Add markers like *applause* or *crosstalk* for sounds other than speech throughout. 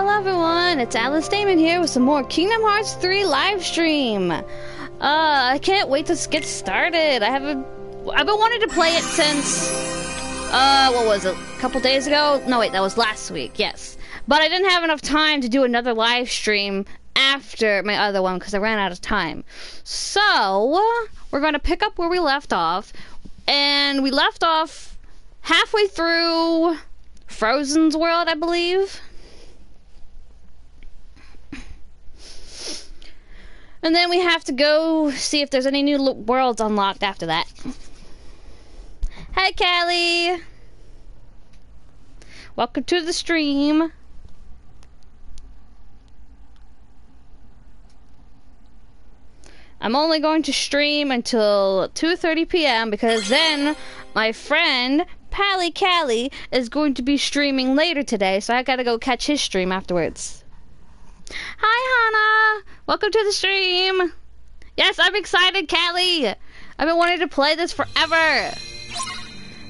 Hello everyone, it's Alice Daemon here with some more Kingdom Hearts 3 live stream. Uh, I can't wait to get started. I haven't, I've been wanting to play it since, uh, what was it, a couple days ago? No wait, that was last week, yes. But I didn't have enough time to do another live stream after my other one because I ran out of time. So, we're going to pick up where we left off. And we left off halfway through Frozen's World, I believe. And then we have to go see if there's any new worlds unlocked after that. Hey, Callie! Welcome to the stream. I'm only going to stream until 2.30 p.m. because then my friend Pally Callie is going to be streaming later today, so I gotta go catch his stream afterwards. Hi, Hannah! Welcome to the stream! Yes, I'm excited, Callie! I've been wanting to play this forever!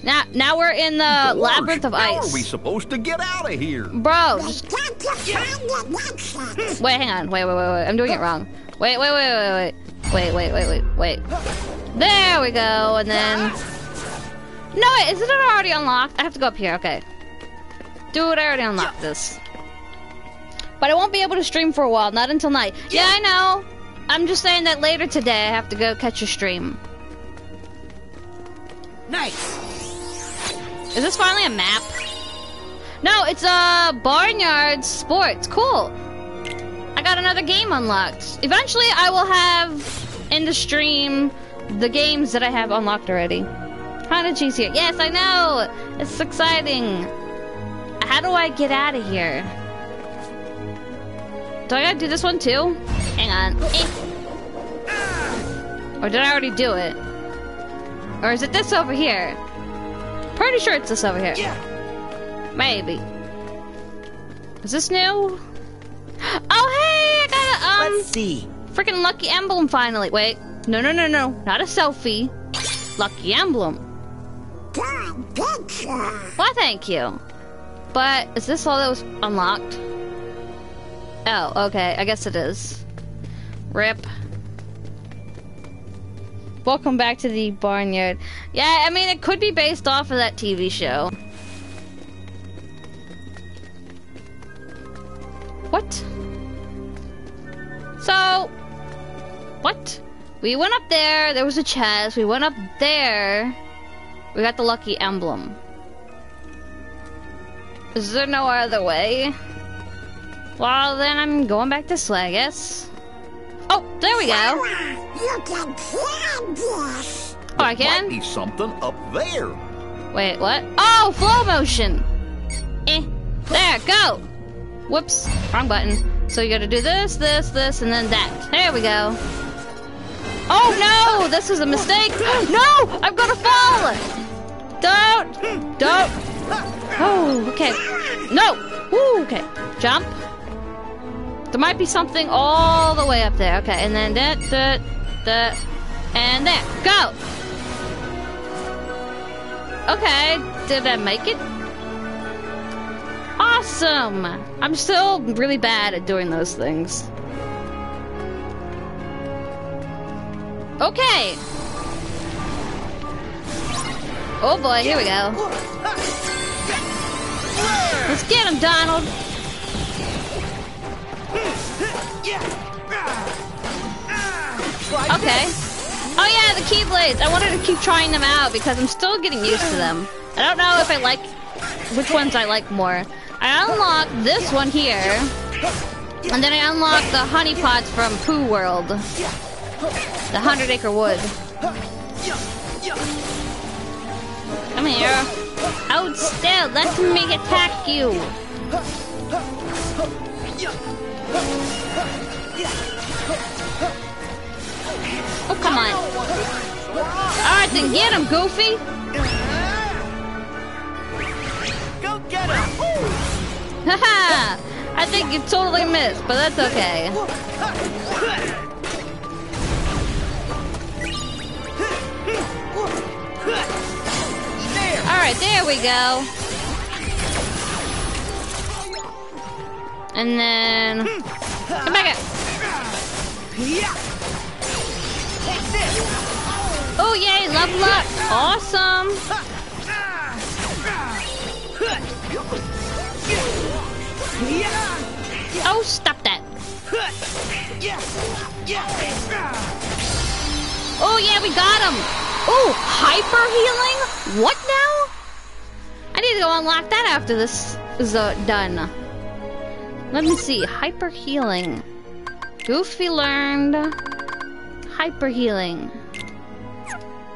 Now, now we're in the Gosh, labyrinth of ice. How are we supposed to get out of here? Bro, just... Wait, hang on. Wait, wait, wait, wait. I'm doing it wrong. Wait, wait, wait, wait, wait. Wait, wait, wait, wait, wait. There we go, and then... No, wait, is it already unlocked? I have to go up here, okay. Dude, I already unlocked this. But I won't be able to stream for a while, not until night. Yeah, I know. I'm just saying that later today I have to go catch a stream. Nice. Is this finally a map? No, it's a uh, Barnyard Sports. Cool. I got another game unlocked. Eventually, I will have in the stream the games that I have unlocked already. Prodigy's here. Yes, I know. It's exciting. How do I get out of here? Do I gotta do this one too? Hang on. Eh. Or did I already do it? Or is it this over here? Pretty sure it's this over here. Yeah. Maybe. Is this new? Oh, hey! I got a, um... Let's see. Freaking lucky emblem finally. Wait. No, no, no, no. Not a selfie. Lucky emblem. Why, thank you. But, is this all that was unlocked? Oh, okay. I guess it is. Rip. Welcome back to the barnyard. Yeah, I mean, it could be based off of that TV show. What? So, what? We went up there, there was a chest, we went up there, we got the lucky emblem. Is there no other way? Well, then I'm going back this way, I guess. Oh, there we go. You can climb this. Oh, I can? Might be something up there. Wait, what? Oh, flow motion. Eh. There, go. Whoops, wrong button. So you gotta do this, this, this, and then that. There we go. Oh no, this is a mistake. *gasps* No, I'm gonna fall. Don't, don't. Oh, okay. No. Ooh, okay. Jump. There might be something all the way up there. Okay, and then that, that, that, and there. Go. Okay, did I make it? Awesome! I'm still really bad at doing those things. Okay. Oh boy, here we go. Let's get him, Donald. Okay. Oh yeah, the Keyblades. I wanted to keep trying them out because I'm still getting used to them. I don't know if I like which ones I like more. I unlocked this one here. And then I unlocked the honey pots from Pooh World. The Hundred Acre Wood. Come here. Hold still. Let me attack you. Oh, come on. Alright, then get him, Goofy. Go get him. Haha! I think you totally missed, but that's okay. Alright, there we go. And then come back up. Oh yay, level up. Awesome. Oh, stop that. Oh yeah, we got him. Oh, hyper healing? What now? I need to go unlock that after this is uh, done. Let me see. Hyper healing. Goofy learned hyper healing.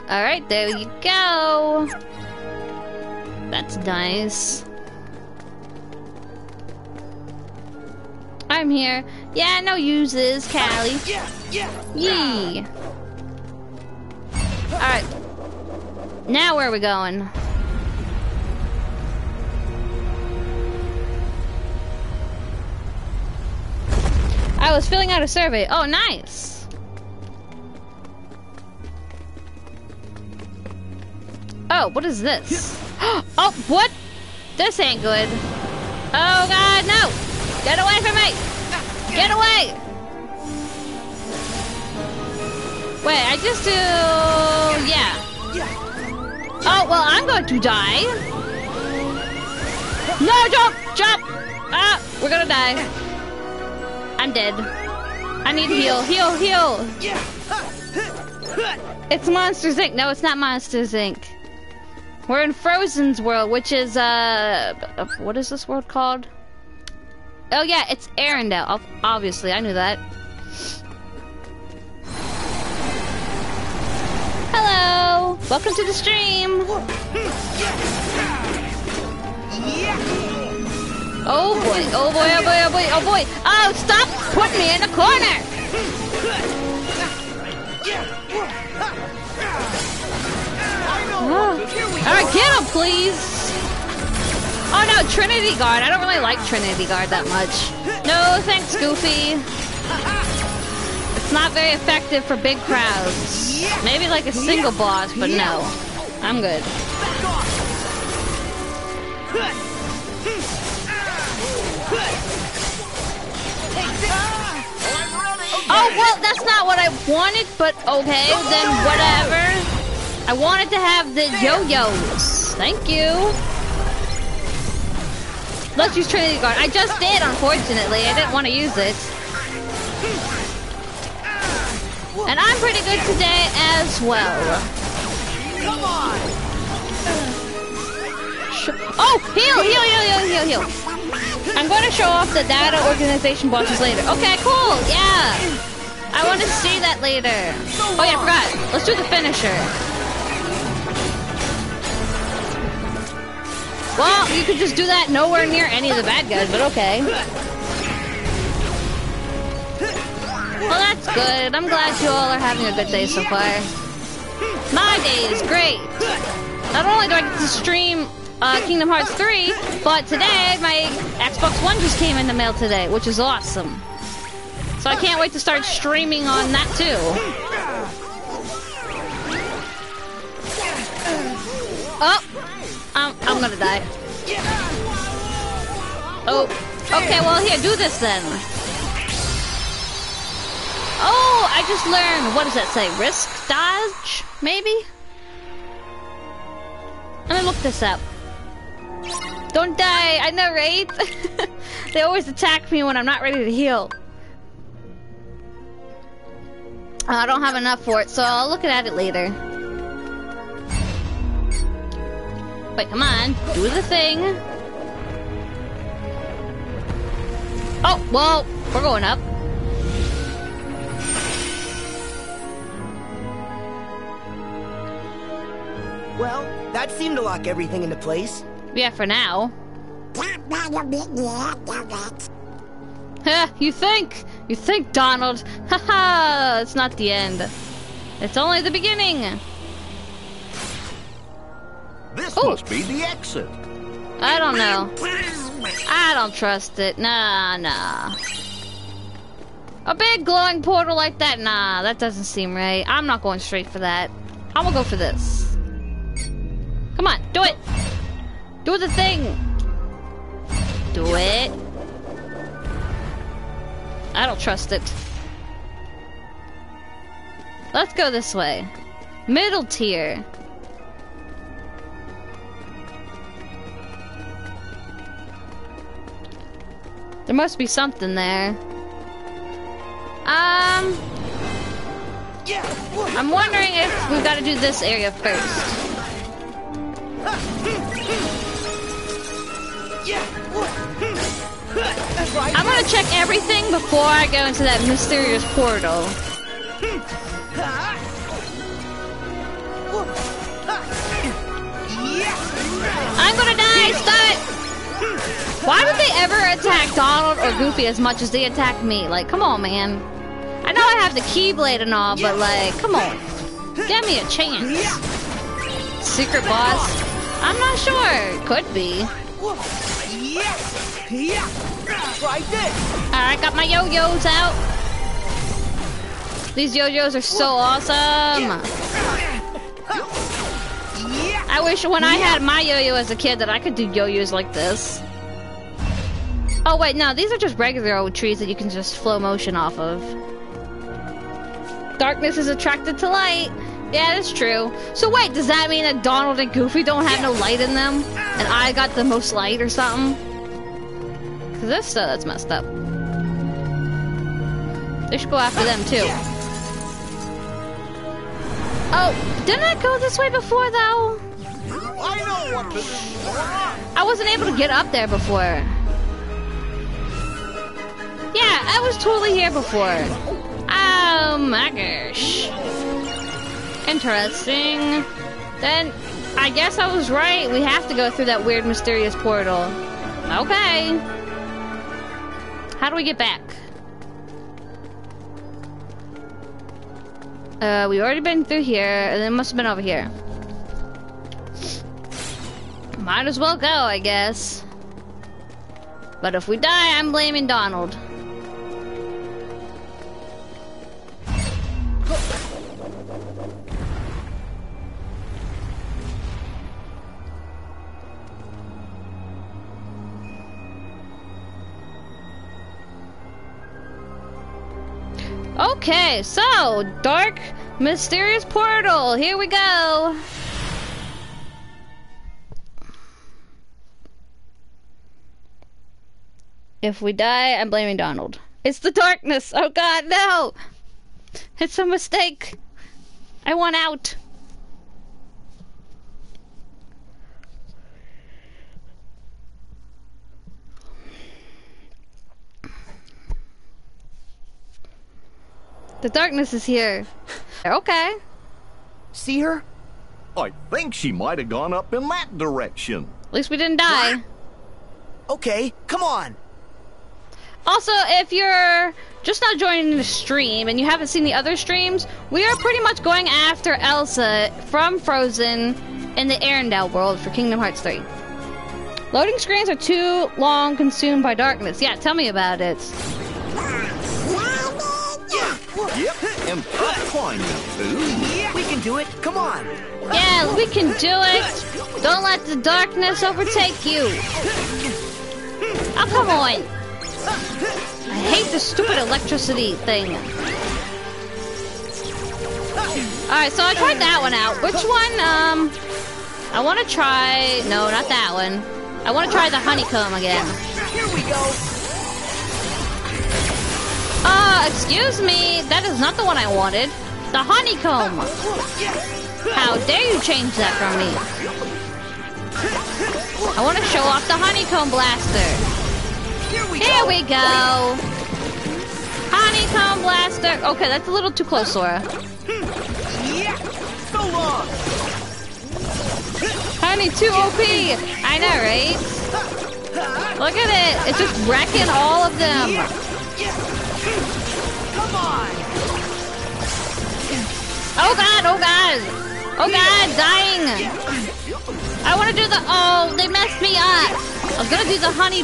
Alright, there you go. That's nice. I'm here. Yeah, no uses, Callie. Yeah. Yeah. Yee. Alright. Now where are we going? I was filling out a survey. Oh, nice. Oh, what is this? *gasps* Oh, what? This ain't good. Oh, God, no. Get away from me. Get away. Wait, I just do... Yeah. Oh, well, I'm going to die. No, jump! Jump! Ah, we're gonna die. I'm dead. I need to heal. Heal, heal. It's Monsters Inc. No, it's not Monsters Inc. We're in Frozen's world, which is, uh... What is this world called? Oh, yeah, it's Arendelle. Obviously, I knew that. Hello! Welcome to the stream! Oh boy, oh boy, oh boy, oh boy, oh boy! Oh, stop putting me in the corner! Alright, get him, please! Oh no, Trinity Guard. I don't really like Trinity Guard that much. No, thanks, Goofy. It's not very effective for big crowds. Maybe like a single boss, but no. I'm good. Oh, well, that's not what I wanted, but okay, then whatever. I wanted to have the yo-yos. Thank you. Let's use Trinity Guard. I just did, unfortunately. I didn't want to use it. And I'm pretty good today as well. Come on. Oh, heal, heal, heal, heal, heal, heal. I'm going to show off the data organization bosses later. Okay, cool. Yeah. I want to see that later. Oh yeah, I forgot. Let's do the finisher. Well, you could just do that nowhere near any of the bad guys, but okay. Well, that's good. I'm glad you all are having a good day so far. My day is great. Not only do I get to stream uh, Kingdom Hearts 3, but today my Xbox One just came in the mail today, which is awesome. So I can't wait to start streaming on that too. Oh, I'm, I'm gonna die. Oh, okay, well here, do this then. Oh, I just learned, what does that say? Risk dodge, maybe? Let me look this up. Don't die, I know, right? *laughs* they always attack me when I'm not ready to heal. Uh, I don't have enough for it, so I'll look at it later. Wait, come on. Do the thing. Oh, well, we're going up. Well, that seemed to lock everything into place. Yeah, for now. That might have been the end of it. Heh, you think? You think, Donald? *laughs* Haha, it's not the end. It's only the beginning. This Oh. must be the exit. I don't know. I don't trust it. Nah, nah. A big glowing portal like that? Nah, that doesn't seem right. I'm not going straight for that. I'm gonna go for this. Come on, do it! Do the thing! Do it. I don't trust it. Let's go this way. Middle tier. There must be something there. Um, I'm wondering if we've got to do this area first. I'm gonna check everything before I go into that mysterious portal. I'm gonna die! Stop! Why would they ever attack Donald or Goofy as much as they attack me? Like, come on, man. I know I have the Keyblade and all, but like, come on. Give me a chance. Secret boss? I'm not sure. Could be. Try this. Alright, got my yo-yos out. These yo-yos are so awesome. I wish when I had my yo-yo as a kid that I could do yo-yos like this. Oh wait, no, these are just regular old trees that you can just flow motion off of. Darkness is attracted to light. Yeah, that's true. So wait, does that mean that Donald and Goofy don't have no light in them? And I got the most light or something? Cause if so, that's messed up. They should go after them too. Oh, didn't I go this way before though? I know what. I wasn't able to get up there before. Yeah, I was totally here before. Oh my gosh. Interesting. Then, I guess I was right. We have to go through that weird, mysterious portal. Okay. How do we get back? Uh, we already been through here, and it must have been over here. Might as well go, I guess. But if we die, I'm blaming Donald. Okay, so dark, mysterious portal. Here we go. If we die, I'm blaming Donald. It's the darkness. Oh God, no! It's a mistake. I want out. The darkness is here. Okay. See her? I think she might have gone up in that direction. At least we didn't die. Okay, come on. Also, if you're just not joining the stream and you haven't seen the other streams, we are pretty much going after Elsa from Frozen in the Arendelle world for Kingdom Hearts 3. Loading screens are too long consumed by darkness. Yeah, tell me about it. Yep, and tough climbing, too. We can do it. Come on. Yeah, we can do it. Don't let the darkness overtake you. Oh, come on. I hate this stupid electricity thing. Alright, so I tried that one out. Which one? Um, I want to try... No, not that one. I want to try the honeycomb again. Here we go. Uh, excuse me. That is not the one I wanted. The honeycomb. How dare you change that from me? I want to show off the honeycomb blaster. Here we Here go. we go. Honeycomb blaster. Okay, that's a little too close, Sora. Yeah. So long. Honey, too OP. I know, right? Look at it. It's just wrecking all of them. Come on. Oh god, oh god. Oh god, dying. I want to do the, oh, they messed me up. I was gonna do the honey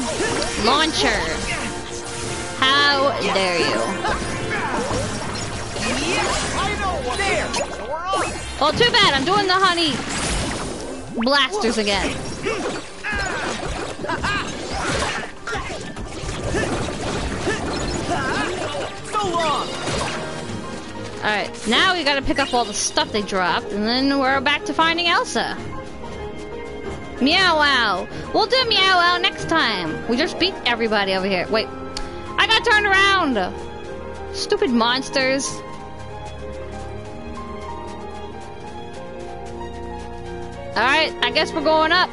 launcher. How dare you? Well, too bad. I'm doing the honey blasters again. Alright, now we gotta pick up all the stuff they dropped, and then we're back to finding Elsa. Meow Wow! We'll do Meow Wow next time! We just beat everybody over here. Wait, I got turned around! Stupid monsters. Alright, I guess we're going up.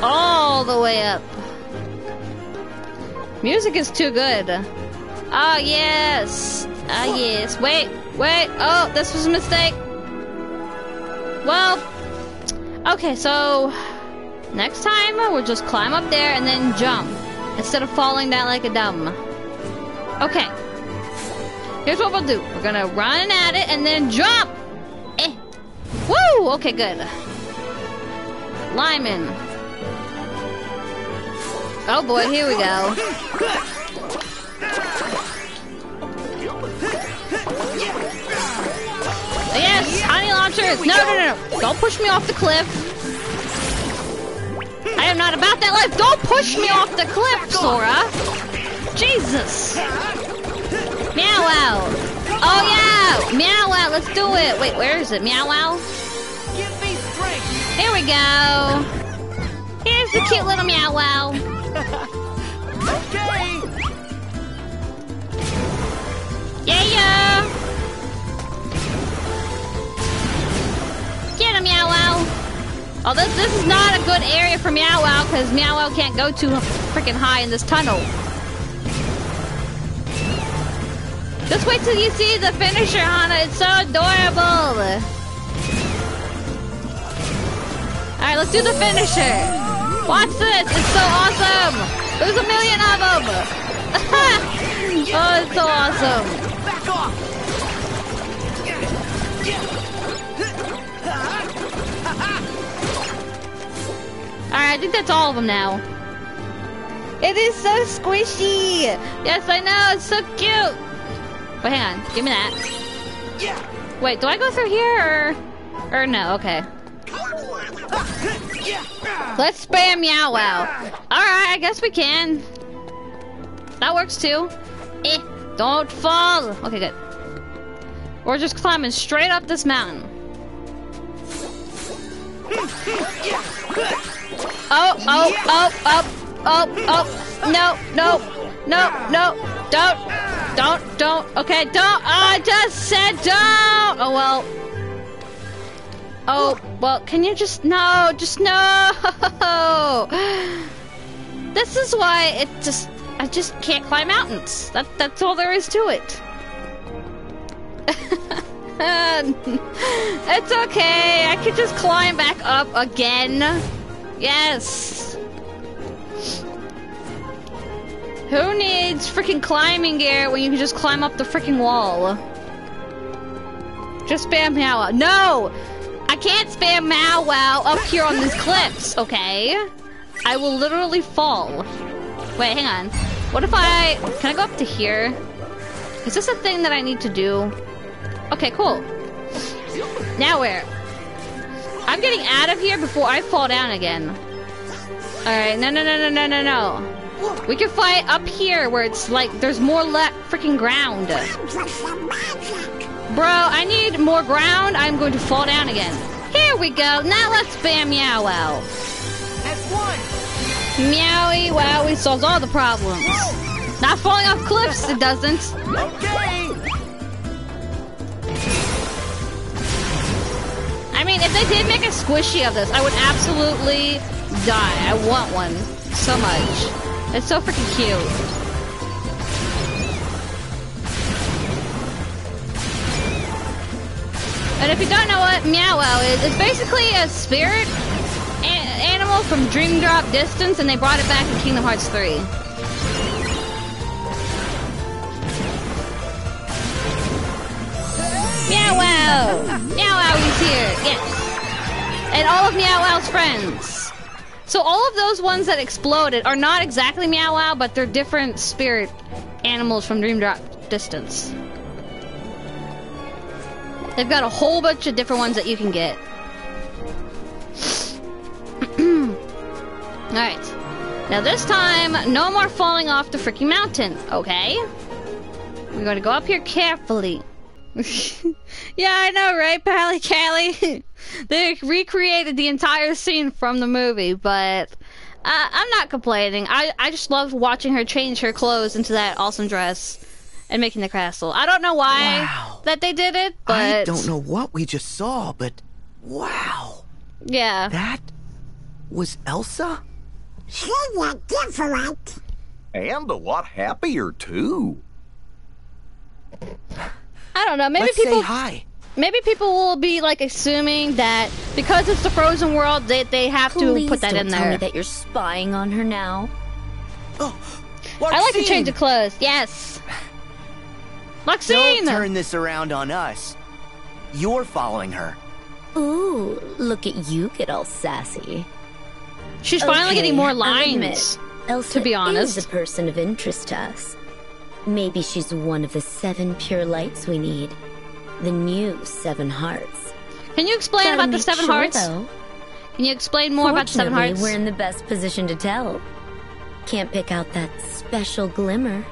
All the way up. Music is too good. Oh, yes. Ah, yes. Wait, wait. Oh, this was a mistake. Well, okay, so next time we'll just climb up there and then jump instead of falling down like a dumb. Okay. Here's what we'll do. We're gonna run at it and then jump. Eh. Woo! Okay, good. Lyman. Oh boy, here we go. *laughs* Yes, honey launchers. No, no, no, no. Don't push me off the cliff. I am not about that life. Don't push me off the cliff, Sora. Jesus. Meow wow. Oh yeah. Meow wow. Let's do it. Wait, where is it? Meow wow. Here we go. Here's the cute little meow wow. *laughs* Okay! Yeah, yeah. Get him, Meow Wow. Oh, this, this is not a good area for Meow Wow because Meow Wow can't go too freaking high in this tunnel. Just wait till you see the finisher, Hana. It's so adorable. All right, let's do the finisher. Watch this. It's so awesome. There's a million of them. *laughs* oh, it's so awesome. Back off! Alright, I think that's all of them now. It is so squishy! Yes, I know, it's so cute! Wait, hang on, give me that. Yeah! Wait, do I go through here or... Or no, okay. Let's spam Meow Wow. Alright, I guess we can. That works too. Eh, don't fall! Okay, good. We're just climbing straight up this mountain. Oh, oh, oh, oh, oh, oh, no, no, no, no, don't, don't, don't, okay, don't, I just said don't! Oh, well. Oh, well, can you just, no, just no! *laughs* This is why it just, I just can't climb mountains. That, that's all there is to it. *laughs* it's okay. I can just climb back up again. Yes. Who needs freaking climbing gear when you can just climb up the freaking wall? Just spam Wow. No! I can't spam Meow Wow up here on these cliffs, okay? I will literally fall. Wait, hang on. What if I... Can I go up to here? Is this a thing that I need to do? Okay, cool. Now where? I'm getting out of here before I fall down again. Alright, no, no, no, no, no, no, no. We can fight up here where it's like there's more left freaking ground. Bro, I need more ground. I'm going to fall down again. Here we go. Now let's bam Meow Wow. One! Meowie Wowie solves all the problems. Not falling off cliffs, it doesn't. Okay! I mean, if they did make a squishy of this, I would absolutely die. I want one so much. It's so freaking cute. And if you don't know what Meow Wow is, it's basically a spirit animal from Dream Drop Distance, and they brought it back in Kingdom Hearts 3. Meow Wow! Meow Wow is here, yes. And all of Meow Wow's friends. So all of those ones that exploded are not exactly Meow Wow, but they're different spirit animals from Dream Drop Distance. They've got a whole bunch of different ones that you can get. Alright. Now this time, no more falling off the freaking mountain, okay? We're gonna go up here carefully. *laughs* yeah, I know, right, Pally Callie? *laughs* they recreated the entire scene from the movie, but uh, I'm not complaining. I, I just love watching her change her clothes into that awesome dress and making the castle. I don't know why Wow. that they did it, but I don't know what we just saw, but wow. Yeah. That was Elsa? She looked different. And a lot happier, too. I don't know. Maybe Let's people say hi. maybe people will be like assuming that because it's the frozen world they they have Please to put that don't in tell me there. that you're spying on her now. Oh, I like to change the clothes. Yes. Don't turn this around on us. You're following her. Ooh, look at you get all sassy. She's finally getting more Okay, lines. Elsa to be honest. is a person of interest to us. Maybe she's one of the seven pure lights we need. The new seven hearts. Can you explain Gotta about the seven sure, hearts? Though, Can you explain more about the seven hearts? We're in the best position to tell. Can't pick out that special glimmer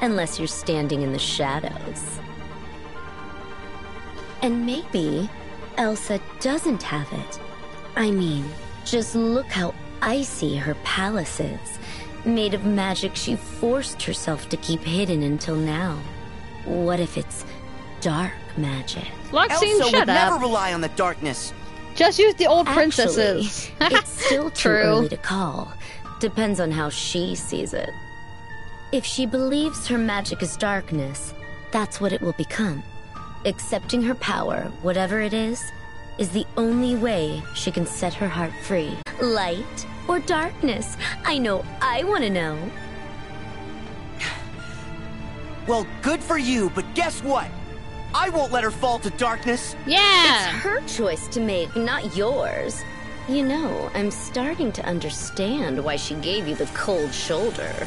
unless you're standing in the shadows. And maybe Elsa doesn't have it. I mean, just look how icy her palace is. Made of magic she forced herself to keep hidden until now. What if it's dark magic? Maxine, Elsa shut would up. never rely on the darkness. Just use the old princesses. Actually, princesses. *laughs* it's still *laughs* too True. early to call. Depends on how she sees it. If she believes her magic is darkness, that's what it will become. Accepting her power, whatever it is, is the only way she can set her heart free. Light or darkness? I know I want to know. Well, good for you, but guess what? I won't let her fall to darkness. Yeah. It's her choice to make, not yours. You know, I'm starting to understand why she gave you the cold shoulder.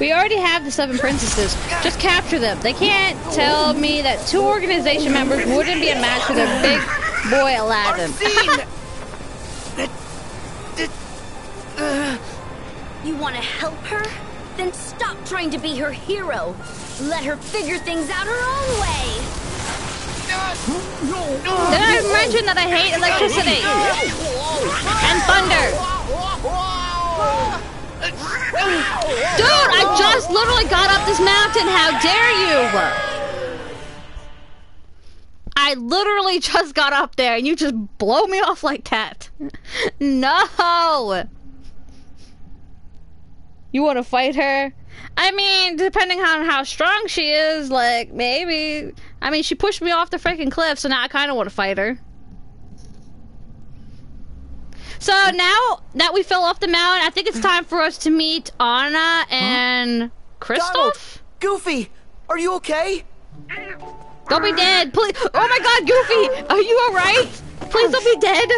We already have the seven princesses. Just capture them. They can't tell me that two organization members wouldn't be a match for their big boy Aladdin. *laughs* You want to help her? Then stop trying to be her hero. Let her figure things out her own way. Did I mention that I hate electricity and thunder? Dude, I just literally got up this mountain. How dare you? I literally just got up there and you just blow me off like that. *laughs* No. You want to fight her? I mean, depending on how strong she is, like maybe. I mean, she pushed me off the freaking cliff, so now I kind of want to fight her. So now that we fell off the mountain, I think it's time for us to meet Anna and Kristoff. Goofy! Are you okay? Don't be dead, please. Oh my God, Goofy, are you all right? Please don't be dead.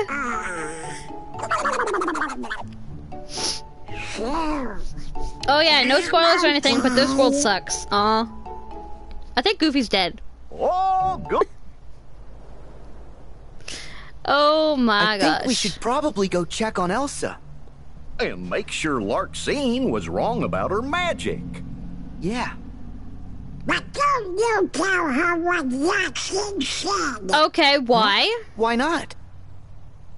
Oh yeah, no spoilers or anything, but this world sucks. Aw. I think Goofy's dead. Oh, good. Oh my I gosh. think we should probably go check on Elsa. And make sure Larxene was wrong about her magic. Yeah. But don't you tell her what Yaxin said. Okay, why? Why not?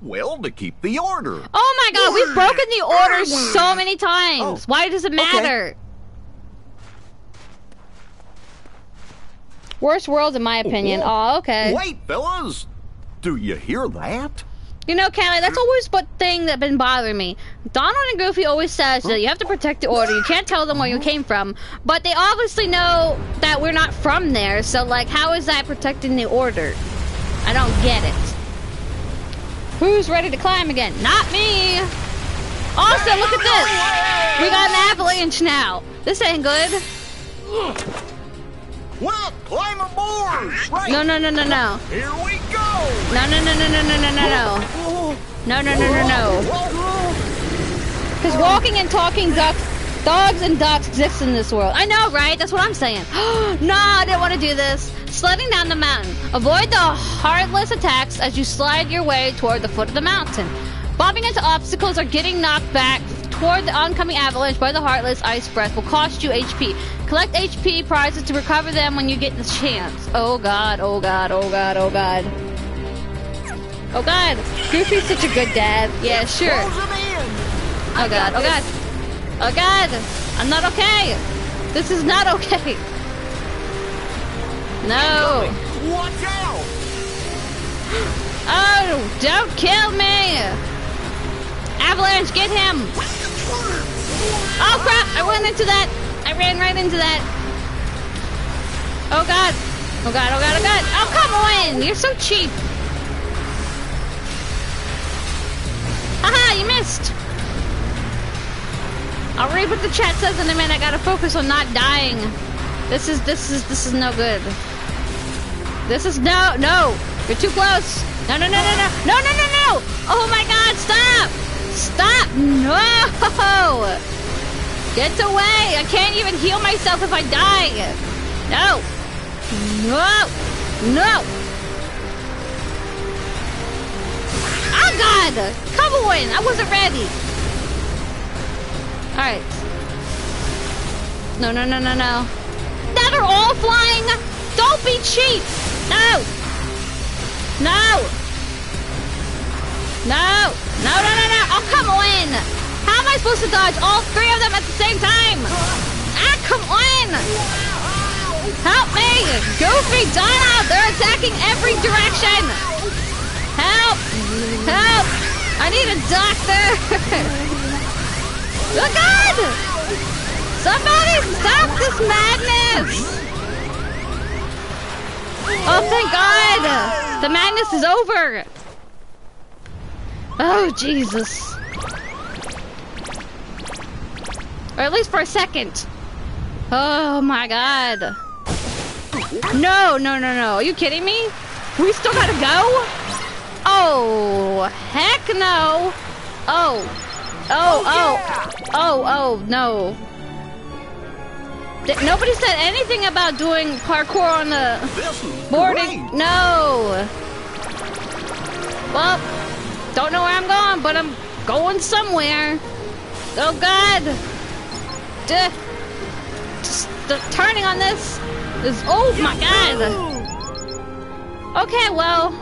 Well, to keep the order. Oh my god, we've broken the order oh, so many times. Oh, Why does it matter? Okay. Worst world in my opinion. Oh, okay. Wait, fellas. Do you hear that? You know, Callie, that's always what thing that been bothering me. Donald and Goofy always says that you have to protect the order. You can't tell them where you came from, but they obviously know that we're not from there. So, like, how is that protecting the order? I don't get it. Who's ready to climb again? Not me. Also, look at this. We got an avalanche now. This ain't good. Well, climb aboard! Right. No, no, no, no, no. Here we go! No, no, no, no, no, no, no, no, no. No, no, no, no, no. Because walking and talking ducks, dogs and ducks exist in this world. I know, right? That's what I'm saying. no, I didn't want to do this. Sledding down the mountain. Avoid the heartless attacks as you slide your way toward the foot of the mountain. Bumping into obstacles or getting knocked back toward the oncoming avalanche by the Heartless Ice Breath will cost you HP. Collect HP prizes to recover them when you get the chance. Oh god, oh god, oh god, oh god. Oh god, Goofy's such a good dad. Yeah, sure. Oh god, oh god. Oh god, I'm not okay. This is not okay. No. Watch out! *gasps* Oh, don't kill me! Avalanche, get him! Oh crap! I went into that! I ran right into that! Oh god! Oh god, oh god, oh god! Oh come on! You're so cheap! Haha, you missed! I'll read what the chat says in a minute. I gotta focus on not dying. This is, this is, this is no good. This is no, no! You're too close! No, no, no, no, no! No, no, no, no! Oh my god, stop! Stop! No! Get away! I can't even heal myself if I die! No! No! No! Oh god! Come on! I wasn't ready! Alright. No, no, no, no, no. Now they're all flying! Don't be cheap! No! No! No! No, no, no, no! Oh, come on! How am I supposed to dodge all three of them at the same time? Ah, come on! Help me! Goofy, Donald! They're attacking every direction! Help! Help! I need a doctor! *laughs* oh, God! Somebody stop this madness! Oh, thank God! The madness is over! Oh, Jesus. Or at least for a second. Oh my God. No, no, no, no. Are you kidding me? We still gotta go? Oh, heck no. Oh. Oh, oh. Oh, oh, oh, no. Th- Nobody said anything about doing parkour on the boarding. No. Well, don't know where I'm going, but I'm going somewhere. Oh God. Duh. Just the turning on this is. Oh my God. Okay, well,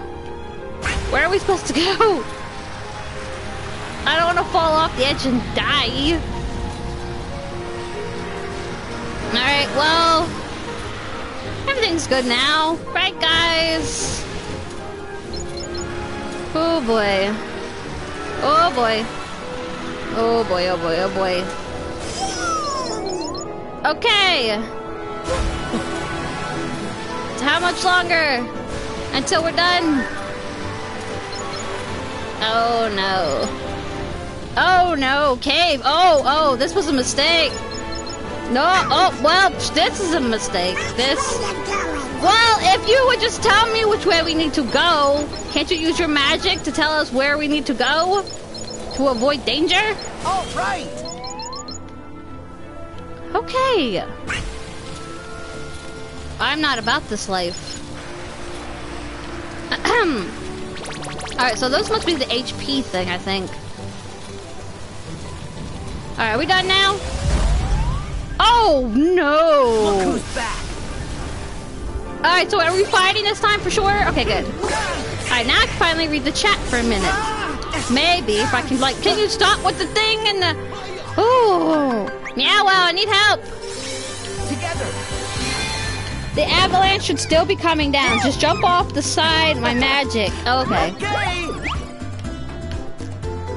where are we supposed to go? I don't want to fall off the edge and die. Alright, well, everything's good now. Right, guys? Oh boy. Oh boy. Oh boy, oh boy, oh boy. Okay. How much longer? Until we're done? Oh no. Oh no, cave. Oh, oh, this was a mistake. No, oh, well, this is a mistake. This. Well, if you would just tell me which way we need to go, can't you use your magic to tell us where we need to go? To avoid danger? All right. Okay. I'm not about this life. *clears throat* Alright, so those must be the HP thing, I think. Alright, are we done now? Oh, Look no! who's back. Alright, so are we fighting this time for sure? Okay, good. Alright, now I can finally read the chat for a minute. Maybe, if I can, like, can you stop with the thing and the... Ooh! Meow wow, I need help! Together. The avalanche should still be coming down. Just jump off the side, my magic. Oh, okay. Okay.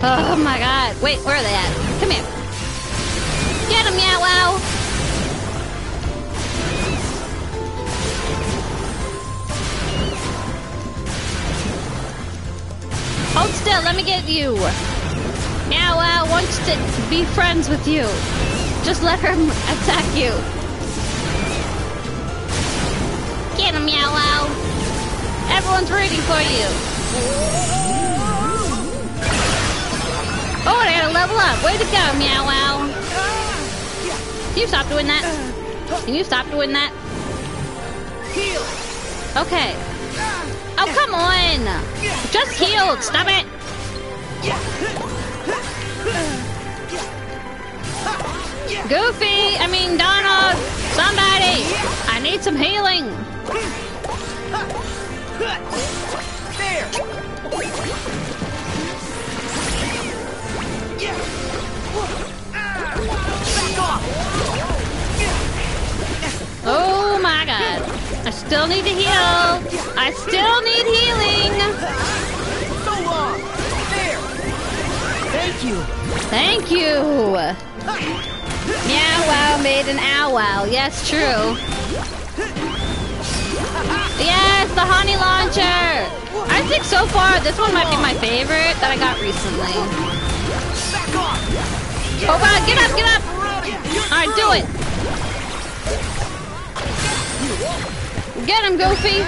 Oh my god. Wait, where are they at? Come here. Get him, Meow Wow! Hold still, let me get you. Meow Wow wants to be friends with you. Just let her attack you. Get him, Meow Wow. Everyone's rooting for you. Oh, I gotta level up. Way to go, Meow Wow. Can you stop doing that? Can you stop doing that? Heal. Okay. Oh, come on! Just healed! Stop it! Goofy! I mean, Donald! Somebody! I need some healing! There! Back off! Oh my god. I still need to heal! I still need healing! So long! There! Thank you! Thank you! Meow wow made an ow wow. Yes, true. Yes, the honey launcher! I think so far this one might be my favorite that I got recently. Oh god, get up, get up! Alright, do it! Get him, Goofy!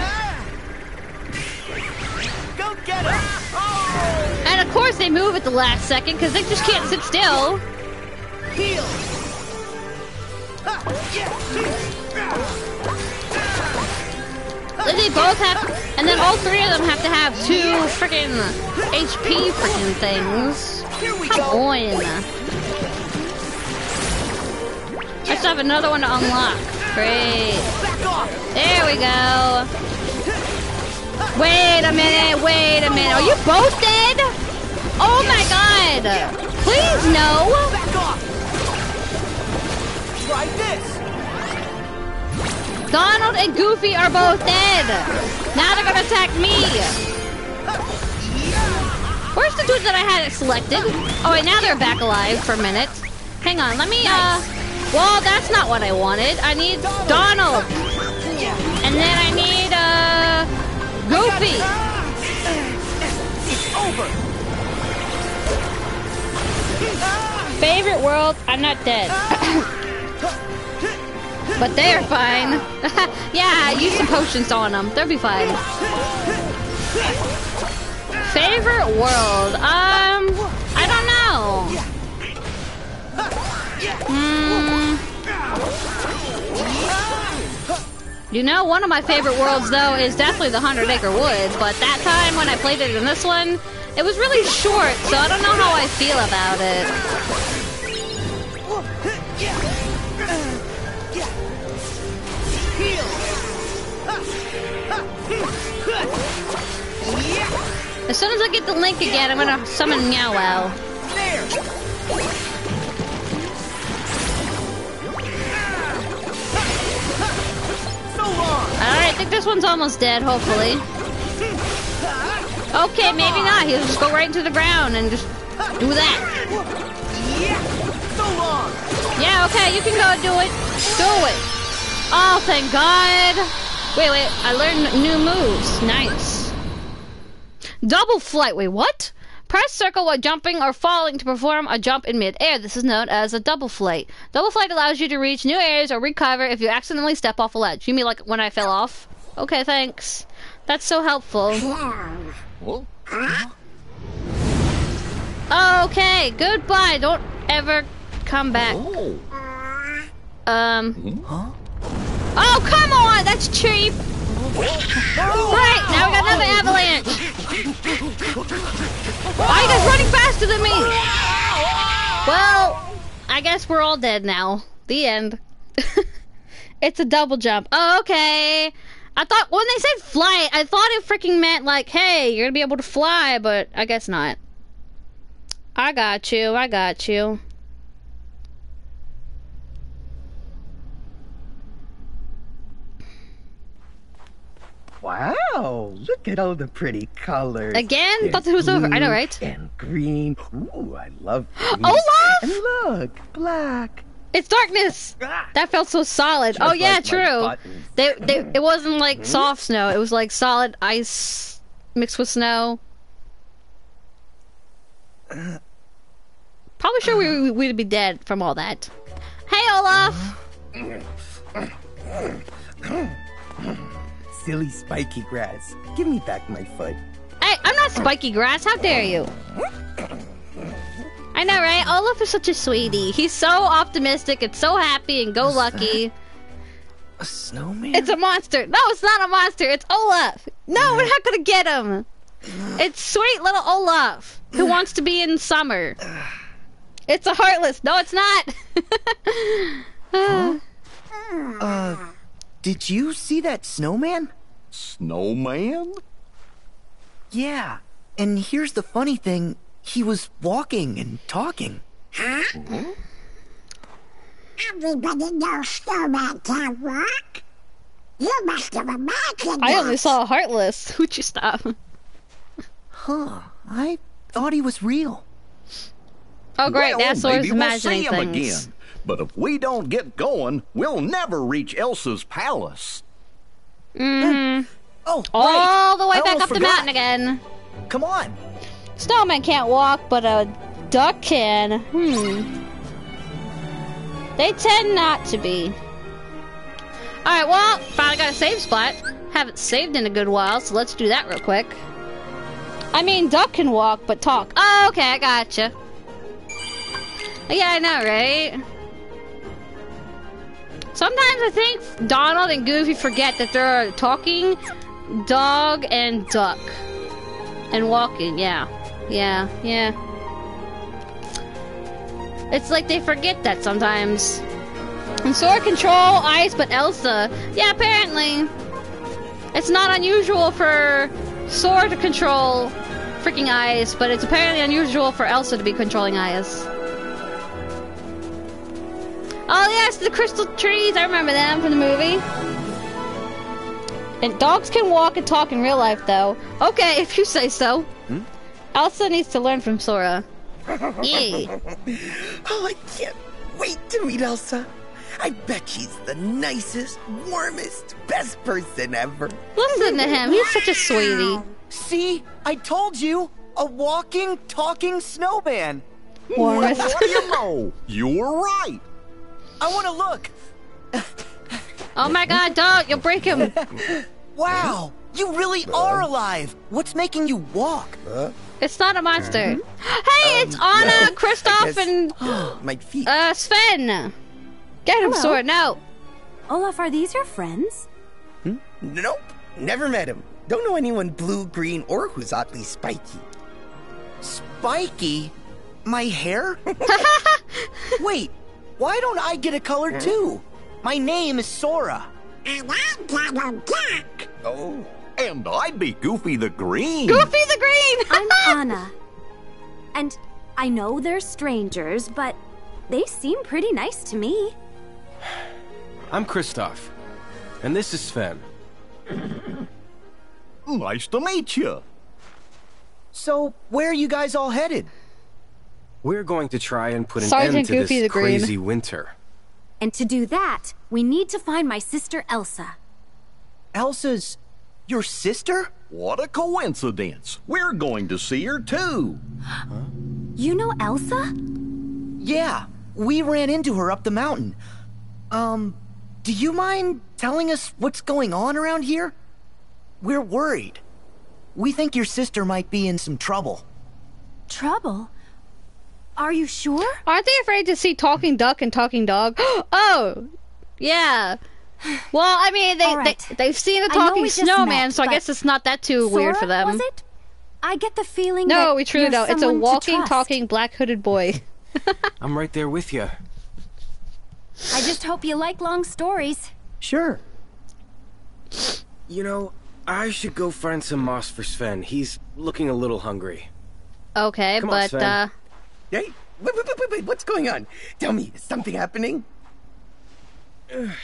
Go get him! And of course they move at the last second because they just can't sit still. Heal! They both have, and then all three of them have to have two freaking HP freaking things. Here we Come go! on. I still have another one to unlock. Great. There we go. Wait a minute, wait a minute. Are you both dead? Oh my god. Please no. Try this! Donald and Goofy are both dead. Now they're gonna attack me. Where's the dude that I had it selected? Oh wait, now they're back alive for a minute. Hang on, let me, uh... Well, that's not what I wanted. I need Donald. And then I need, uh... Goofy. It's over! Favorite world, I'm not dead. but they're fine. *laughs* yeah, use some potions on them. They'll be fine. Favorite world, um, I don't know. Hmm. You know, one of my favorite worlds, though, is definitely the Hundred Acre Woods, but that time when I played it in this one, it was really short, so I don't know how I feel about it. As soon as I get the link again, I'm gonna summon Meow Wow. Alright, I think this one's almost dead, hopefully. Okay, maybe not. He'll just go right into the ground and just do that. Yeah! So long! Yeah, okay, you can go do it. Do it. Oh, thank God. Wait, wait, I learned new moves. Nice. Double flight. Wait, what? Press circle while jumping or falling to perform a jump in midair. This is known as a double flight. Double flight allows you to reach new areas or recover if you accidentally step off a ledge. You mean like when I fell off? Okay, thanks. That's so helpful. Okay, goodbye. Don't ever come back. Um. Oh, come on! That's cheap! Great! Now we got another avalanche! Why are you guys running faster than me? Well, I guess we're all dead now. The end. *laughs* it's a double jump. Oh, okay. I thought when they said flight, I thought it freaking meant like, hey, you're gonna be able to fly, but I guess not. I got you. I got you. Wow, look at all the pretty colors. Again? There's Thought it was over. I know, right? And green. Ooh, I love *gasps* green. Olaf! And look, black. It's darkness. Ah, That felt so solid. oh yeah, like true. They, they, it wasn't like soft snow. It was like solid ice mixed with snow. Probably sure we we'd be dead from all that. Hey Olaf. *clears throat* *clears throat* Silly spiky grass. Give me back my foot. Hey, I'm not spiky grass. How dare you? I know, right? Olaf is such a sweetie. He's so optimistic and so happy and go lucky. A snowman? It's a monster. No, it's not a monster. It's Olaf. No, we're not gonna get him. It's sweet little Olaf who *sighs* wants to be in summer. It's a heartless. No, it's not. *laughs* Uh, did you see that snowman? Snowman? Yeah. And here's the funny thing he was walking and talking. Huh? Everybody knows Snowman can't walk. You must have imagined I only saw a heartless. *laughs* Would you stop? Huh. I thought he was real. Oh, great. well, now Sora's maybe we'll imagining see him things. again. But if we don't get going, we'll never reach Elsa's palace. Hmm Oh, All right. the way I back up the mountain again. Come on. Snowman can't walk, but a duck can. Hmm. They tend not to be. Alright, well, finally got a save spot. Haven't saved in a good while, so let's do that real quick. I mean, duck can walk, but talk. Oh, okay, I gotcha. Yeah, I know, right? Sometimes I think Donald and Goofy forget that they're talking dog and duck. And walking, yeah. Yeah, yeah. It's like they forget that sometimes. And Sora control ice, but Elsa, yeah, apparently. It's not unusual for Sora to control freaking ice, but it's apparently unusual for Elsa to be controlling ice. Oh yes, the crystal trees. I remember them from the movie. And dogs can walk and talk in real life, though. Okay, *laughs* if you say so. Hmm? Elsa needs to learn from Sora. *laughs* Yeah. Oh, I can't wait to meet Elsa. I bet she's the nicest, warmest, best person ever. Listen to him. He's such a sweetie. See? I told you. A walking, talking snowman. Warmest. What do you know? You were right. I want to look. *laughs* Oh my god, don't! You'll break him. *laughs* Wow. You really are alive. What's making you walk? It's not a monster. *gasps* Hey, it's Anna, Kristoff, guess- and *gasps* My feet. uh, Sven. Get him, Hello. Sora. No. Olaf, are these your friends? Nope. Never met him. Don't know anyone blue, green, or who's oddly spiky. Spiky? My hair? *laughs* Wait, why don't I get a color hmm? too? My name is Sora. And I'm Donald Duck. Oh. And I'd be Goofy the Green. Goofy the Green. I'm *laughs* Anna. And I know they're strangers, but they seem pretty nice to me. I'm Kristoff. And this is Sven. Nice to meet you. So, where are you guys all headed? We're going to try and put an Sergeant end to Goofy this the Green. crazy winter. And to do that, we need to find my sister Elsa. Elsa's your sister? What a coincidence. We're going to see her too. *gasps* You know Elsa? Yeah, we ran into her up the mountain. Um, do you mind telling us what's going on around here? We're worried. We think your sister might be in some trouble. Trouble? Are you sure? Aren't they afraid to see talking duck and talking dog? *gasps* oh, yeah. Well, I mean, they, All right. they they've seen a I know talking snowman, met, so I guess it's not that too weird for them. Was it? I get the feeling No, that we truly don't. It's a walking, talking, black hooded boy. *laughs* I'm right there with you. I just hope you like long stories. Sure. You know, I should go find some moss for Sven. He's looking a little hungry. Okay, Come on, but Sven. uh, Hey, wait, wait, wait, wait, wait, what's going on? Tell me, is something happening? Yeah. Come on,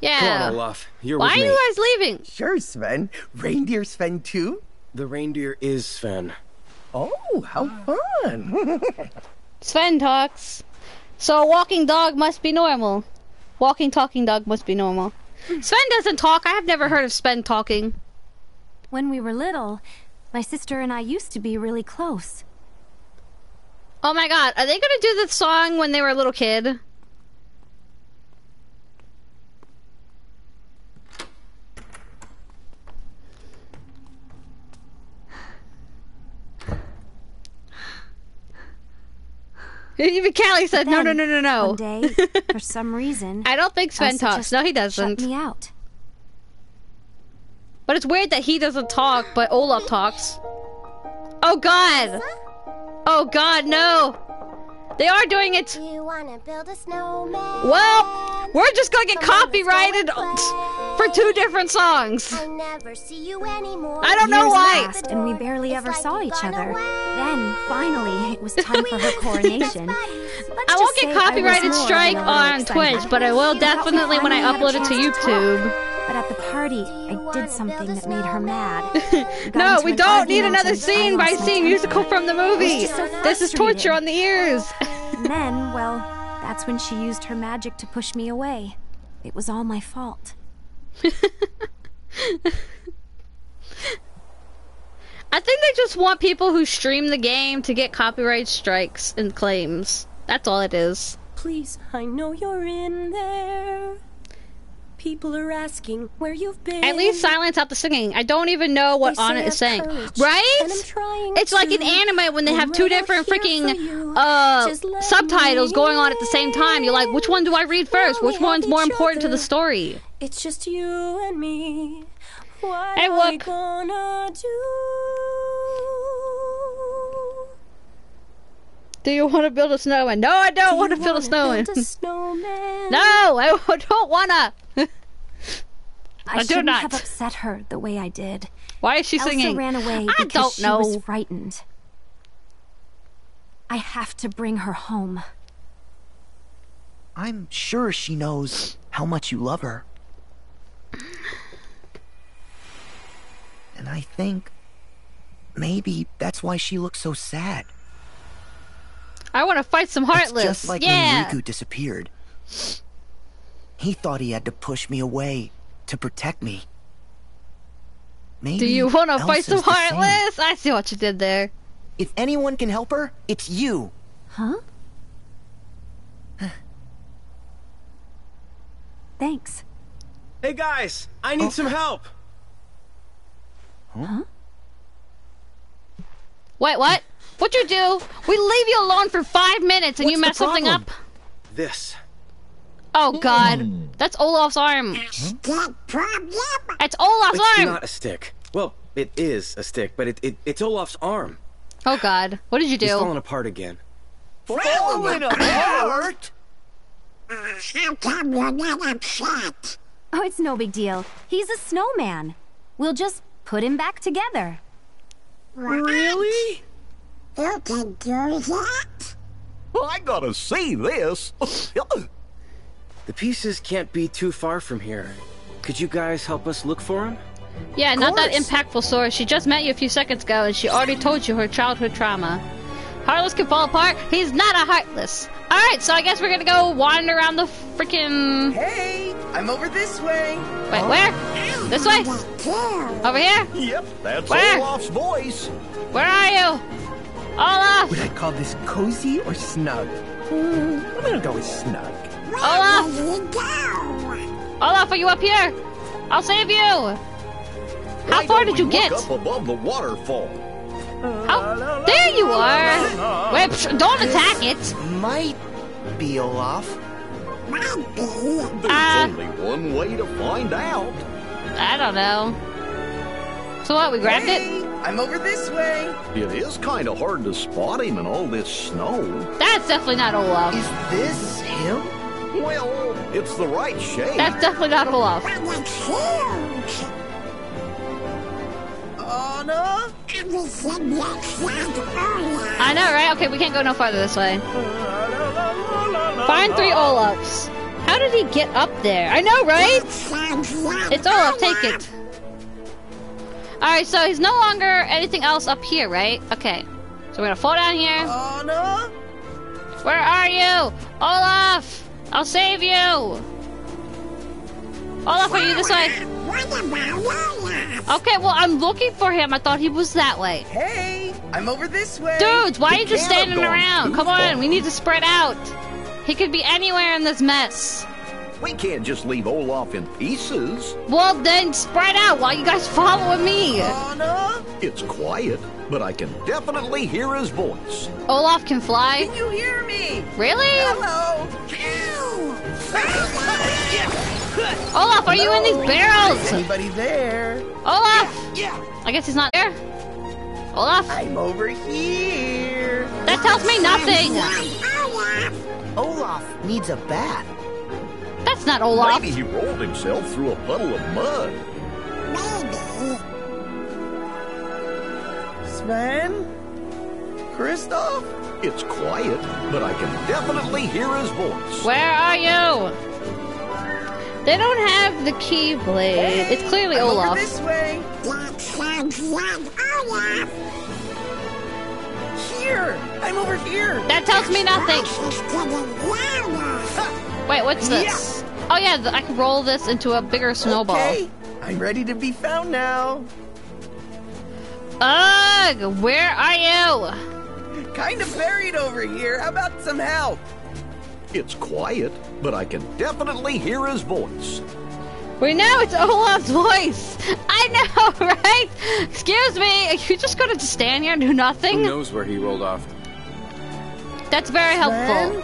yeah. Olaf. You're Why are with me. you guys leaving? Sure, Sven. Reindeer Sven too? The reindeer is Sven. Oh, how fun. *laughs* Sven talks. So a walking dog must be normal. Walking, talking dog must be normal. Sven doesn't talk. I have never heard of Sven talking. When we were little, my sister and I used to be really close. Oh my god, are they gonna do the song when they were a little kid? *laughs* Even Callie said, no, no, no, no, no. One day, for *laughs* some reason, I don't think Sven Elsa talks. No, he doesn't. Shut me out. But it's weird that he doesn't talk, but Olaf talks. Oh god! Oh god, no! They are doing it. You wanna build a snowman? Well, we're just gonna get Come on, go copyrighted for two different songs. I never see you anymore. I don't know Years why. passed and we barely It's ever like saw each other. away. Then, finally, it was time *laughs* for her coronation. I won't get say I was copyrighted strike than a little on. Twitch, but I will definitely when I finally had a upload it to chance talk. YouTube. But at the party, I did something that made her mad. *laughs* No, we don't need another scene by lost scene musical from the movie. so This is torture on the ears. And *laughs* then, well, that's when she used her magic to push me away. It was all my fault. *laughs* I think they just want people who stream the game to get copyright strikes and claims. That's all it is. Please, I know you're in there. People are asking where you've been. At least silence out the singing. I don't even know what Anna is saying. courage, Right? It's like to. anime when they have two different freaking you. uh subtitles going on at the same time. You're like, which one do I read first? Which one's more important to the story? It's just you and me. What Hey, look. Do? Do you want to build a snowman? No, I don't Do want to build a snowman. build a snowman? no, I don't wanna. *laughs* I, I do shouldn't not. have upset her the way I did. Why is she Elsa singing? ran away I because don't she know. was frightened. I have to bring her home. I'm sure she knows how much you love her. And I think maybe that's why she looks so sad. I want to fight some heartless. It's just like yeah. when Riku disappeared. He thought he had to push me away to protect me. Maybe Do you want to fight some the same. heartless? I see what you did there. If anyone can help her, it's you. Huh? Thanks. Hey guys, I need oh. some help. Huh? Wait, what? What'd you do? We leave you alone for five minutes and you What's mess the something problem? up? This. Oh god. Hmm. That's Olaf's arm. That problem? It's Olaf's It's arm! not a stick. Well, it is a stick, but it, it it's Olaf's arm. Oh god. What did you He's do? falling apart again. Falling apart? How come you're not upset? Oh, it's no big deal. He's a snowman. We'll just put him back together. Really? You can do that? I gotta see this. The pieces can't be too far from here. Could you guys help us look for him? Yeah, not that impactful source. She just met you a few seconds ago and she already told you her childhood trauma. Heartless can fall apart. He's not a heartless. Alright, so I guess we're gonna go wander around the freaking. Hey, I'm over this way. Wait, where? This way? Over here? yep, that's Where? Olaf's voice. Where are you? Olaf! Would I call this cozy or snug? Hmm, I'm gonna go with snug. Olaf! Where you go? Olaf, are you up here? I'll save you! How Why far did you get? Up above the waterfall. How? There you are! Wait, psh, don't attack it! Might be Olaf. There's Uh. only one way to find out. I don't know. So what, we grabbed it? I'm over this way. It is kind of hard to spot him in all this snow. That's definitely not Olaf. Is this him? Well, it's the right shape. That's definitely not Olaf. But it's huge. Anna? Everything looks like Olaf. I know, right? Okay, we can't go no farther this way. Find three Olafs. How did he get up there? I know, right? It's Olaf, take it. Alright, so he's no longer anything else up here, right? Okay. So we're gonna fall down here. Anna? Where are you? Olaf! I'll save you! Olaf, are you this way? What about Olaf? Okay, well, I'm looking for him. I thought he was that way. Hey, I'm over this way. Dudes, why are you just standing around? Come on, we need to spread out. He could be anywhere in this mess. We can't just leave Olaf in pieces. Well, then spread out while you guys following me. Anna? It's quiet, but I can definitely hear his voice. Olaf can fly. Can you hear me? Really? Hello? *laughs* Olaf, are you in these Is barrels? anybody there? Olaf! Yeah, I guess he's not there. Olaf? I'm over here. That tells me nothing. Olaf needs a bath. That's not Olaf. Maybe he rolled himself through a puddle of mud. Maybe. Sven? Kristoff? It's quiet, but I can definitely hear his voice. Where are you? They don't have the Keyblade. it's clearly I'm Olaf. Over this way. That sounds like Olaf. Here. I'm over here. That tells me nothing. Voice is getting louder. Wait, what's this? Oh yeah, I can roll this into a bigger snowball. Okay. I'm ready to be found now. Ugh, where are you? Kind of buried over here. How about some help? It's quiet, but I can definitely hear his voice. We know it's Olaf's voice. I know, *laughs* right? Excuse me, are you just gonna stand here and do nothing? Who nothing? knows where he rolled off? That's very helpful.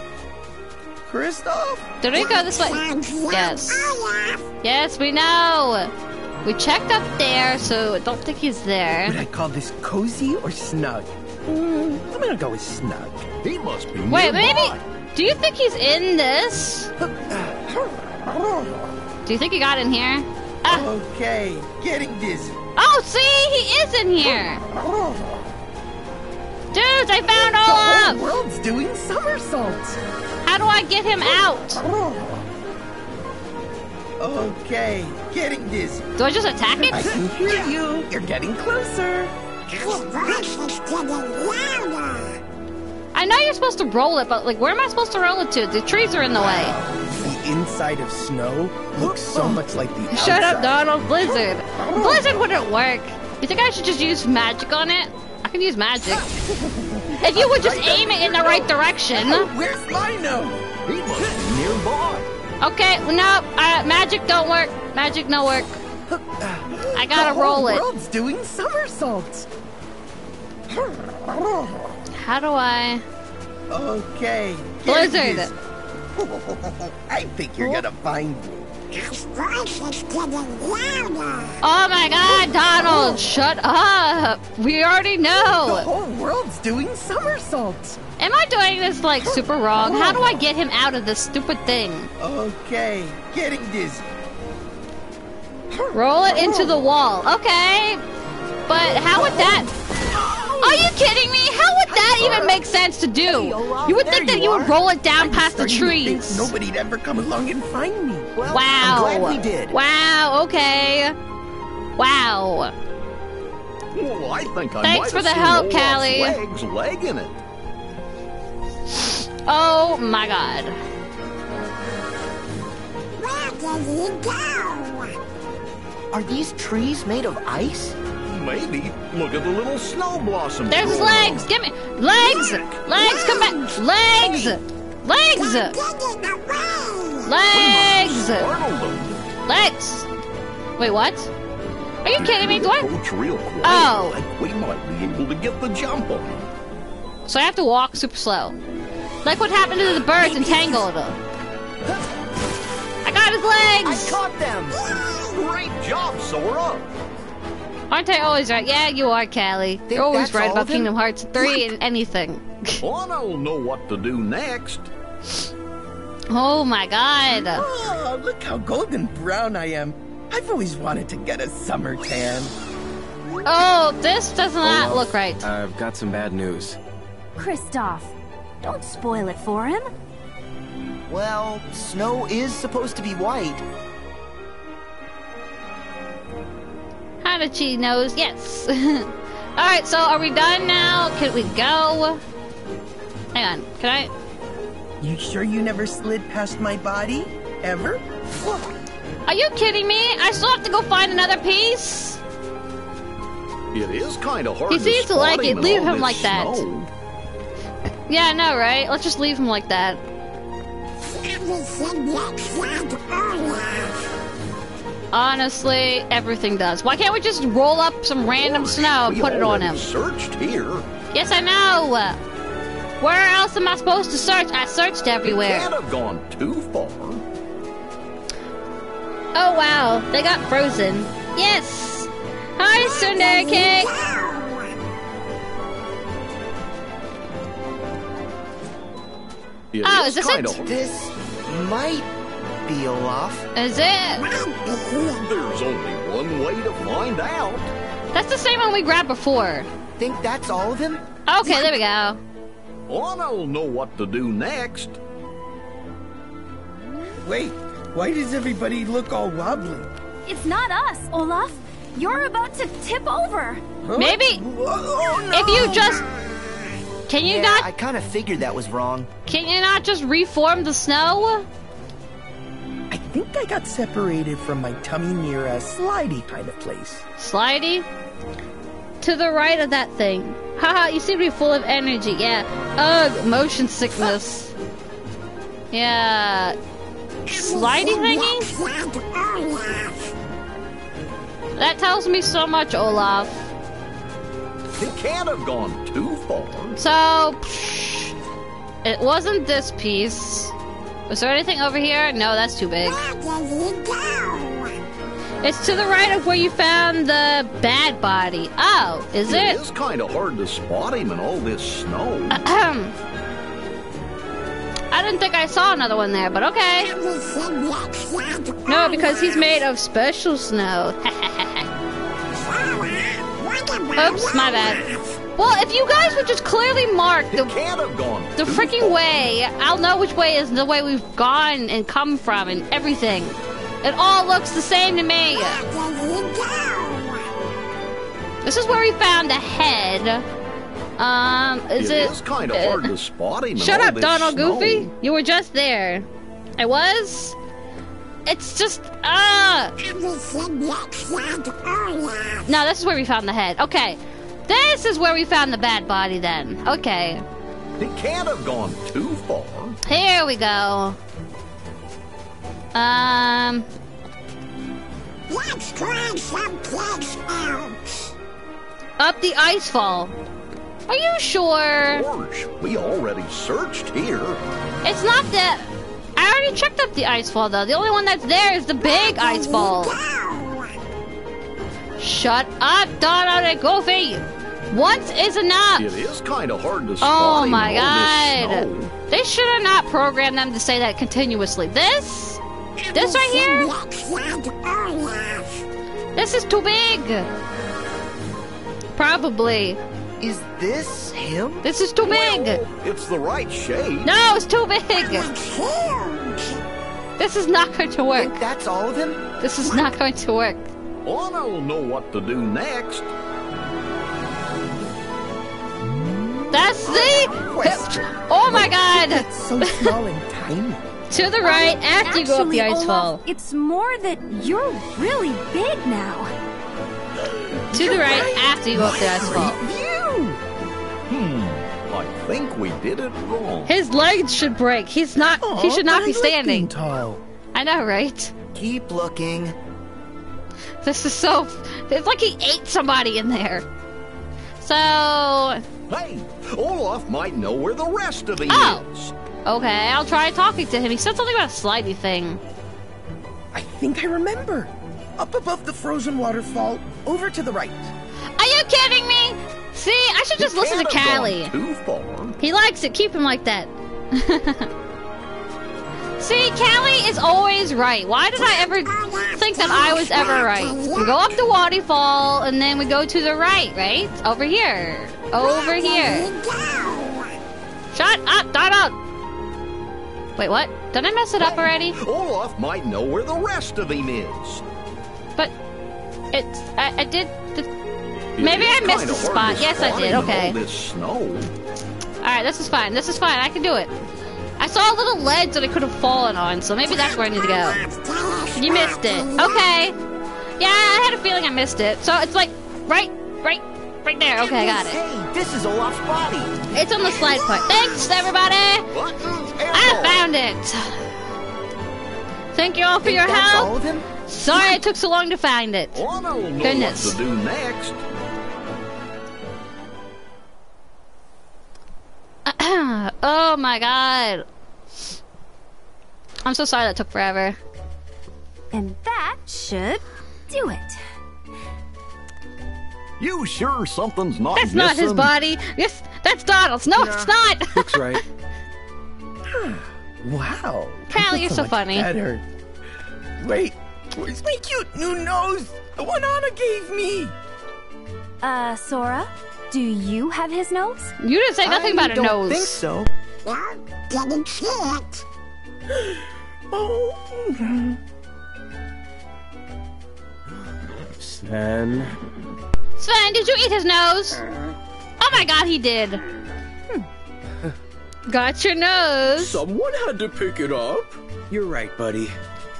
Kristoff? Did we go this way? Yes. Yes, we know. We checked up there, so I don't think he's there. Would there. I call this cozy or snug? Hmm, I'm gonna go with snug. He must be Wait, nearby. maybe. Do you think he's in this? *sighs* Do you think he got in here? Ah. Okay, getting dizzy. Oh, see, he is in here. Dudes, I found all The whole world's doing somersaults. How do I get him out? Okay, getting dizzy. Do I just attack it? I can hear you. You're getting closer. His voice is getting louder. I know you're supposed to roll it, but like, where am I supposed to roll it to? The trees are in the way. The inside of snow looks so much like the outside. Shut up. Donald. Blizzard. Blizzard wouldn't work. You think I should just use magic on it? I can use magic. *laughs* If you would just aim it in the right direction. Where's Lino? He must be nearby. Okay, no, uh, magic don't work. Magic no work. I gotta the roll whole it. world's doing somersaults. How do I? Okay. getting Blizzard. *laughs* I think you're gonna find me. His voice is getting louder. Oh my god, Donald, shut up. We already know! The whole world's doing somersaults. Am I doing this like super wrong? How do I get him out of this stupid thing? Okay, getting dizzy. Roll it into the wall. Okay. But how would that... Are you kidding me? How would that even make sense to do? You would think that you would roll it down past the Starting to think trees. Nobody'd ever come along and find me. Wow. Glad we did. Wow, okay. Wow. Well, I think I Thanks might for the help, Callie. legs legging it. Oh my god. Where did he go? Are these trees made of ice? Maybe. Look at the little snow blossoms. There's his legs. Give me legs. Legs. Come back. Legs. Legs. Legs. Legs. Wait, what? Are you kidding me? Do I? Approach real quiet. Oh. We might be able to get the jump on. So I have to walk super slow. Like what happened to the birds in Tangled. I got his legs. I caught them! Great job, Sora. Aren't I always right? Yeah, you are, Callie. You're always that's right about of? Kingdom Hearts 3 and anything. I'll know what to do next. Oh my god. Oh, look how golden brown I am. I've always wanted to get a summer tan. Oh, this does not look right. I've got some bad news. Kristoff, don't spoil it for him. Well, snow is supposed to be white. Hanachi knows, yes. *laughs* Alright, so are we done now? Can we go? Hang on, can I? You sure you never slid past my body? Ever? Are you kidding me? I still have to go find another piece? It is kind of hard He seems to like it. Leave him this like that. Yeah, I know, right? Let's just leave him like that. Honestly, everything does. Why can't we just roll up some random snow and put it on him? Searched here. Yes, I know. Where else am I supposed to search? I searched everywhere. Can't have gone too far. Oh wow, they got frozen. Yes. Hi, Tsundere Cake. It Oh, is this kinda it? This might be Olaf. Is it? There's only one way to find out. That's the same one we grabbed before. Think that's all of him? Okay, there we go. Anna'll know what to do next. Wait, why does everybody look all wobbly? It's not us, Olaf. You're about to tip over. Maybe Oh, if you just can you yeah, not I kind of figured that was wrong. can you not just reform the snow? I think I got separated from my tummy near a slidey kind of place. Slidey to the right of that thing. Haha, you seem to be full of energy. Yeah. Ugh, motion sickness. Yeah. Slidey thingy? That tells me so much, Olaf. He can't have gone too far. So, psh, it wasn't this piece. Was there anything over here? No, that's too big. It's to the right of where you found the bad body. Oh, is It it? is kind of hard to spot him in all this snow. I didn't think I saw another one there, but okay. No, because he's made of special snow. *laughs* Oops, my bad. Well, if you guys would just clearly mark the can't have gone the freaking way, I'll know which way is the way we've gone and come from and everything. It all looks the same to me. This is where we found the head. Um, is It it? is kind of uh, hard to spot him. Shut up, Donald snow. Goofy. You were just there. I was. It's just ah. No, this is where we found the head. Okay, this is where we found the bad body. Then, okay, He can't have gone too far. here we go. Um, Let's try someplace else. up the ice fall. Are you sure? George, we already searched here. It's not that. I already checked up the ice fall though. The only one that's there is the big ice fall. Shut up, Donald and Goofy. Once is enough. It is kind of hard to oh spot Oh my in all god. this snow. They should have not programmed them to say that continuously. This? This right here? This is too big. Probably. Is this him? This is too big. It's the right shape. No, it's too big. This is not going to work. Think that's all of him? This is not going to work. Anna'll know what to do next. That's the. Oh my god. It's so small and tiny. *laughs* To the *gasps* right after you go up the ice Olaf, fall. It's more that you're really big now. To the right after you go up the ice fall. Hmm. I think we did it wrong. His legs should break. He's not. he should not be I like standing. tall. I know, right? Keep looking. This is so. It's like he ate somebody in there. So. Hey, Olaf might know where the rest of him Oh. is. Okay, I'll try talking to him. He said something about a slidey thing. I think I remember. Up above the frozen waterfall, over to the right. Are you kidding me? See, I should just He listen to Callie. Too far. He likes it. Keep him like that. *laughs* See, Callie is always right. Why did I ever think that I was ever right? We go up the waterfall and then we go to the right, right? Over here. Over here. Shut up, Donald! Wait, what? Did I mess it up already? Olaf might know where the rest of him is. But it's I, I did. The, maybe I missed hard spot. Yes, I did. Okay. All this snow. All right, this is fine. This is fine. I can do it. I saw a little ledge that I could have fallen on, so maybe that's where I need to go. You missed it. Okay. Yeah, I had a feeling I missed it. So it's like right, right, right there. Okay, I got it. Hey, this is Olaf's body. It's on the slide part. Thanks, everybody. I found it. Thank you all for your help. Sorry it took so long to find it. Anna will know Goodness. what to do next. *coughs* oh my god. I'm so sorry that took forever. And that should do it. You sure something's not That's not his body. Yes, that's Donald's. No, it's not. Looks *laughs* right. *sighs* Wow. Kyle, you're so much funny. Better. Wait, where's my cute new nose? The one Anna gave me. Uh, Sora, do you have his nose? You didn't say nothing I about a don't think so. No, didn't see it. Oh. Sven. Sven, did you eat his nose? Oh my god, he did. Got your nose. Someone had to pick it up. You're right, buddy.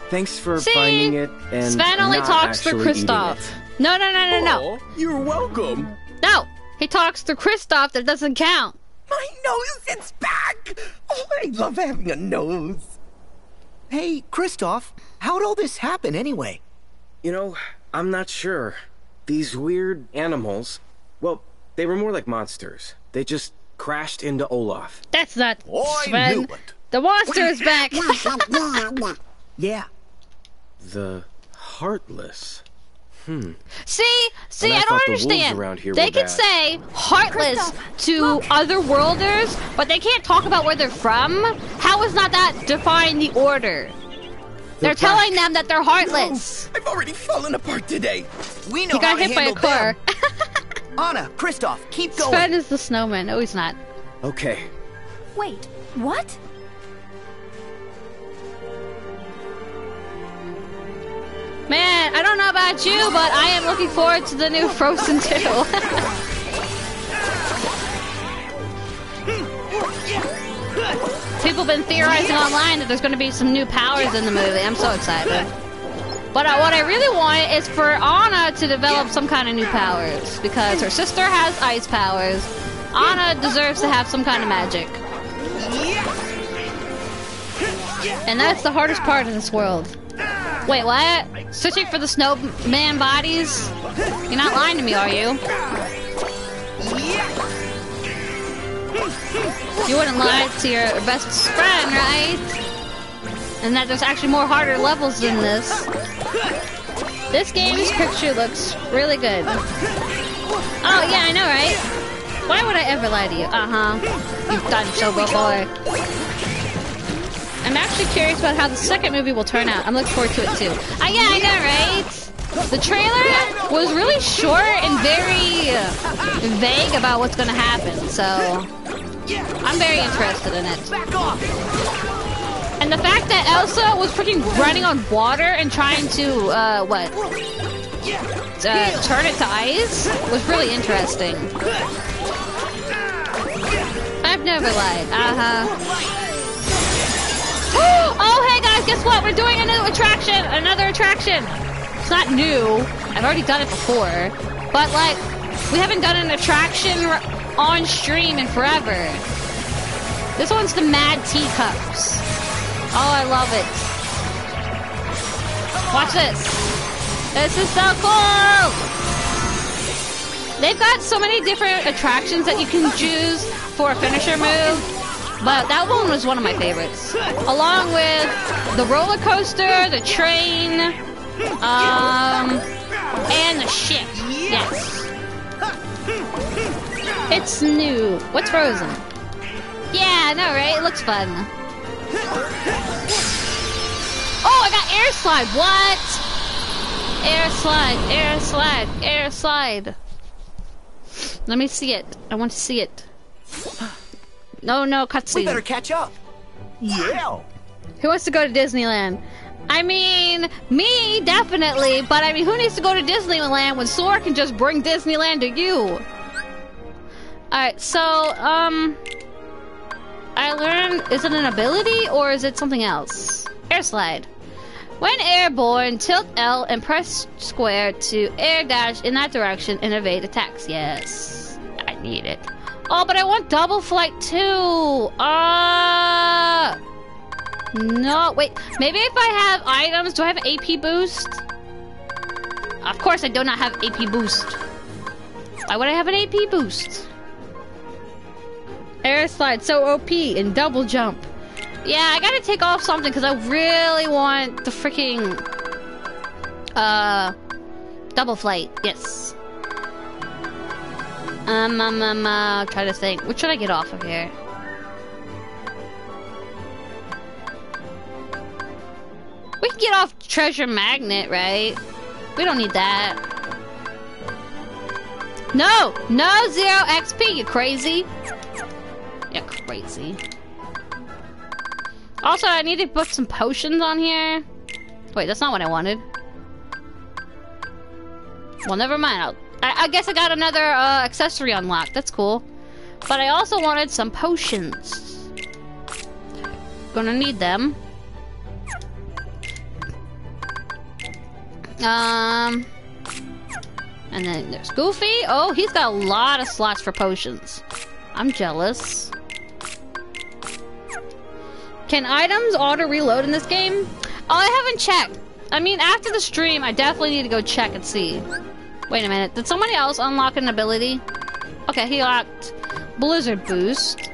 Thanks for See? finding it and Sven only not talks through actually eating Kristoff. It. No, no, no, no, no. Aw, You're welcome. No, he talks to Kristoff. That doesn't count. My nose, it's back! Oh, I love having a nose. Hey, Kristoff, how'd all this happen anyway? You know, I'm not sure. These weird animals, well, they were more like monsters. They just crashed into Olaf. That's not oh, I Sven. knew it. The monster is back. *laughs* Yeah. The Heartless. Hmm. See, see, I I, don't thought the understand. they were can bad. say heartless to other worlders, but they can't talk about where they're from. How is not that define the order? They're, telling them that they're heartless. I've already fallen apart today. We know He got hit by a car. *laughs* Anna, Kristoff, keep going. Sven is the snowman. No, he's not. Okay, Wait, what? Man, I don't know about you, but I am looking forward to the new Frozen 2. *laughs* People have been theorizing online that there's going to be some new powers in the movie. I'm so excited. But uh, what I really want is for Anna to develop some kind of new powers because her sister has ice powers. Anna deserves to have some kind of magic. And that's the hardest part of this world. Wait, what? Searching for the snowman bodies? You're not lying to me, are you? You wouldn't lie to your best friend, right? And that there's actually more harder levels than this. This game's picture looks really good. Oh, yeah, I know, right? Why would I ever lie to you? Uh-huh. You've done so before. I'm actually curious about how the second movie will turn out. I'm looking forward to it too. Ah, yeah, I know, right? The trailer was really short and very uh, vague about what's going to happen, so I'm very interested in it. And the fact that Elsa was freaking running on water and trying to, uh, what? Uh, turn it to ice was really interesting. I've never lied. Uh huh. *gasps* oh, hey guys, guess what? We're doing a new attraction. Another attraction. It's not new. I've already done it before. But, like, we haven't done an attraction on stream in forever. This one's the Mad Teacups. Oh, I love it. Watch this. This is so cool. They've got so many different attractions that you can choose for a finisher move. But that one was one of my favorites. Along with the roller coaster, the train, um, and the ship. Yes. It's new. What's frozen? Yeah, I know, right? It looks fun. Oh, I got air slide. What? Air slide, air slide, air slide. Let me see it. I want to see it. No, no, cutscene. We better catch up. Yeah. Who wants to go to Disneyland? I mean, me, definitely, but I mean, who needs to go to Disneyland when Sora can just bring Disneyland to you? Alright, so, um... I learned, is it an ability or is it something else? Air slide. When airborne, tilt L and press square to air dash in that direction and evade attacks. Yes, I need it. Oh, but I want double flight too. Ah. no, wait. Maybe if I have items, do I have AP boost? Of course, I do not have AP boost. Why would I have an AP boost? Air slide, so OP and double jump. Yeah, I gotta take off something because I really want the freaking uh double flight. Yes. Um, um, um, uh, try to think. What should I get off of here? We can get off Treasure Magnet, right? We don't need that. No! No zero XP, you crazy! You're crazy. Also, I need to put some potions on here. Wait, that's not what I wanted. Well, never mind. I'll I, I guess I got another uh, accessory unlocked. That's cool. But I also wanted some potions. Gonna need them. Um... And then there's Goofy. Oh, he's got a lot of slots for potions. I'm jealous. Can items auto-reload in this game? Oh, I haven't checked. I mean, after the stream, I definitely need to go check and see. Wait a minute. Did somebody else unlock an ability? Okay, he locked Blizzard Boost.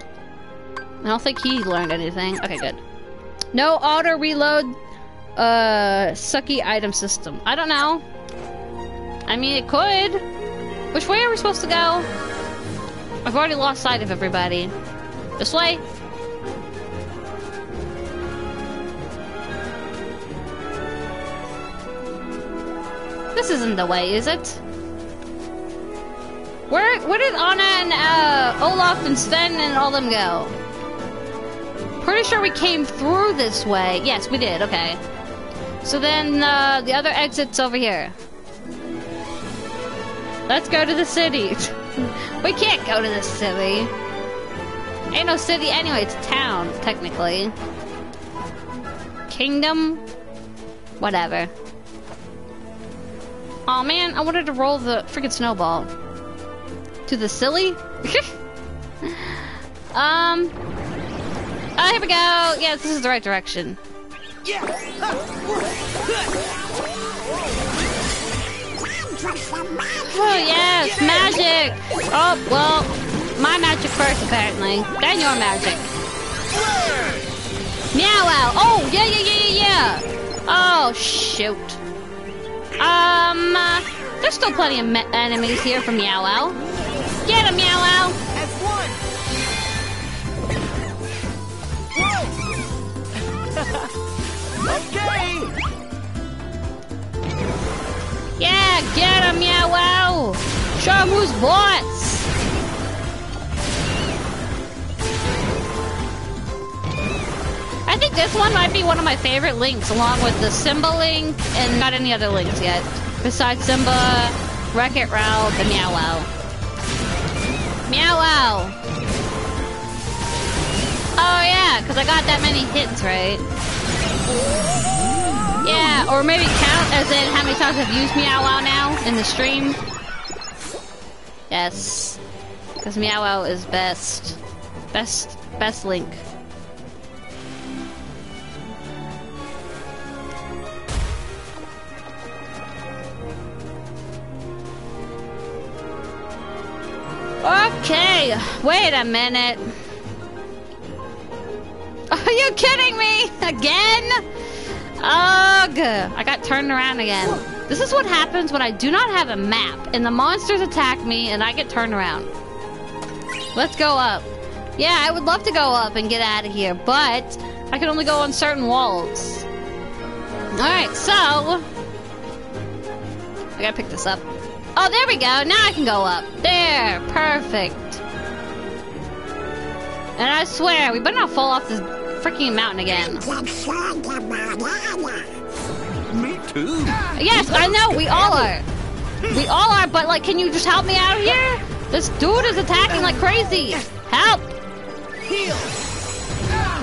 I don't think he learned anything. Okay, good. No auto-reload uh, sucky item system. I don't know. I mean, it could. Which way are we supposed to go? I've already lost sight of everybody. This way? This isn't the way, is it? Where where did Anna and uh, Olaf and Sven and all them go? Pretty sure we came through this way. Yes, we did. Okay. So then uh, the other exit's over here. Let's go to the city. *laughs* we can't go to the city. Ain't no city anyway, it's a town, technically. Kingdom? Whatever. oh, man, I wanted to roll the freaking snowball. To the silly? *laughs* um... Oh, here we go! Yes, this is the right direction. Yeah! Oh yes, magic! Oh, well, my magic first apparently. Then your magic. Meow wow! Oh, yeah, yeah, yeah, yeah, yeah! Oh, shoot. Um, uh, there's still plenty of enemies here from Meow Wow. Get him, Meow Wow! *laughs* okay! Yeah, get him, yeah, wow! Show him who's boss! I think this one might be one of my favorite links, along with the Simba link, and not any other links yet. Besides Simba, Wreck-It Ralph, and Meow Wow. Meow Wow! Oh yeah, because I got that many hits, right? Yeah, or maybe count as in how many times I've used Meow Wow now in the stream. Yes. Because Meow Wow is best. Best, best link. Okay, wait a minute. Are you kidding me? Again? Ugh! I got turned around again. This is what happens when I do not have a map and the monsters attack me and I get turned around. Let's go up. Yeah, I would love to go up and get out of here, but I can only go on certain walls. Alright, so... I gotta pick this up. Oh, there we go. Now I can go up. There. Perfect. And I swear, we better not fall off this freaking mountain again. Me too. Yes, I know, we all are. We all are, but like, can you just help me out here? This dude is attacking like crazy. Help!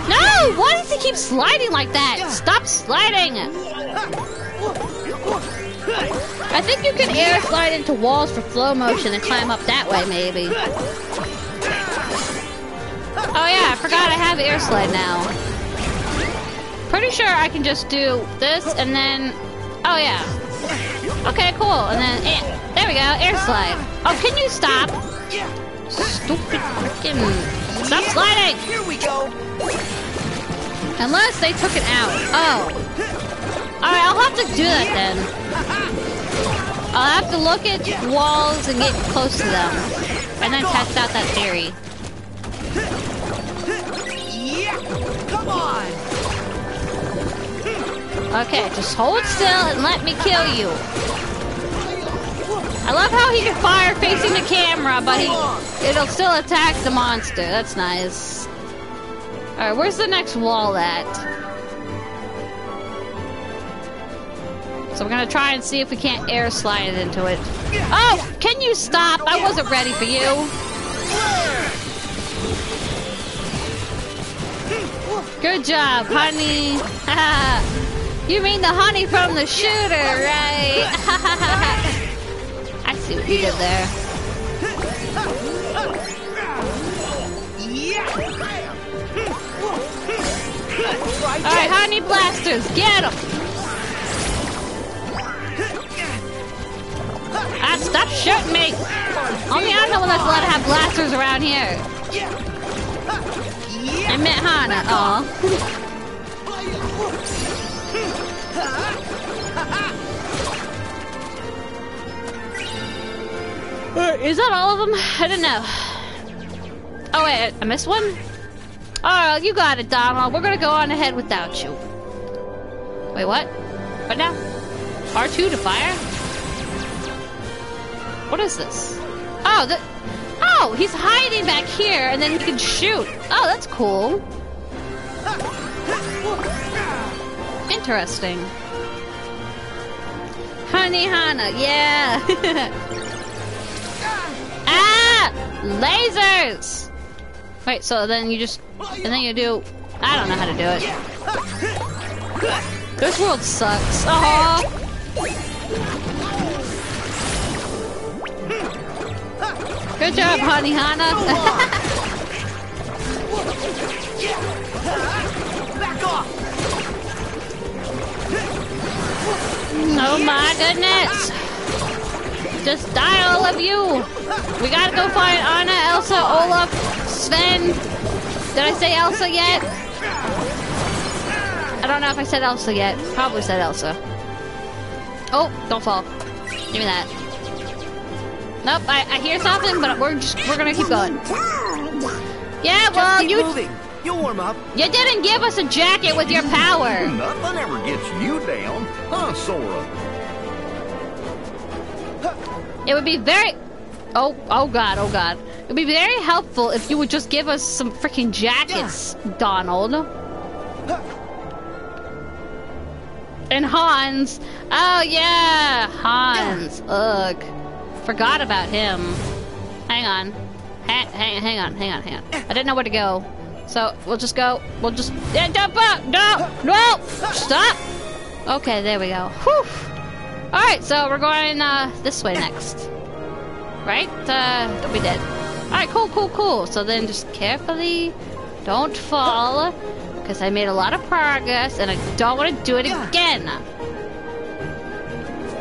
No! Why does he keep sliding like that? Stop sliding! I think you can air slide into walls for flow motion and climb up that way, maybe. Oh yeah, I forgot I have air slide now. Pretty sure I can just do this and then... Oh yeah. Okay, cool. And then... Eh, there we go, air slide. Oh, can you stop? Stupid freaking... Stop sliding! Here we go! Unless they took it out. Oh. Alright, I'll have to do that then. I'll have to look at walls and get close to them. And then test out that theory. Yeah! Come on! Okay, just hold still and let me kill you. I love how he can fire facing the camera, but he it'll still attack the monster. That's nice. Alright, where's the next wall at? So we're gonna try and see if we can't air slide into it. Oh, can you stop? I wasn't ready for you. Good job, honey. *laughs* you mean the honey from the shooter, right? *laughs* I see what you did there. Alright, honey blasters, get them! Ah, stop shooting me! Only I'm the one that's allowed to have blasters around here. I met Hana. Aw. Is that all of them? I don't know. Oh wait, I missed one? Oh, you got it, Donald. We're gonna go on ahead without you. Wait, what? What now? R2 to fire? What is this? Oh, the... Oh, he's hiding back here, and then he can shoot. Oh, that's cool. Interesting. Honey Hana, yeah. *laughs* ah! Lasers! Wait, so then you just... And then you do... I don't know how to do it. This world sucks. Oh. Good job, honey Hana. Back off! oh my goodness. Just die, all of you. We gotta go find Anna, Elsa, Olaf, Sven. Did I say Elsa yet? I don't know if I said Elsa yet. Probably said Elsa. Oh, don't fall. Give me that. Nope, I, I hear something, but we're just we're gonna keep going. Yeah, well, you moving. You'll warm up. you didn't give us a jacket with your power. Nothing ever gets you down, huh, Sora? It would be very. Oh, oh God, oh God. It would be very helpful if you would just give us some freaking jackets, Donald. And Hans. Oh, yeah, Hans. Ugh. Forgot about him. Hang on. Hang, hang, hang on, hang on, hang on. I didn't know where to go. So we'll just go. We'll just. Yeah, jump up! No! No! Stop! Okay, there we go. Whew. Alright, so we're going uh, this way next. Right? Uh, we did. Alright, cool, cool, cool. So then just carefully, don't fall, because I made a lot of progress and I don't want to do it again.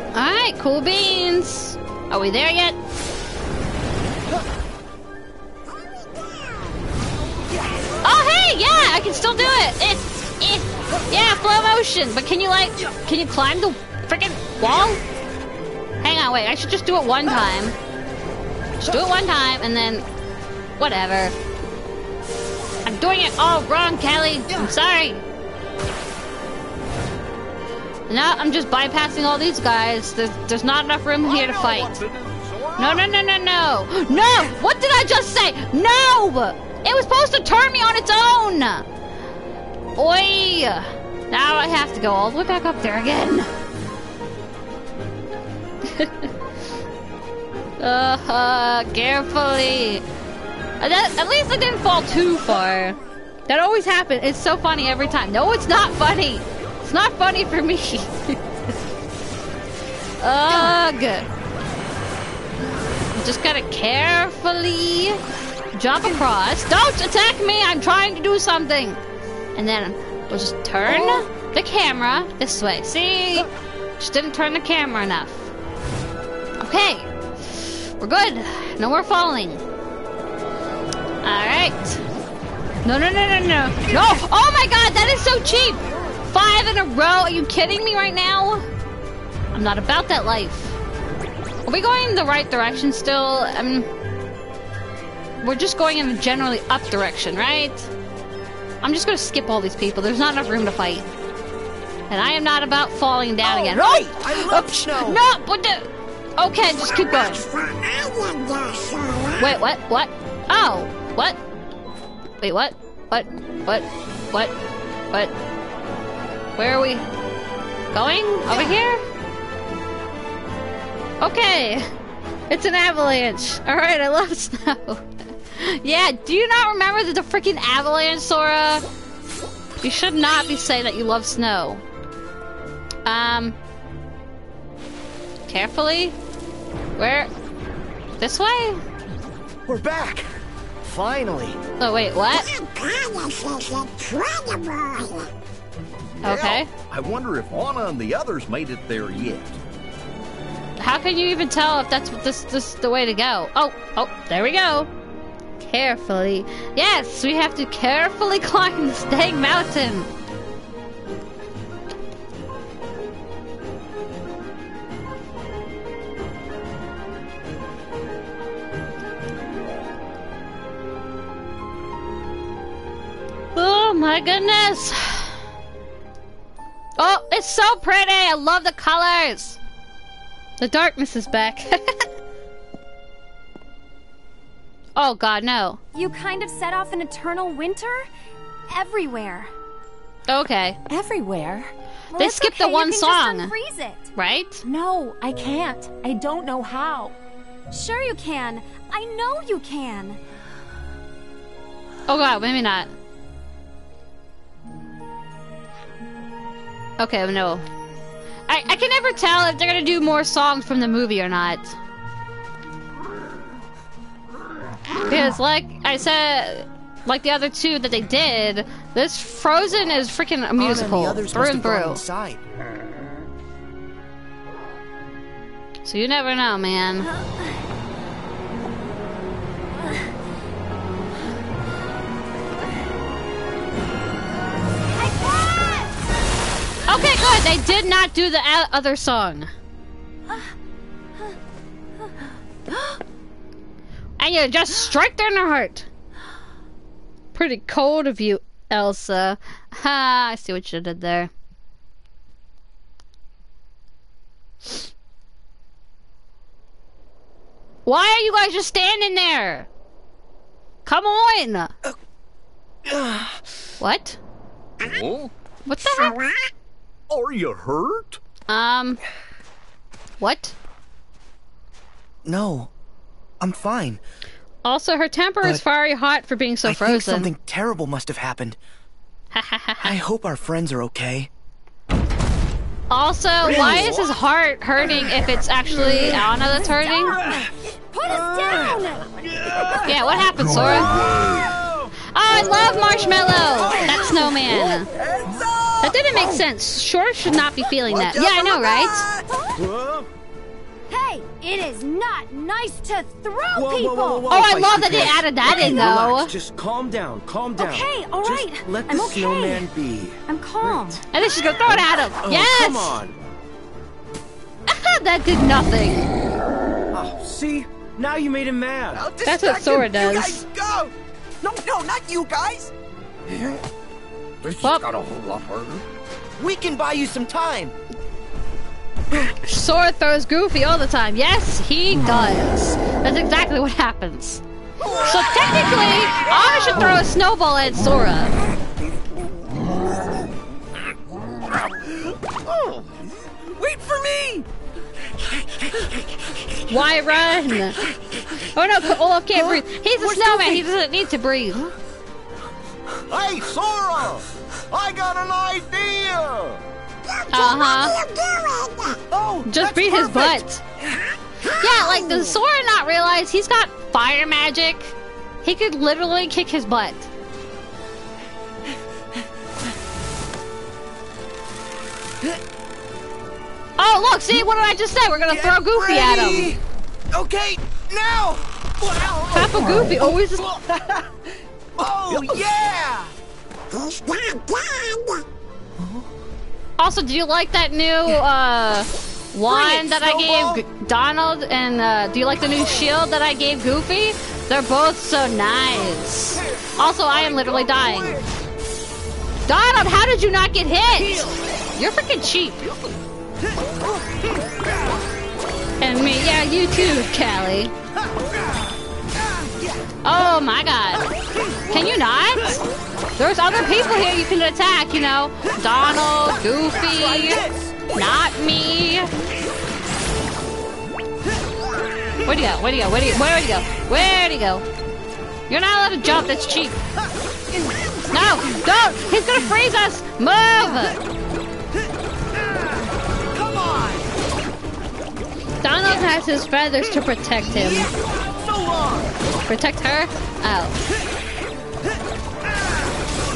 Alright, cool beans. Are we there yet? Oh, hey, yeah, I can still do it. Eh, eh. Yeah, flow motion. But can you, like, can you climb the freaking wall? Hang on, wait, I should just do it one time. Just do it one time, and then whatever. I'm doing it all wrong, Callie. I'm sorry. No, I'm just bypassing all these guys. There's, there's not enough room here to fight. No, no, no, no, no. No! What did I just say? No! It was supposed to turn me on its own! Oi! Now I have to go all the way back up there again. *laughs* uh, -huh, carefully. At least I didn't fall too far. That always happens. It's so funny every time. No, it's not funny. It's not funny for me. Ugh. Just gotta carefully jump across. Don't attack me! I'm trying to do something. And then we'll just turn oh. the camera this way. See? Just didn't turn the camera enough. Okay. We're good. No more falling. Alright. No, no, no, no, no. No! Oh my god, that is so cheap! Five in a row. Are you kidding me right now? I'm not about that life. Are we going in the right direction still? Um, we're just going in a generally up direction, right? I'm just gonna skip all these people. There's not enough room to fight. And I am not about falling down again. right! Oh! I love Oops. snow. No, but the... Okay, just keep going. Wait, what? What? Oh, what? Wait, what? What? What? What? What? Where are we going? Over here? Okay. It's an avalanche. Alright, I love *laughs* snow. yeah, do you not remember the, the freaking avalanche, Sora? You should not be saying that you love snow. Um. Carefully. Where? This way? We're back! Finally. Oh, wait, what? Okay. Hell, I wonder if Anna and the others made it there yet. How can you even tell if that's this this the way to go? Oh, oh, there we go. Carefully. Yes, we have to carefully *laughs* climb this dang mountain. Oh my goodness. Oh, it's so pretty. I love the colors. The darkness is back. *laughs* oh god, no. You kind of set off an eternal winter? Everywhere. Okay. Everywhere? Well, They skipped okay, the one song. Right? No, I can't. I don't know how. Sure you can. I know you can. Oh god, maybe not. Okay, no. I, I can never tell if they're gonna do more songs from the movie or not. Because, like I said, like the other two that they did, this Frozen is freaking a and musical through and through. inside. So you never know, man. Good. They did not do the other song. And you just strike there in the heart. Pretty cold of you, Elsa. Ha, I see what you did there. Why are you guys just standing there? Come on! Uh, uh. What? Oh? What the heck? Are you hurt? Um. What? No, I'm fine. Also, her temper is very hot for being so I think something terrible must have happened. *laughs* I hope our friends are okay. Also, why is his heart hurting if it's actually Anna that's hurting? Put us down! Yeah, what happened, Sora? Oh, I love Marshmallow! That snowman. That didn't make sense. Sora should not be feeling that. Yeah, I know, right? Hey, it is not nice to throw Whoa, people! whoa, whoa, whoa, Oh, I love that they added that in, Relax, though. Just calm down, calm down. Okay, all right. Just let the I'm okay. snowman be. I'm calm. And then she's gonna throw it at him. Oh, yes! come on. *laughs* that did nothing. Oh, see? Now you made him mad. I'll That's what distract Sora him. does. You guys go! No, no, not you guys! This got a whole lot harder. We can buy you some time. Sora throws Goofy all the time. Yes, he hmm. does. That's exactly what happens. So technically, I should throw a snowball at Sora. Oh, wait for me! Why run? Oh no, Olaf can't breathe. He's a snowman. He doesn't need to breathe. Hey, Sora! I got an idea! Uh huh. Oh, Just beat his butt. Yeah, like does Sora not realize he's got fire magic? He could literally kick his butt. Oh look, see what did I just say? We're gonna throw Goofy at him. Okay, now! Papa Goofy always. *laughs* Oh, yeah! He's not dead. Also, do you like that new uh wand it, that I gave Donald? And uh, do you like the new shield that I gave Goofy? They're both so nice. Also, I am literally dying. Donald, how did you not get hit? You're freaking cheap. And me, yeah, you too, Callie. Oh my god. Can you not? There's other people here you can attack, you know. Donald, Goofy, not me. Where'd he go? Where'd he go? Where'd he go? Where'd he go? Where'd he go? You're not allowed to jump, that's cheap. No, don't! He's gonna freeze us! Move! Come on! Donald has his feathers to protect him. So long! Protect her? Oh.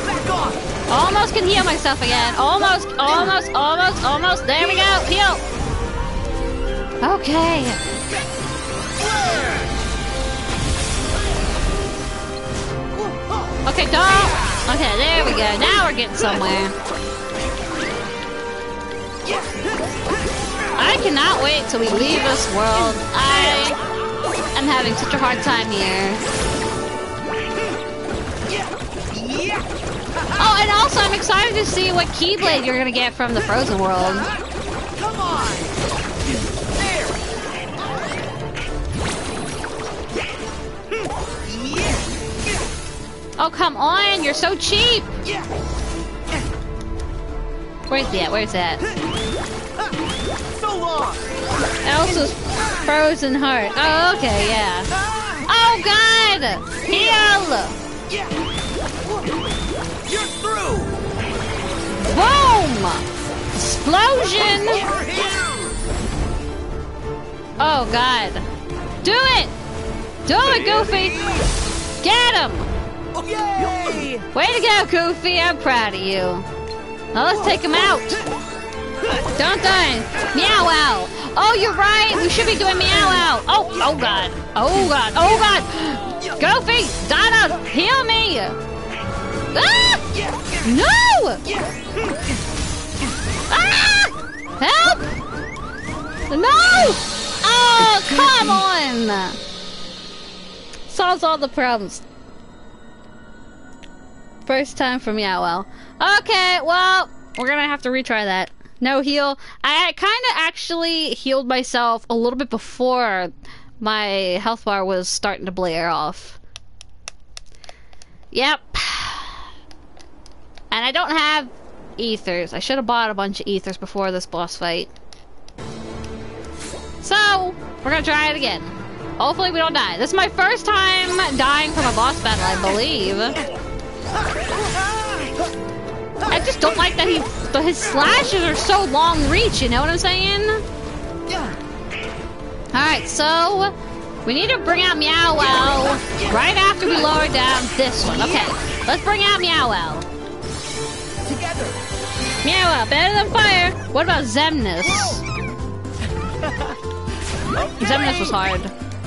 Back off! Almost can heal myself again. Almost, almost, almost, almost. There we go. Heal. Okay. Okay, don't. Okay, there we go. Now we're getting somewhere. I cannot wait till we leave this world. I am having such a hard time here. Oh, and also I'm excited to see what Keyblade you're gonna get from the Frozen World. Come on! Oh, come on, you're so cheap! Where's that? Where's that? So long! Elsa's frozen heart. Oh, okay, yeah. Oh, God! Heal! You're through! Boom! Explosion! Oh, God. Do it! Do it, Goofy! Get him! Yay! Way to go, Goofy! I'm proud of you. Now let's take him out. Don't die. Meow wow. Oh, you're right. We should be doing meow wow. Oh, oh God. Oh God. Oh God. Goofy, Donald, heal me. Ah! No! Ah! Help! No! Oh, come on! Solves all the problems. First time for Meow Wow. Okay, well, we're gonna have to retry that. No heal. I kind of actually healed myself a little bit before my health bar was starting to blare off. Yep. And I don't have ethers. I should have bought a bunch of ethers before this boss fight. So, we're gonna try it again. Hopefully we don't die. This is my first time dying from a boss battle, I believe. I just don't like that he, his slashes are so long reach, you know what I'm saying? Yeah. Alright, so, we need to bring out Meow Wow right after we lower down this one. Okay, let's bring out Meow Wow. Together! Meow Wow, better than fire. What about Xemnas? *laughs* Xemnas was hard.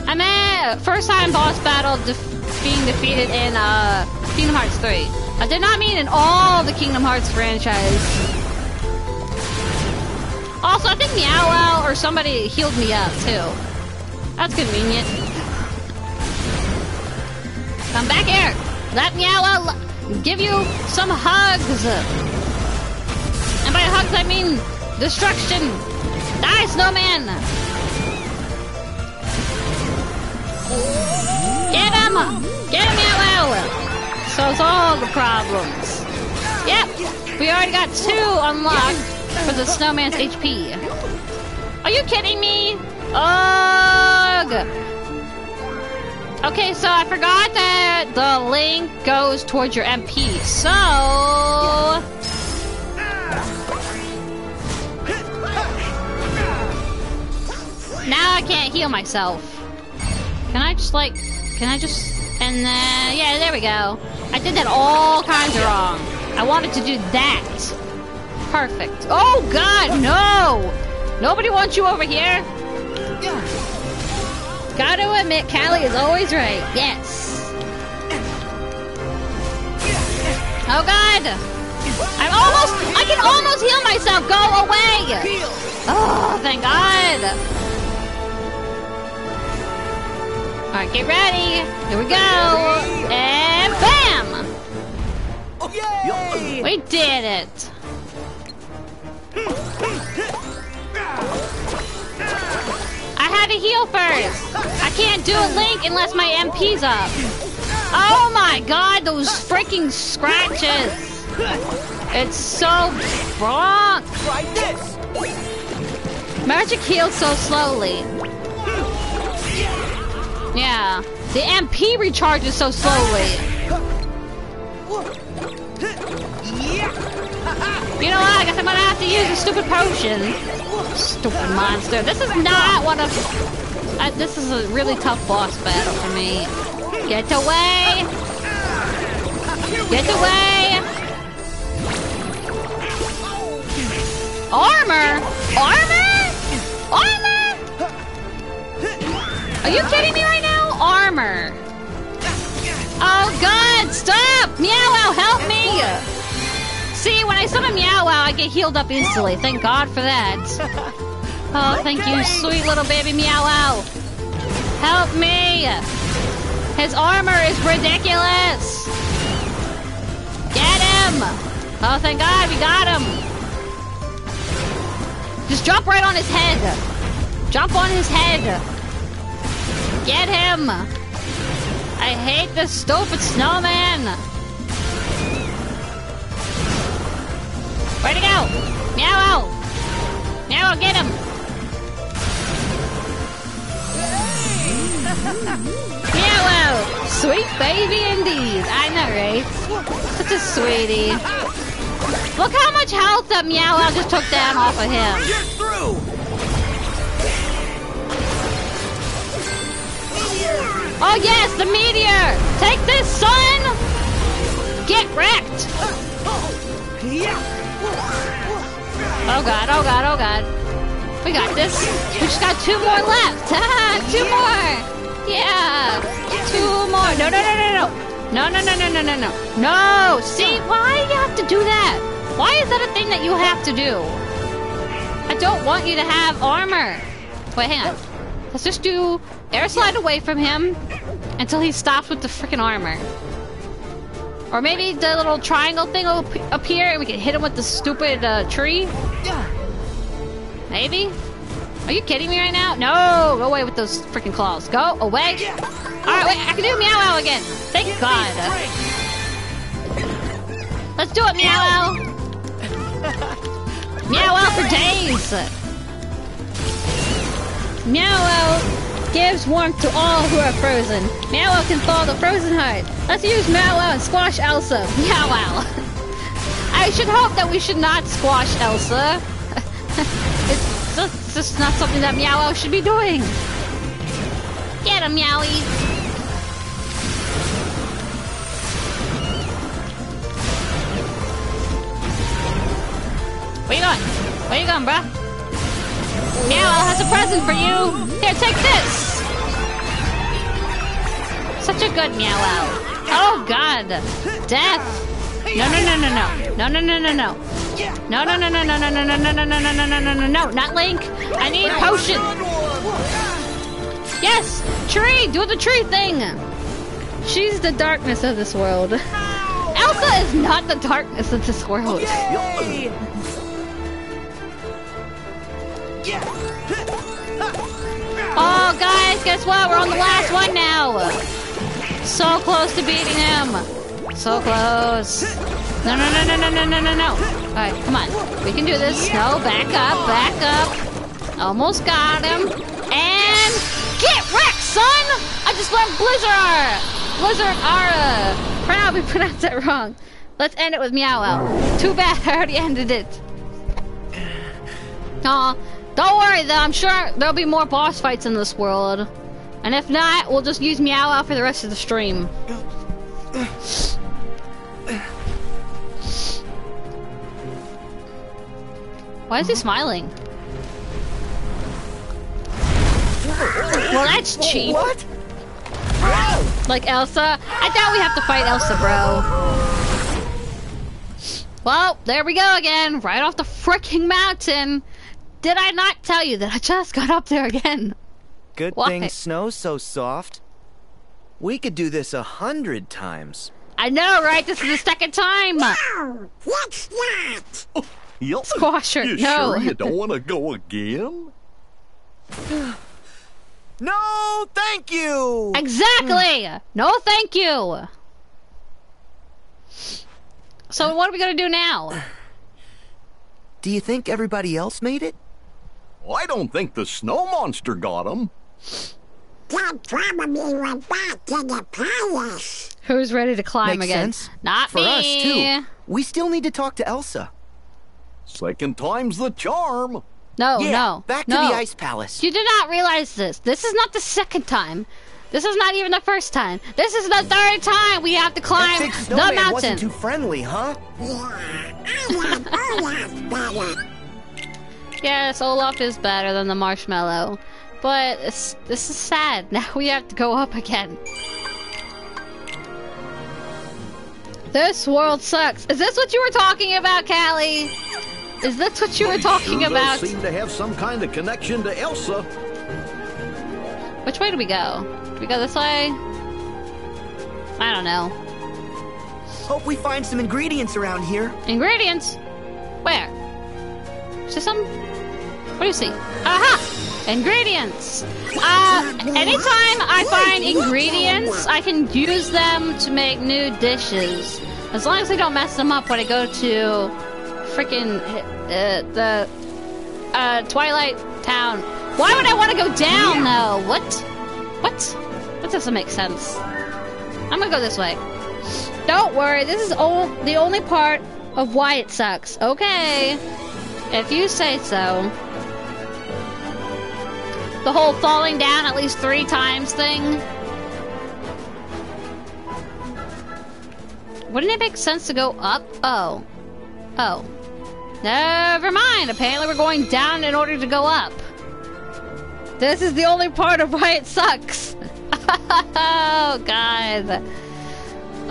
I mean, first time boss battle def being defeated in uh, Kingdom Hearts 3. I did not mean in all the Kingdom Hearts franchise. Also, I think Meow or somebody healed me up too. That's convenient. Come back here. Let Meow give you some hugs. And by hugs, I mean destruction. Die, snowman. Get him! Get him, Wow! Solves all the problems. Yep, we already got two unlocked for the snowman's HP. Are you kidding me? Ugh! Okay, so I forgot that the link goes towards your MP, so... Now I can't heal myself. Can I just like, can I just, and then, yeah, there we go. I did that all kinds of wrong. I wanted to do that. Perfect. Oh God, no! Nobody wants you over here. Gotta admit, Callie is always right. Yes. Oh God! I'm almost, I can almost heal myself. Go away! Oh, thank God. Alright, get ready. Here we go. And bam! Oh, yay! We did it. I had to heal first. I can't do a link unless my MP's up. Oh my god, those freaking scratches. It's so wrong. Try this! Magic heals so slowly. Yeah. The MP recharges so slowly. You know what? I guess I'm gonna have to use a stupid potion. Stupid monster. This is not one of... Uh, this is a really tough boss battle for me. Get away! Get away! Armor? Armor? Are you kidding me right now? Armor. Oh god, stop! Meowwow! Help me! See, when I summon Meow Wow, I get healed up instantly. Thank God for that. *laughs* Oh, thank you, sweet little baby Meowwow! Help me! His armor is ridiculous! Get him! Oh, thank God, we got him! Just jump right on his head! Jump on his head! Get him! I hate this stupid snowman! Where'd he go? Meow! Meow get him! Meow! Sweet baby indeed! I know, right? Such a sweetie. Look how much health that Meow just took down off of him. You're through! Oh yes, the meteor! Take this, son! Get wrecked! Oh god, oh god, oh god. We got this. We just got two more left. *laughs* two more! Yeah! Two more. No, no, no, no, no. No, no, no, no, no, no, no. No! See, why do you have to do that? Why is that a thing that you have to do? I don't want you to have armor. Wait, hang on. Let's just do air slide away from him until he stops with the freaking armor. Or maybe the little triangle thing will ap- appear and we can hit him with the stupid uh, tree. Maybe? Are you kidding me right now? No! Go away with those freaking claws. Go away! Alright, wait, I can do Meow Wow again. Thank God. Let's do it, Meow Wow! Meow Wow for days! Meow Wow gives warmth to all who are frozen. Meow can thaw the frozen heart. Let's use Meow and squash Elsa. *laughs* Meow I should hope that we should not squash Elsa. *laughs* it's just, just not something that Meow should be doing. Get him, Meowie. Where you going? Where you going, bruh? Meow has a present for you. Here, take this. Such a good Meow Oh God, death. No, no, no, no, no, no, no, no, no, no. No, no, no, no, no, no, no, no, no, no, no, no, no, no, no, no, no, not Link. I need potion. Yes, tree, do the tree thing. She's the darkness of this world. Elsa is not the darkness of this world. Oh, guys, guess what? We're on the last one now. So close to beating him. So close. No, no, no, no, no, no, no, no, no. All right, come on. We can do this. No, back up, back up. Almost got him. And get wrecked, son! I just learned Blizzard. Blizzard Ara. Probably *laughs* pronounced that wrong. Let's end it with Meow. Too bad I already ended it. Aw, don't worry though, I'm sure there'll be more boss fights in this world. And if not, we'll just use Meow Wow for the rest of the stream. Why is he smiling? Well, that's cheap. What? Like Elsa? I doubt we have to fight Elsa, bro. Well, there we go again, right off the freaking mountain. Did I not tell you that I just got up there again? Good Why? thing snow's so soft. We could do this a hundred times. I know, right? This is the second time. No, what's that? Oh, you, Squash her. You No. sure you don't want to go again? *sighs* No, thank you! Exactly! No, thank you! So, what are we gonna do now? *sighs* Do you think everybody else made it? I don't think the snow monster got him. Dad probably went back to the palace. Who's ready to climb Makes again? sense. Not For me. us, too. We still need to talk to Elsa. Second time's the charm. No, yeah, no. back to no. the ice palace. You do not realize this. This is not the second time. This is not even the first time. This is the third time we have to that climb big the snowman mountain. wasn't too friendly, huh? Yeah, I like Olaf better. Yes, Olaf is better than the marshmallow. But it's, this is sad. *laughs* Now we have to go up again. This world sucks. Is this what you were talking about, Callie? Is this what you were talking sure about? Does seem to have some kind of connection to Elsa. Which way do we go? Do we go this way? I don't know. Hope we find some ingredients around here. Ingredients? Where? Is there some? What do you see? Aha! Ingredients! Uh, anytime I find ingredients, I can use them to make new dishes. As long as I don't mess them up when I go to freaking uh, the uh, Twilight Town. Why would I want to go down though? What? What? That doesn't make sense. I'm gonna go this way. Don't worry, this is all the only part of why it sucks. Okay. If you say so. The whole falling down at least three times thing. Wouldn't it make sense to go up? Oh. Oh. Never mind. Apparently we're going down in order to go up. This is the only part of why it sucks. *laughs* oh, God.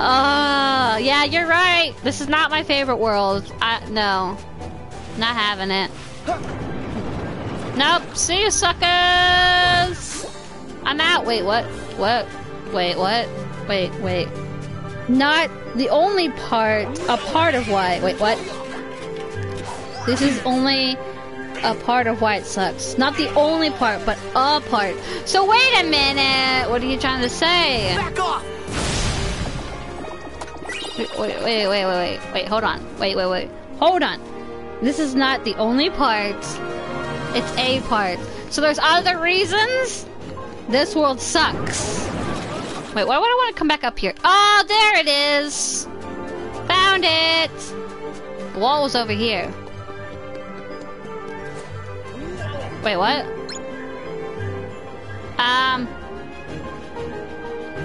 Oh, yeah, you're right. This is not my favorite world. I, no. Not having it. Nope. See you, suckers! I'm out. Wait, what? What? Wait, what? Wait, wait. Not the only part. A part of why. Wait, what? This is only a part of why it sucks. Not the only part, but a part. So wait a minute. What are you trying to say? Back off! Wait, wait, wait, wait, wait, wait. Hold on. Wait, wait, wait. Hold on. This is not the only part. It's a part. So there's other reasons? This world sucks. Wait, why would I want to come back up here? Oh, there it is! Found it! The wall was over here. Wait, what? Um...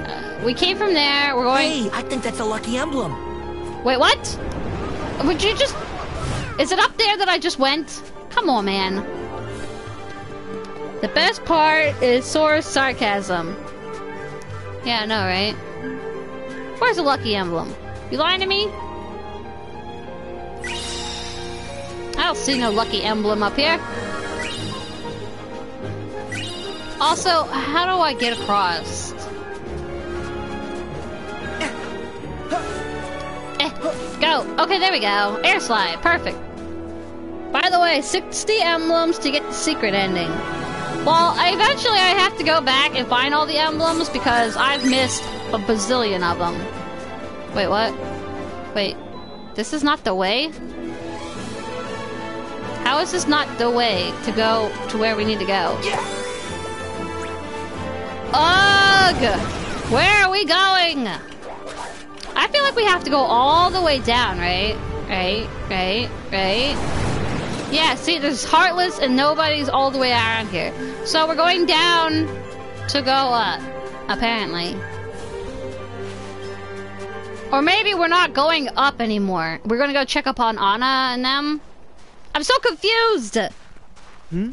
uh, we came from there, we're going... Hey, I think that's a lucky emblem. Wait, what? Would you just... Is it up there that I just went? Come on, man. The best part is Sora's sarcasm. Yeah, I know, right? Where's the lucky emblem? You lying to me? I don't see no lucky emblem up here. Also, how do I get across? Eh, go. Okay, there we go. Air slide. Perfect. By the way, 60 emblems to get the secret ending. Well, I, eventually I have to go back and find all the emblems because I've missed a bazillion of them. Wait, what? Wait, this is not the way? How is this not the way to go to where we need to go? Ugh! Where are we going? I feel like we have to go all the way down, right? Right, right, right. Yeah, see, there's Heartless and nobody's all the way around here. So we're going down to go up, apparently. Or maybe we're not going up anymore. We're gonna go check up on Anna and them. I'm so confused! Hmm?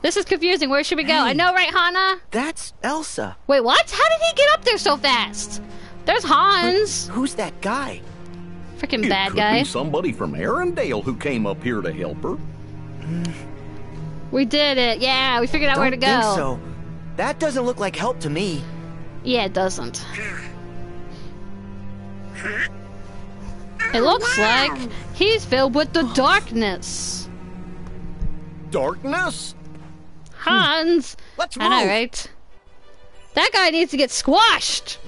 This is confusing. Where should we go? I know, right, Hana? That's Elsa. Wait, what? How did he get up there so fast? There's Hans. Who's that guy? Freaking It bad could guy. be somebody from Arendelle who came up here to help her. We did it. Yeah, we figured out Don't where to go. think so. That doesn't look like help to me. Yeah, it doesn't. It looks like he's filled with the darkness. Darkness? Hans! Hmm. Let's I know, move. right? That guy needs to get squashed!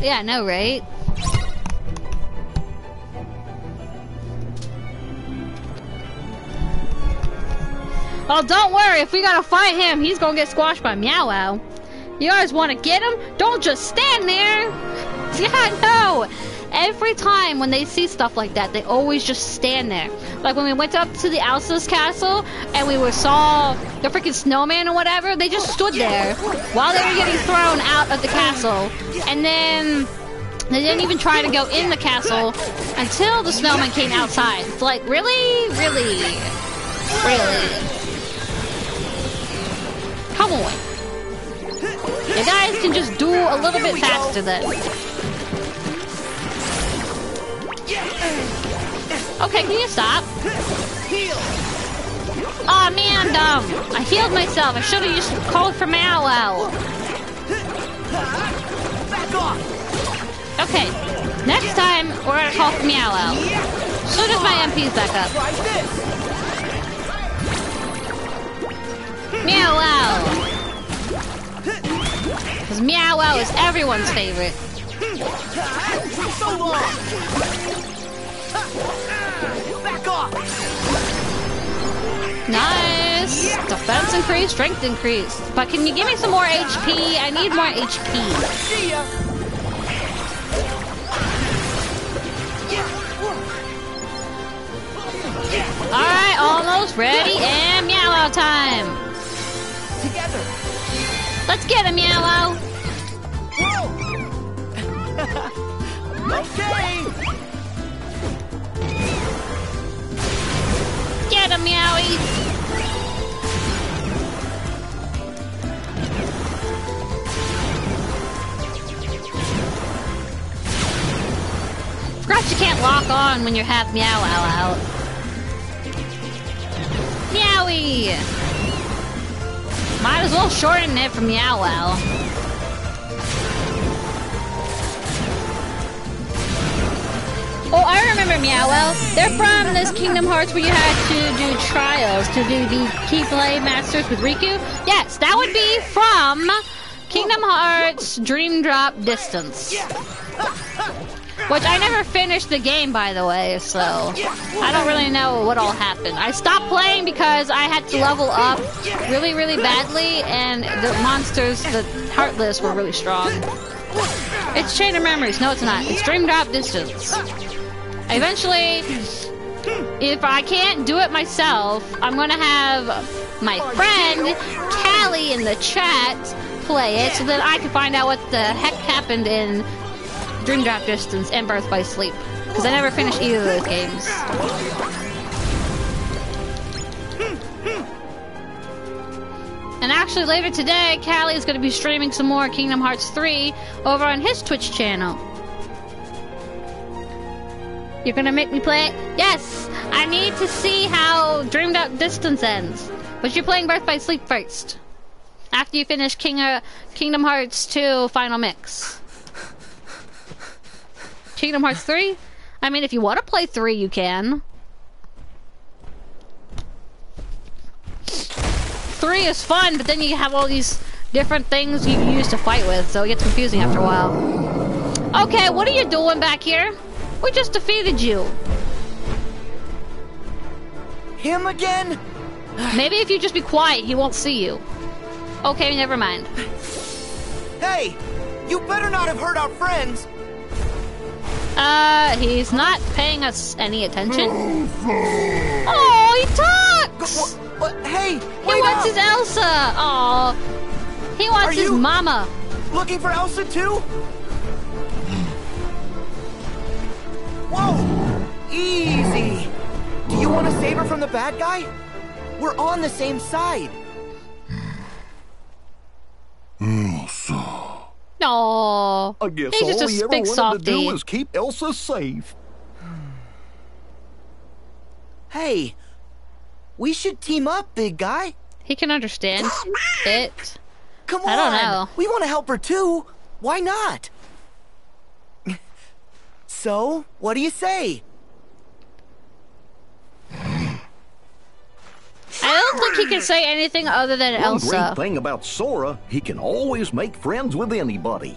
Yeah, I know, right? Oh, don't worry. If we gotta fight him, he's gonna get squashed by Meow Wow. You guys want to get him? Don't just stand there. *laughs* Yeah, no. Every time when they see stuff like that, they always just stand there. Like when we went up to the Elsa's castle and we were saw the freaking snowman or whatever, they just stood there while they were getting thrown out of the castle, and then they didn't even try to go in the castle until the snowman came outside. It's like really, really, really. Come on. You guys can just do a little bit faster then. Okay, can you stop? Aw, oh, man, dumb. I healed myself. I should have just called for Meow Wow. Okay, next time we're gonna call for Meow Wow. Soon as my MP's back up. Meow Wow. Because Meow Wow is everyone's favorite. So long! Back off! Nice! Defense increase, strength increase. But can you give me some more HP? I need more HP. See ya! Alright, almost ready and meow wow time! Together! Let's get him, meow wow! *laughs* Okay! Get him, meowie! Forgot you can't lock on when you have meow wow out. Meowie! Might as well shorten it from wow. Oh, I remember Meow Wow. They're from this Kingdom Hearts where you had to do trials to do the Keyblade Masters with Riku. Yes, that would be from Kingdom Hearts Dream Drop Distance. Which I never finished the game, by the way, so I don't really know what all happened. I stopped playing because I had to level up really, really badly, and the monsters, the Heartless, were really strong. It's Chain of Memories. No, it's not. It's Dream Drop Distance. Eventually, if I can't do it myself, I'm gonna have my friend Callie in the chat play it so that I can find out what the heck happened in Dream Drop Distance and Birth by Sleep. Because I never finished either of those games. And actually, later today, Callie is going to be streaming some more Kingdom Hearts 3 over on his Twitch channel. You're gonna make me play it? Yes! I need to see how Dream Drop Distance ends. But you're playing Birth by Sleep first. After you finish King uh, Kingdom Hearts 2 Final Mix. Kingdom Hearts 3? I mean, if you want to play 3, you can. 3 is fun, but then you have all these different things you can use to fight with, so it gets confusing after a while. Okay, what are you doing back here? We just defeated you. Him again? Maybe if you just be quiet, he won't see you. Okay, never mind. Hey! You better not have hurt our friends! Uh, he's not paying us any attention. Oh, he talks! What? Hey! He wants up! his Elsa! Oh, he wants Are his you- mama. Looking for Elsa too? Whoa! Easy! Do you want to save her from the bad guy? We're on the same side. No, I guess he's just all a he ever big wanted softy. to do was keep Elsa safe. *sighs* Hey, we should team up, big guy. He can understand *coughs* it. Come on. I don't know. We want to help her too. Why not? *sighs* So, what do you say? I don't think he can say anything other than One Elsa. great thing about Sora, he can always make friends with anybody.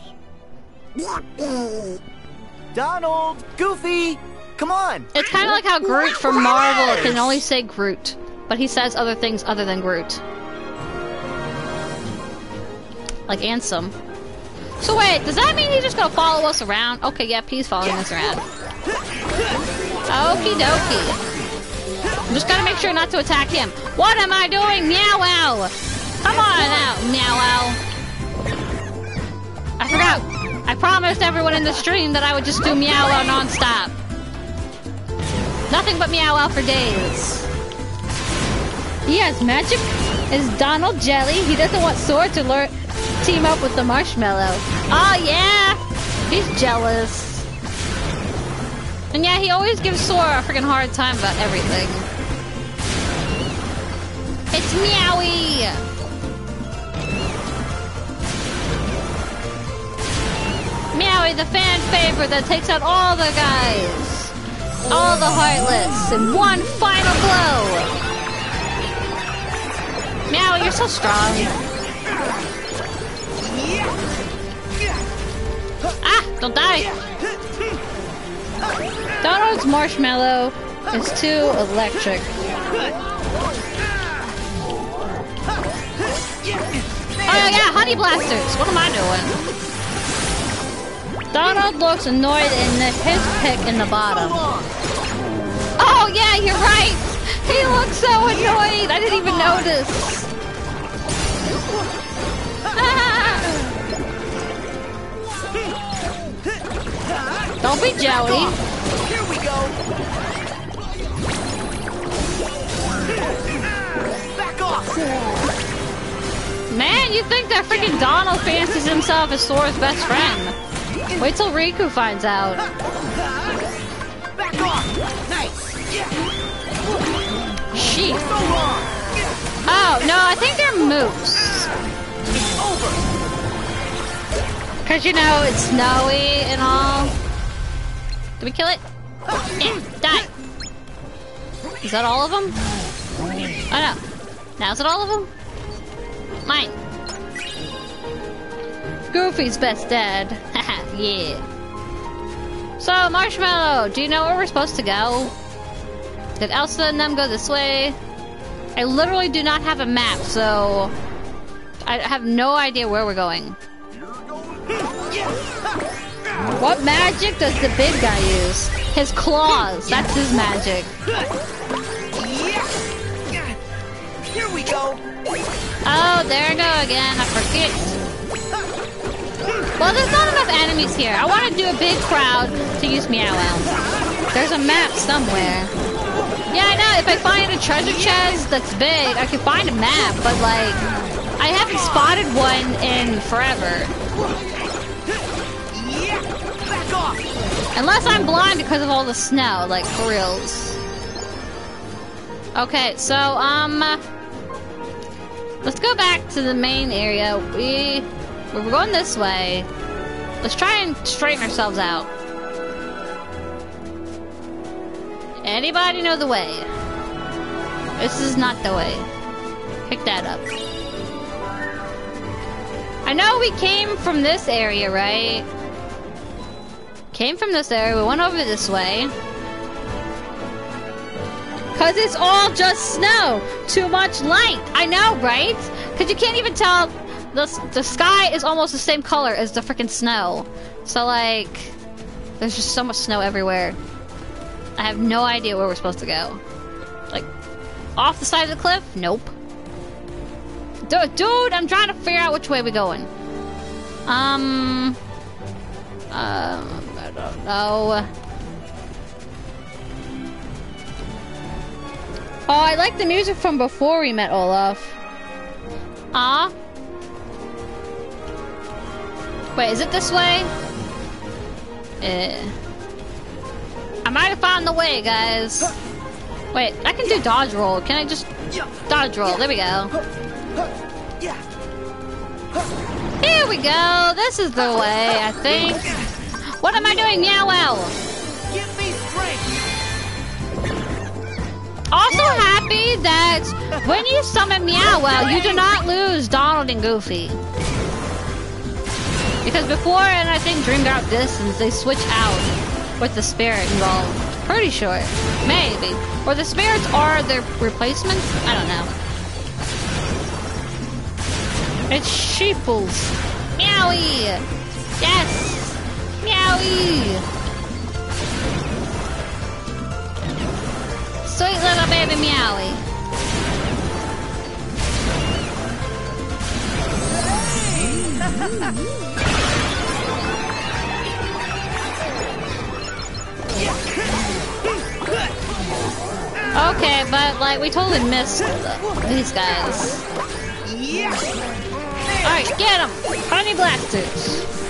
Donald! Goofy! Come on! It's kind of like how Groot from Marvel can only say Groot, but he says other things other than Groot. Like Ansem. So wait, does that mean he's just gonna follow us around? Okay, yep, he's following us around. Okie dokie. I'm just gotta make sure not to attack him. What am I doing? Meow wow! Come on out, meow wow. I forgot. I promised everyone in the stream that I would just do meow wow non-stop. Nothing but meow wow for days. He has magic is Donald Jelly. He doesn't want Sword to learn team up with the marshmallow. Oh yeah! He's jealous. And yeah, he always gives Sora a freaking hard time about everything. It's Meowie! Meowie, the fan favorite that takes out all the guys. All the Heartless in one final blow. Meowie, you're so strong. Ah, don't die. Donald's marshmallow is too electric. Oh yeah, honey blasters. What am I doing? Donald looks annoyed in his pick in the bottom. Oh yeah, you're right. He looks so annoyed. I didn't even notice. *laughs* Don't be jelly. Here we go! Back off! Man, you think that freaking Donald fancies himself as Sora's best friend. Wait till Riku finds out. Back off! Nice! Sheep. Oh, no, I think they're moose. It's over! Because, you know, it's snowy and all. Did we kill it? Yeah, die. Is that all of them? Oh, no. Now is it all of them? Mine. Goofy's best dad. Haha, *laughs* yeah. So, Marshmallow, do you know where we're supposed to go? Did Elsa and them go this way? I literally do not have a map, so I have no idea where we're going. *laughs* What magic does the big guy use? His claws. That's his magic. Here we go! Oh, there I go again. I forget. Well, there's not enough enemies here. I want to do a big crowd to use Meow Wow. There's a map somewhere. Yeah, I know. If I find a treasure chest that's big, I can find a map, but like, I haven't spotted one in forever. Unless I'm blind because of all the snow, like for reals. Okay, so um, let's go back to the main area. We We're going this way. Let's try and straighten ourselves out. Anybody know the way? This is not the way. Pick that up. I know we came from this area, right? Came from this area, we went over this way. Cause it's all just snow. Too much light. I know, right? Cause you can't even tell the the sky is almost the same color as the freaking snow. So like, there's just so much snow everywhere. I have no idea where we're supposed to go. Like, off the side of the cliff? Nope. Dude, dude, I'm trying to figure out which way we're going. Um, um, don't know. Oh, I like the music from before we met Olaf. Ah. Wait, is it this way? Eh. I might have found the way, guys. Wait, I can do dodge roll. Can I just dodge roll? There we go. Yeah. Here we go. This is the way, I think. What am I doing, Meow Give me strength. Also happy that when you summon Meow you do not lose Donald and Goofy. Because before, and I think Dream got this, and they switch out with the spirit involved. Pretty sure. Maybe. Or the spirits are their replacements? I don't know. It's sheeples. Meowie! Yes! Meowie! Sweet little baby Meowie. Okay, but like we totally missed these guys. Alright, get him! Honey blasters!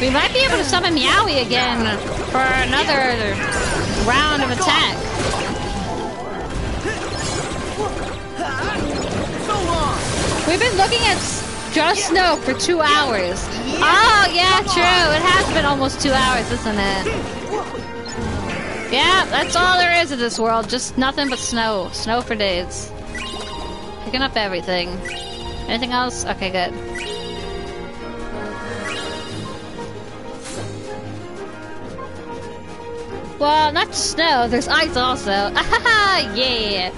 We might be able to summon Meowie again for another round of attack. We've been looking at just Snow for two hours. Oh, yeah, true. It has been almost two hours, isn't it? Yeah, that's all there is in this world. Just nothing but snow. Snow for days. Picking up everything. Anything else? Okay, good. Well, not just snow, there's ice also. *laughs* Ahaha, yeah!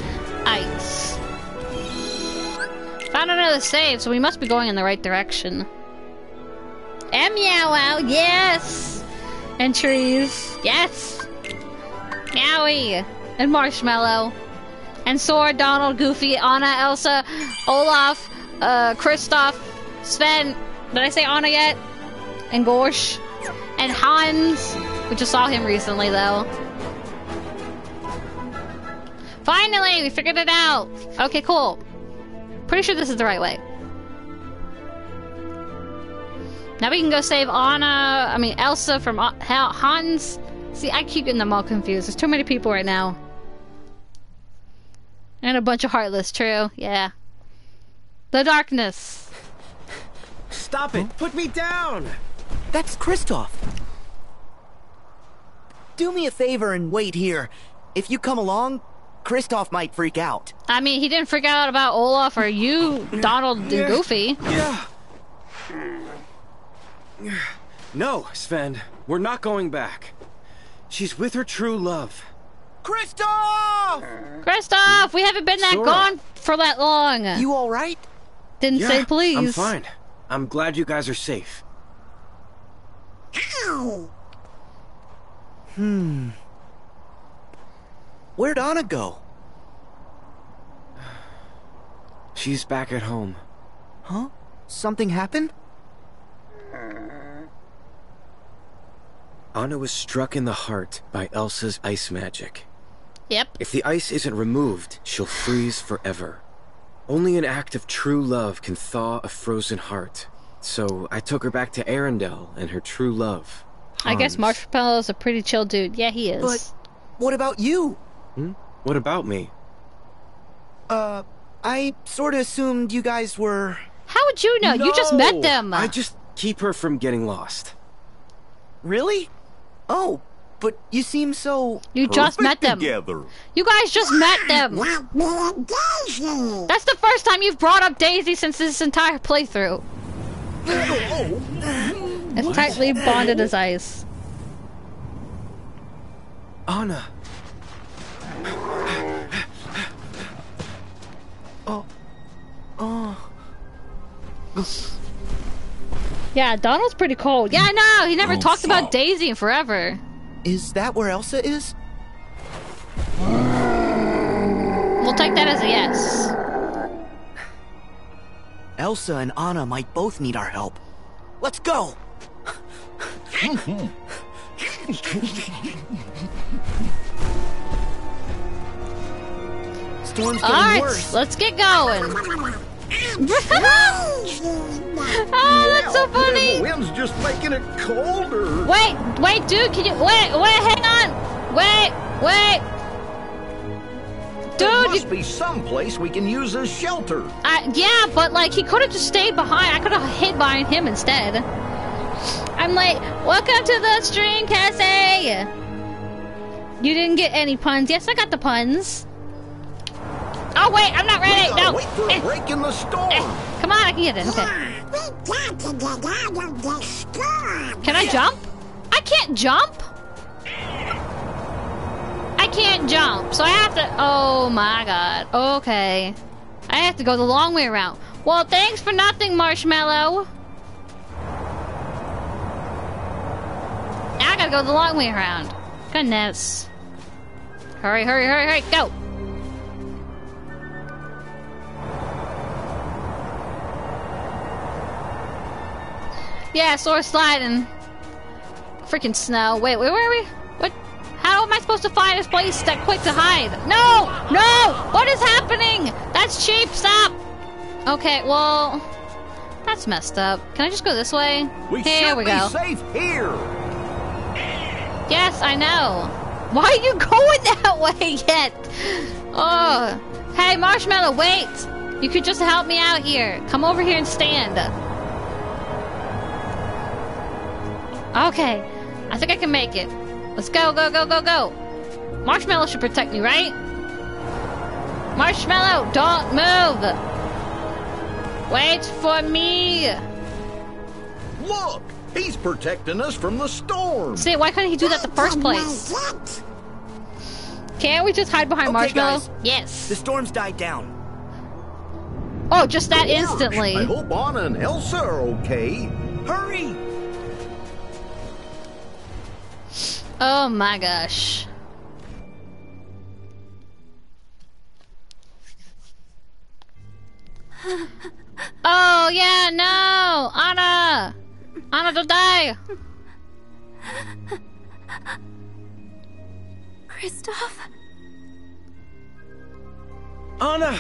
Ice. Found another save, so we must be going in the right direction. And meow wow, yes! And trees, yes! Meowie! And marshmallow. And Sora, Donald, Goofy, Anna, Elsa, Olaf, uh, Kristoff, Sven. Did I say Anna yet? And Gorsh. And Hans. We just saw him recently, though. Finally, we figured it out. Okay, cool. Pretty sure this is the right way. Now we can go save Anna, I mean Elsa from uh, Hans. See, I keep getting them all confused. There's too many people right now. And a bunch of Heartless, true. Yeah. The darkness. Stop it! Put me down! That's Kristoff. Do me a favor and wait here. If you come along, Kristoff might freak out. I mean, he didn't freak out about Olaf or you, Donald and Goofy. Yeah. No, Sven. We're not going back. She's with her true love. Kristoff! Kristoff, we haven't been that Sora. gone for that long. You all right? Didn't yeah, say please. I'm fine. I'm glad you guys are safe. Ow! Hmm. Where'd Anna go? She's back at home. Huh? Something happened? Anna was struck in the heart by Elsa's ice magic. Yep. If the ice isn't removed, she'll freeze forever. Only an act of true love can thaw a frozen heart. So I took her back to Arendelle and her true love. I guess Hans. Marshmallow's a pretty chill dude. Yeah, he is. But what about you? Hmm? What about me? Uh, I sort of assumed you guys were. How would you know? You just met them. I just keep her from getting lost. Really? Oh, but you seem so. You just met them. Together. You guys just met *gasps* them. Like me and Daisy! That's the first time you've brought up Daisy since this entire playthrough. *laughs* As tightly bonded as ice. Anna! Oh. Oh. Yeah, Donald's pretty cold. Yeah, I know. He never Oh, talked about. Daisy in forever. Is that where Elsa is? We'll take that as a yes. Elsa and Anna might both need our help. Let's go! *laughs* Storm's getting All right, worse. let's get going. Oh, that's so funny! The wind's just making it colder. Wait, wait, dude, can you wait? Wait, hang on. Wait, wait. Dude, There must you, be some place we can use as shelter. I, yeah, but like he could have just stayed behind. I could have hid behind him instead. I'm like, Welcome to the stream, Cassie. You didn't get any puns. Yes, I got the puns. Oh wait, I'm not ready. No. wait for a Eh, break in the storm. eh, Come on, I can get it. Okay. Yeah, we got to get out of the storm. Can I jump? I can't jump. I can't jump, so I have to. Oh my god. Okay. I have to go the long way around. Well, thanks for nothing, Marshmallow. Now I gotta go the long way around. Goodness. Hurry, hurry, hurry, hurry, go! Yeah, so sliding. Freaking snow. Wait, wait, where are we? What? How am I supposed to find this place that quick to hide? No! No! What is happening? That's cheap. Stop! Okay, well, that's messed up. Can I just go this way? We here we be go. safe here. Yes, I know. Why are you *laughs* going that way yet? Oh, hey, Marshmallow, wait! You could just help me out here. Come over here and stand. Okay, I think I can make it. Let's go, go, go, go, go. Marshmallow should protect me, right? Marshmallow, don't move. Wait for me. Look, he's protecting us from the storm. See, why couldn't he do that the first place? It. Can't we just hide behind Okay, Marshmallow? guys. Yes. The storm's died down. Oh, just that instantly. I hope Anna and Elsa are okay. Hurry! Oh my gosh. oh yeah, no! Anna! Anna, don't die! Kristoff? Anna!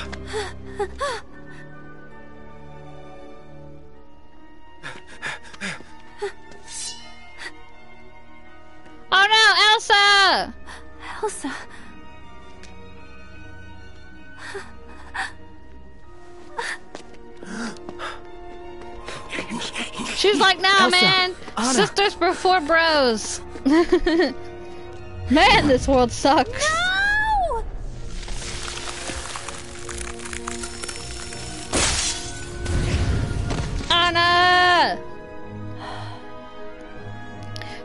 Oh no, Elsa! Elsa. She's like, nah, Elsa, man! Anna." Sisters before bros! *laughs* man, this world sucks! No! Anna!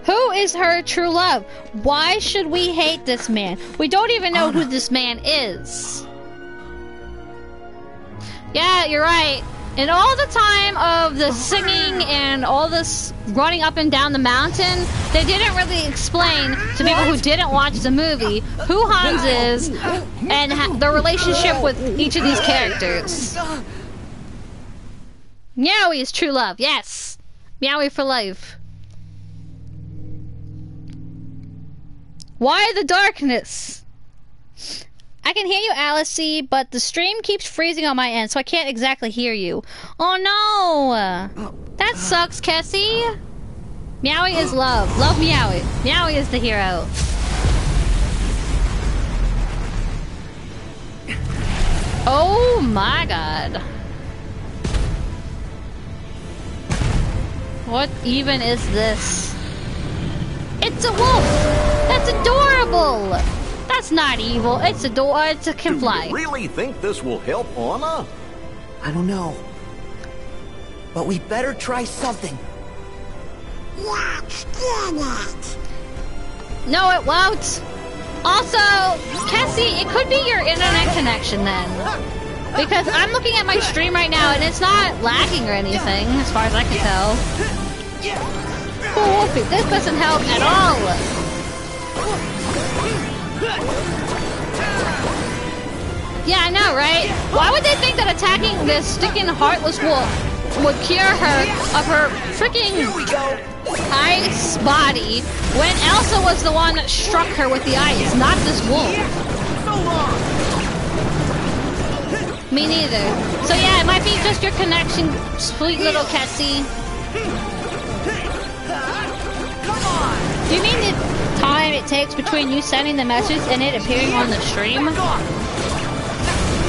Who is her true love? Why should we hate this man? We don't even know who this man is. Yeah, you're right. And all the time of the singing and all this running up and down the mountain, they didn't really explain to people who didn't watch the movie who Hans is and ha- the relationship with each of these characters. Meowie is true love, yes. Meowie for life. Why the darkness? I can hear you, Alice, but the stream keeps freezing on my end, so I can't exactly hear you. Oh no! That sucks, Kessie. Meowie is love. Love Meowie. Meowie is the hero. Oh my god. What even is this? It's a wolf! That's adorable! That's not evil. It's ador. It's a can Do fly. you really think this will help Anna? I don't know. But we better try something. Let's get it. No, it won't. Also, Cassie, it could be your internet connection then. Because I'm looking at my stream right now and it's not lagging or anything, as far as I can tell. Wolfie, this doesn't help at all. Yeah, I know, right? Why would they think that attacking this sticking heartless wolf would cure her of her freaking ice body when Elsa was the one that struck her with the ice, not this wolf? Me neither. So yeah, it might be just your connection, sweet little Cassie. Do you mean the time it takes between you sending the message and it appearing on the stream?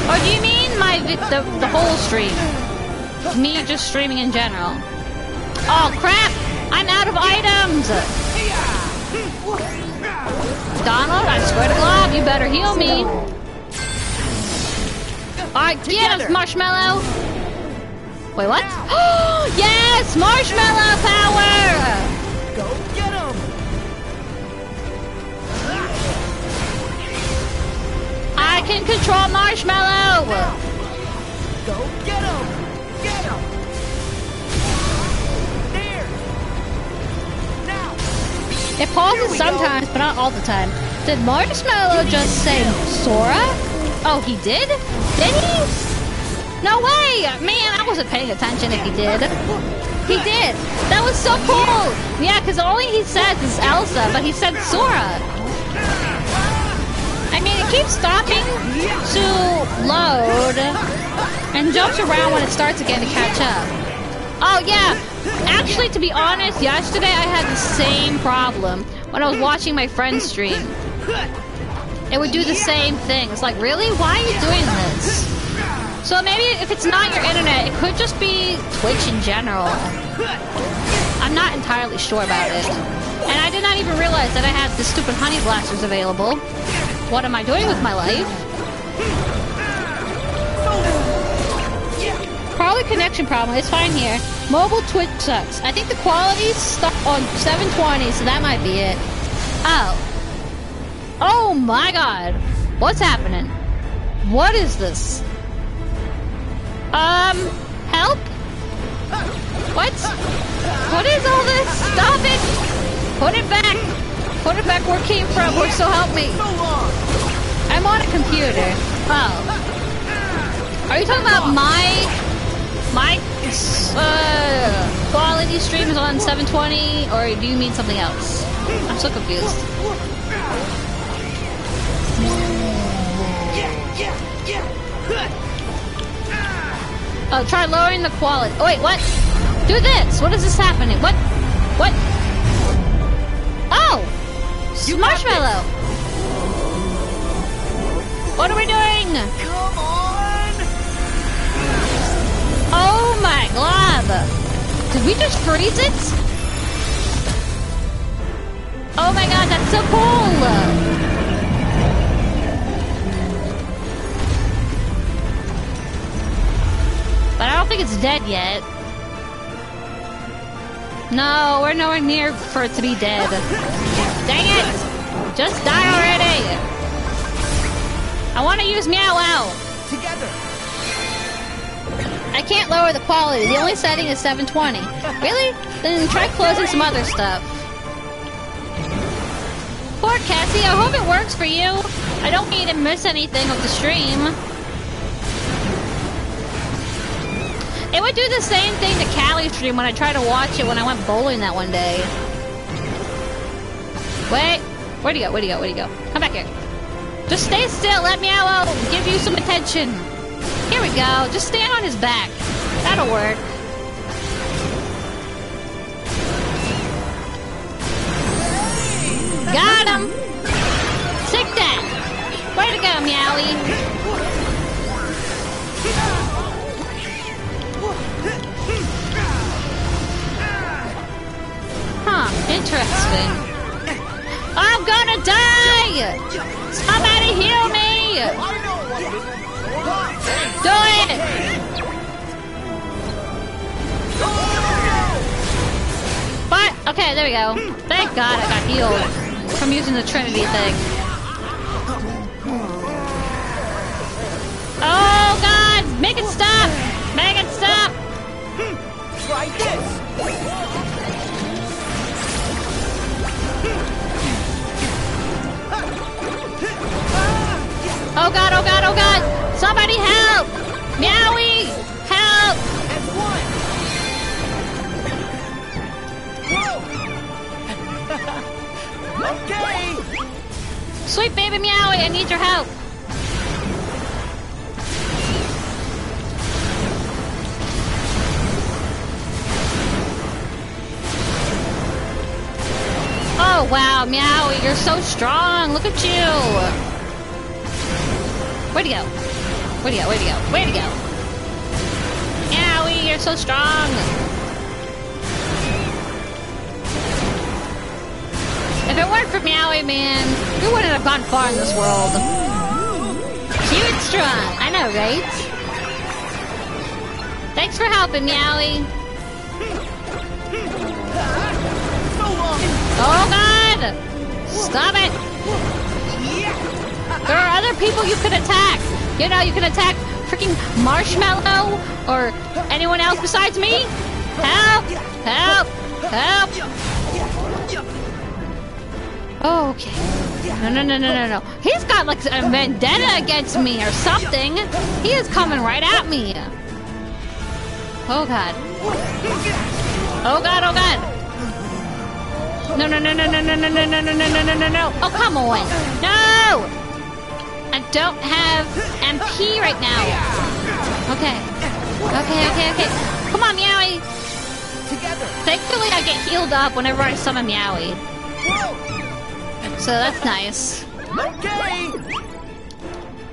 Or do you mean my vi- the, the whole stream? Me just streaming in general. Oh crap! I'm out of items! Donald, I swear to God, you better heal me. Alright, get him, Marshmallow! Wait, what? *gasps* yes! Marshmallow power! I can control Marshmallow! Go get him! Get him! There! Now! It pauses sometimes, but not all the time. Did Marshmallow just say Sora? Oh, he did? Did he? No way! Man, I wasn't paying attention if he did. He did! That was so cool! Yeah, because only he says is Elsa, but he said Sora. Keeps stopping to load and jumps around when it starts again to catch up. Oh, yeah. Actually, to be honest, yesterday I had the same problem when I was watching my friend's stream. It would do the same thing. It's like, really? Why are you doing this? So maybe if it's not your internet, it could just be Twitch in general. I'm not entirely sure about it. And I did not even realize that I had the stupid honey blasters available. What am I doing with my life? Probably connection problem. It's fine here. Mobile Twitch sucks. I think the quality's stuck on 720, so that might be it. Oh. Oh my god. What's happening? What is this? Um, help? What? What is all this? Stop it! Put it back! Put it back where came from, or so help me. I'm on a computer. Oh. Are you talking about my my uh, quality stream is on 720, or do you mean something else? I'm so confused. Oh, try lowering the quality. Oh, wait, what? Do this! What is this happening? What? What? Oh! You Marshmallow! What are we doing? Come on! Oh my god! Did we just freeze it? Oh my god, that's so cool! But I don't think it's dead yet. No, we're nowhere near for it to be dead. *laughs* Dang it! Just die already! I want to use Meow Wow! Together! I can't lower the quality. The only setting is 720. Really? Then try closing some other stuff. Poor Cassie, I hope it works for you. I don't need to miss anything of the stream. It would do the same thing to Callie's stream when I tried to watch it when I went bowling that one day. Wait, where'd he go? Where'd he go? Where'd he go? Come back here. Just stay still. Let me out. Give you some attention. Here we go. Just stand on his back. That'll work. Got him. Take that. Way to go, Meowie. Huh, interesting. I'm gonna die! Somebody heal me! Do it! But, okay, there we go. Thank God I got healed from using the Trinity thing. Oh God! Make it stop! Make it stop! Try this! Oh God! Oh God! Oh God! Somebody help! Meowie! Help! As one! Whoa! okay! Sweet baby Meowie, I need your help! Oh wow, Meowie, you're so strong! Look at you! Where'd he go? Where'd he go? Where'd he go? Where'd he go? Meowie, you're so strong! If it weren't for Meowie, man, we wouldn't have gone far in this world. Cute strong. I know, right? Thanks for helping, Meowie. Oh, God! Stop it! There are other people you could attack. You know, you can attack freaking Marshmallow or anyone else besides me. Help! Help! Help! Okay. No, no, no, no, no, no. He's got like a vendetta against me or something. He is coming right at me. Oh god. Oh god, oh god. No, no, no, no, no, no, no, no, no, no, no, no, no, no, no. Oh, come on. No! I don't have MP right now. Okay. Okay, okay, okay. Come on, Meowie. Together. Thankfully, I get healed up whenever I summon Meowie. So that's nice. Okay.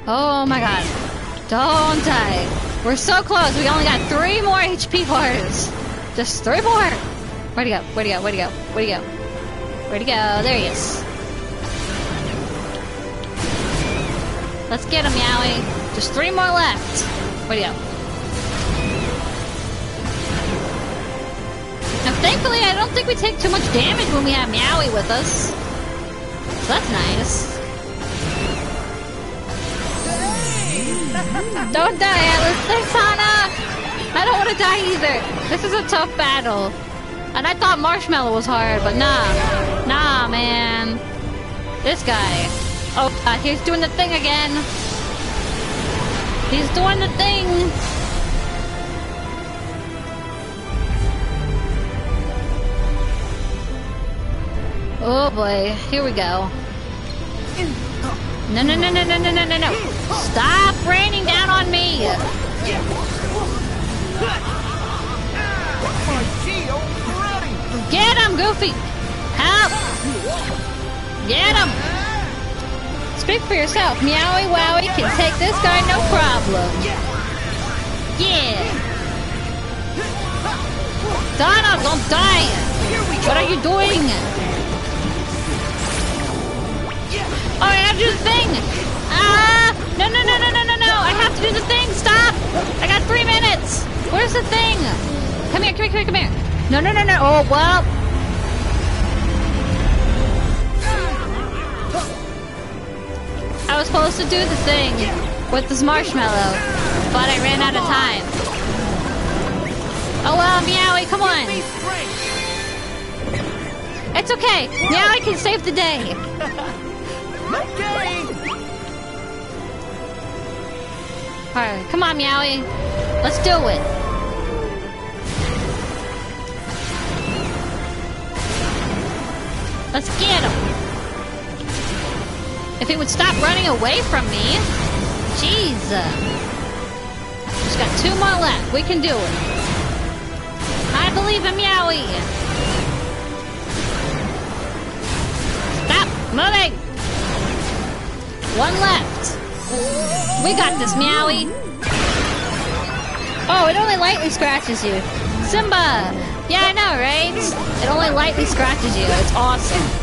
Oh my god. Don't die. We're so close. We only got three more HP bars. Just three more. Where'd he go? Where'd he go? Where'd he go? Where'd he go? Where'd he go? There he is. Let's get him, Yowie. Just three more left. Where'd he go? Now, thankfully, I don't think we take too much damage when we have Meowie with us. So that's nice. Don't die, Atlas. Thanks, Hana. I don't want to die either. This is a tough battle. And I thought Marshmallow was hard, but nah. Nah, man. This guy. Oh, God, he's doing the thing again. He's doing the thing. Oh boy, here we go. No, no, no, no, no, no, no, no, no. Stop raining down on me. Get him, Goofy. Help. Get him. Speak for yourself. Meowie Wowie can take this guy no problem. Yeah. Donna, don't die. What are you doing? Oh, I have to do the thing! Ah! No, no, no, no, no, no, no! I have to do the thing! Stop! I got three minutes! Where's the thing? Come here, come here, come here, come here! No, no, no, no! Oh, well... I was supposed to do the thing with this marshmallow, but I ran out of time. Oh well, Meowie, come on! It's okay! Now I can save the day! *laughs* Okay. Alright, come on, Meowie. Let's do it. Let's get him. If he would stop running away from me. Jeez. Just got two more left. We can do it. I believe in Meowie. Stop moving. One left. We got this, Meowie. Oh, it only lightly scratches you. Simba! Yeah, I know, right? It only lightly scratches you. It's awesome.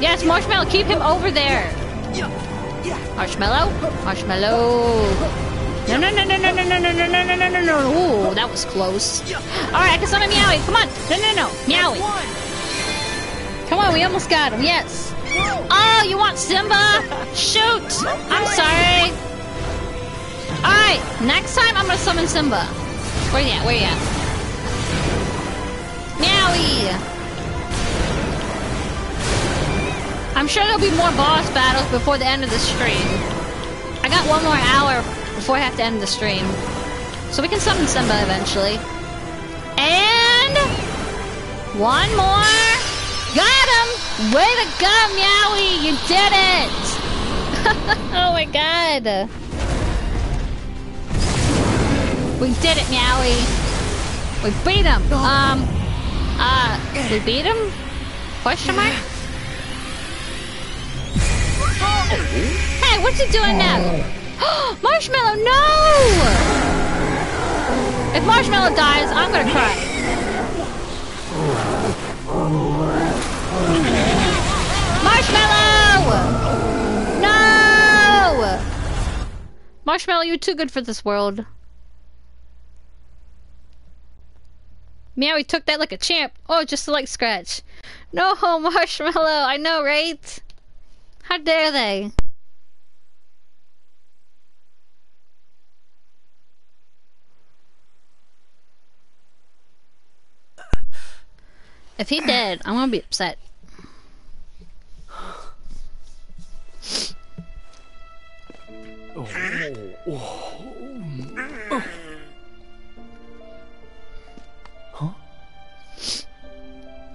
Yes, Marshmallow, keep him over there. Marshmallow, Marshmallow. No, no, no, no, no, no, no, no, no, no, no, no, no, no. Ooh, that was close. All right, I can summon Meowie. Come on. No, no, no, Meowie. Come on, we almost got him. Yes. Oh, you want Simba? Shoot! I'm sorry. Alright, next time I'm gonna summon Simba. Where you at? Where you at? Meowie! I'm sure there'll be more boss battles before the end of the stream. I got one more hour before I have to end the stream. So we can summon Simba eventually. And... One more! Got him! Way to go, Meowie! You did it! *laughs* oh my god. We did it, Meowie. We beat him. Um, uh, we beat him? Question mark? Hey, what's he doing now? *gasps* Marshmallow, no! If Marshmallow dies, I'm gonna cry. Marshmallow! No! Marshmallow, you're too good for this world. Meowie took that like a champ. Oh, just a light scratch. No, *laughs* Marshmallow, I know, right? How dare they? If he did, I'm gonna be upset.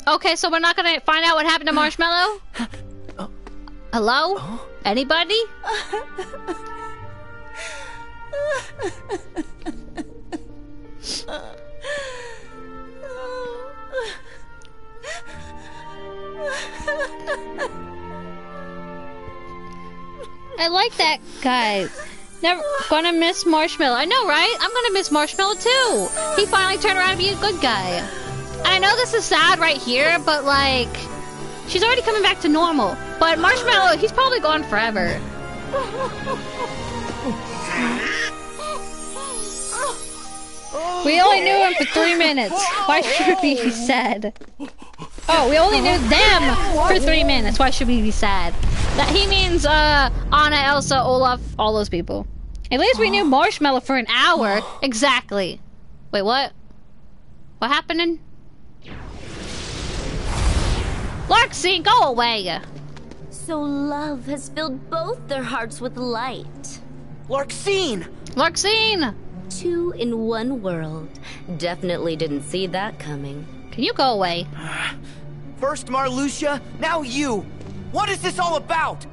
Okay, so we're not gonna find out what happened to Marshmallow? Hello? Anybody? I like that guy. Never gonna miss Marshmallow. I know, right? I'm gonna miss Marshmallow too. He finally turned around to be a good guy. I know this is sad right here, but like, she's already coming back to normal. But Marshmallow, he's probably gone forever. We only knew him for three minutes. Why should we be sad? Oh, we only knew them for three minutes. Why should we be sad? That he means uh Anna, Elsa, Olaf, all those people. At least we knew Marshmallow for an hour. Exactly. Wait, what? What happening? Larksy, go away! So love has filled both their hearts with light. Larxene! Larxene! Two in one world. Definitely didn't see that coming. Can you go away? *sighs* First Marluxia, now you! What is this all about?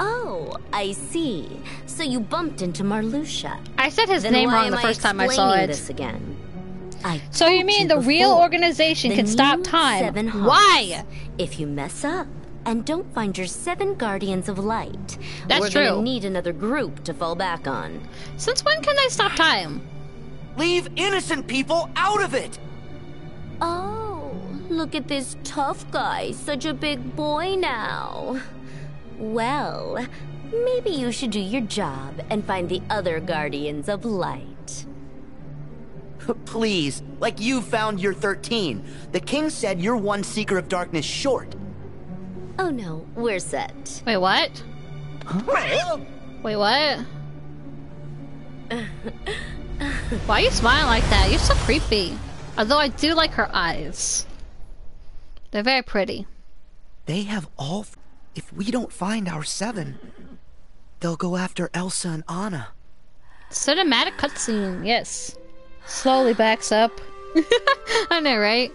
Oh, I see. So you bumped into Marluxia. I said his Then name why wrong am the first time I saw explaining it. This again. I So you told mean the real organization The can stop time? Seven Why? If you mess up and don't find your seven guardians of light, That's we're true. gonna need another group to fall back on. Since when can I stop time? Leave innocent people out of it! Oh, look at this tough guy, such a big boy now. Well, maybe you should do your job and find the other guardians of light. Please, like you found your 13. The king said you're one seeker of darkness short. Oh no, we're set. Wait, what? Wait, what? Why are you smiling like that? You're so creepy. Although I do like her eyes. They're very pretty. They have all. F- if we don't find our seven, they'll go after Elsa and Anna. Cinematic cutscene, yes. Slowly backs up. *laughs* I know, right?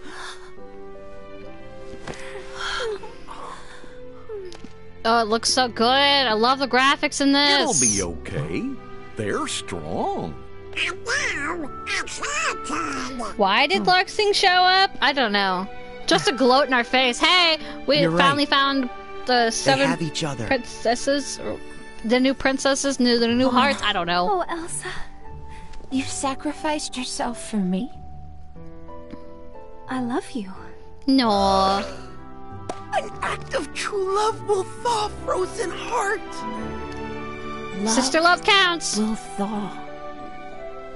Oh, it looks so good. I love the graphics in this. It'll be okay. They're strong. Why did hmm. Larxene show up? I don't know. Just a gloat in our face. Hey, we You're right. finally found the seven have each other. princesses. The new princesses, new the new oh. hearts. I don't know. Oh, Elsa. You sacrificed yourself for me. I love you. No. An act of true love will thaw frozen heart. Sister love counts. Will thaw.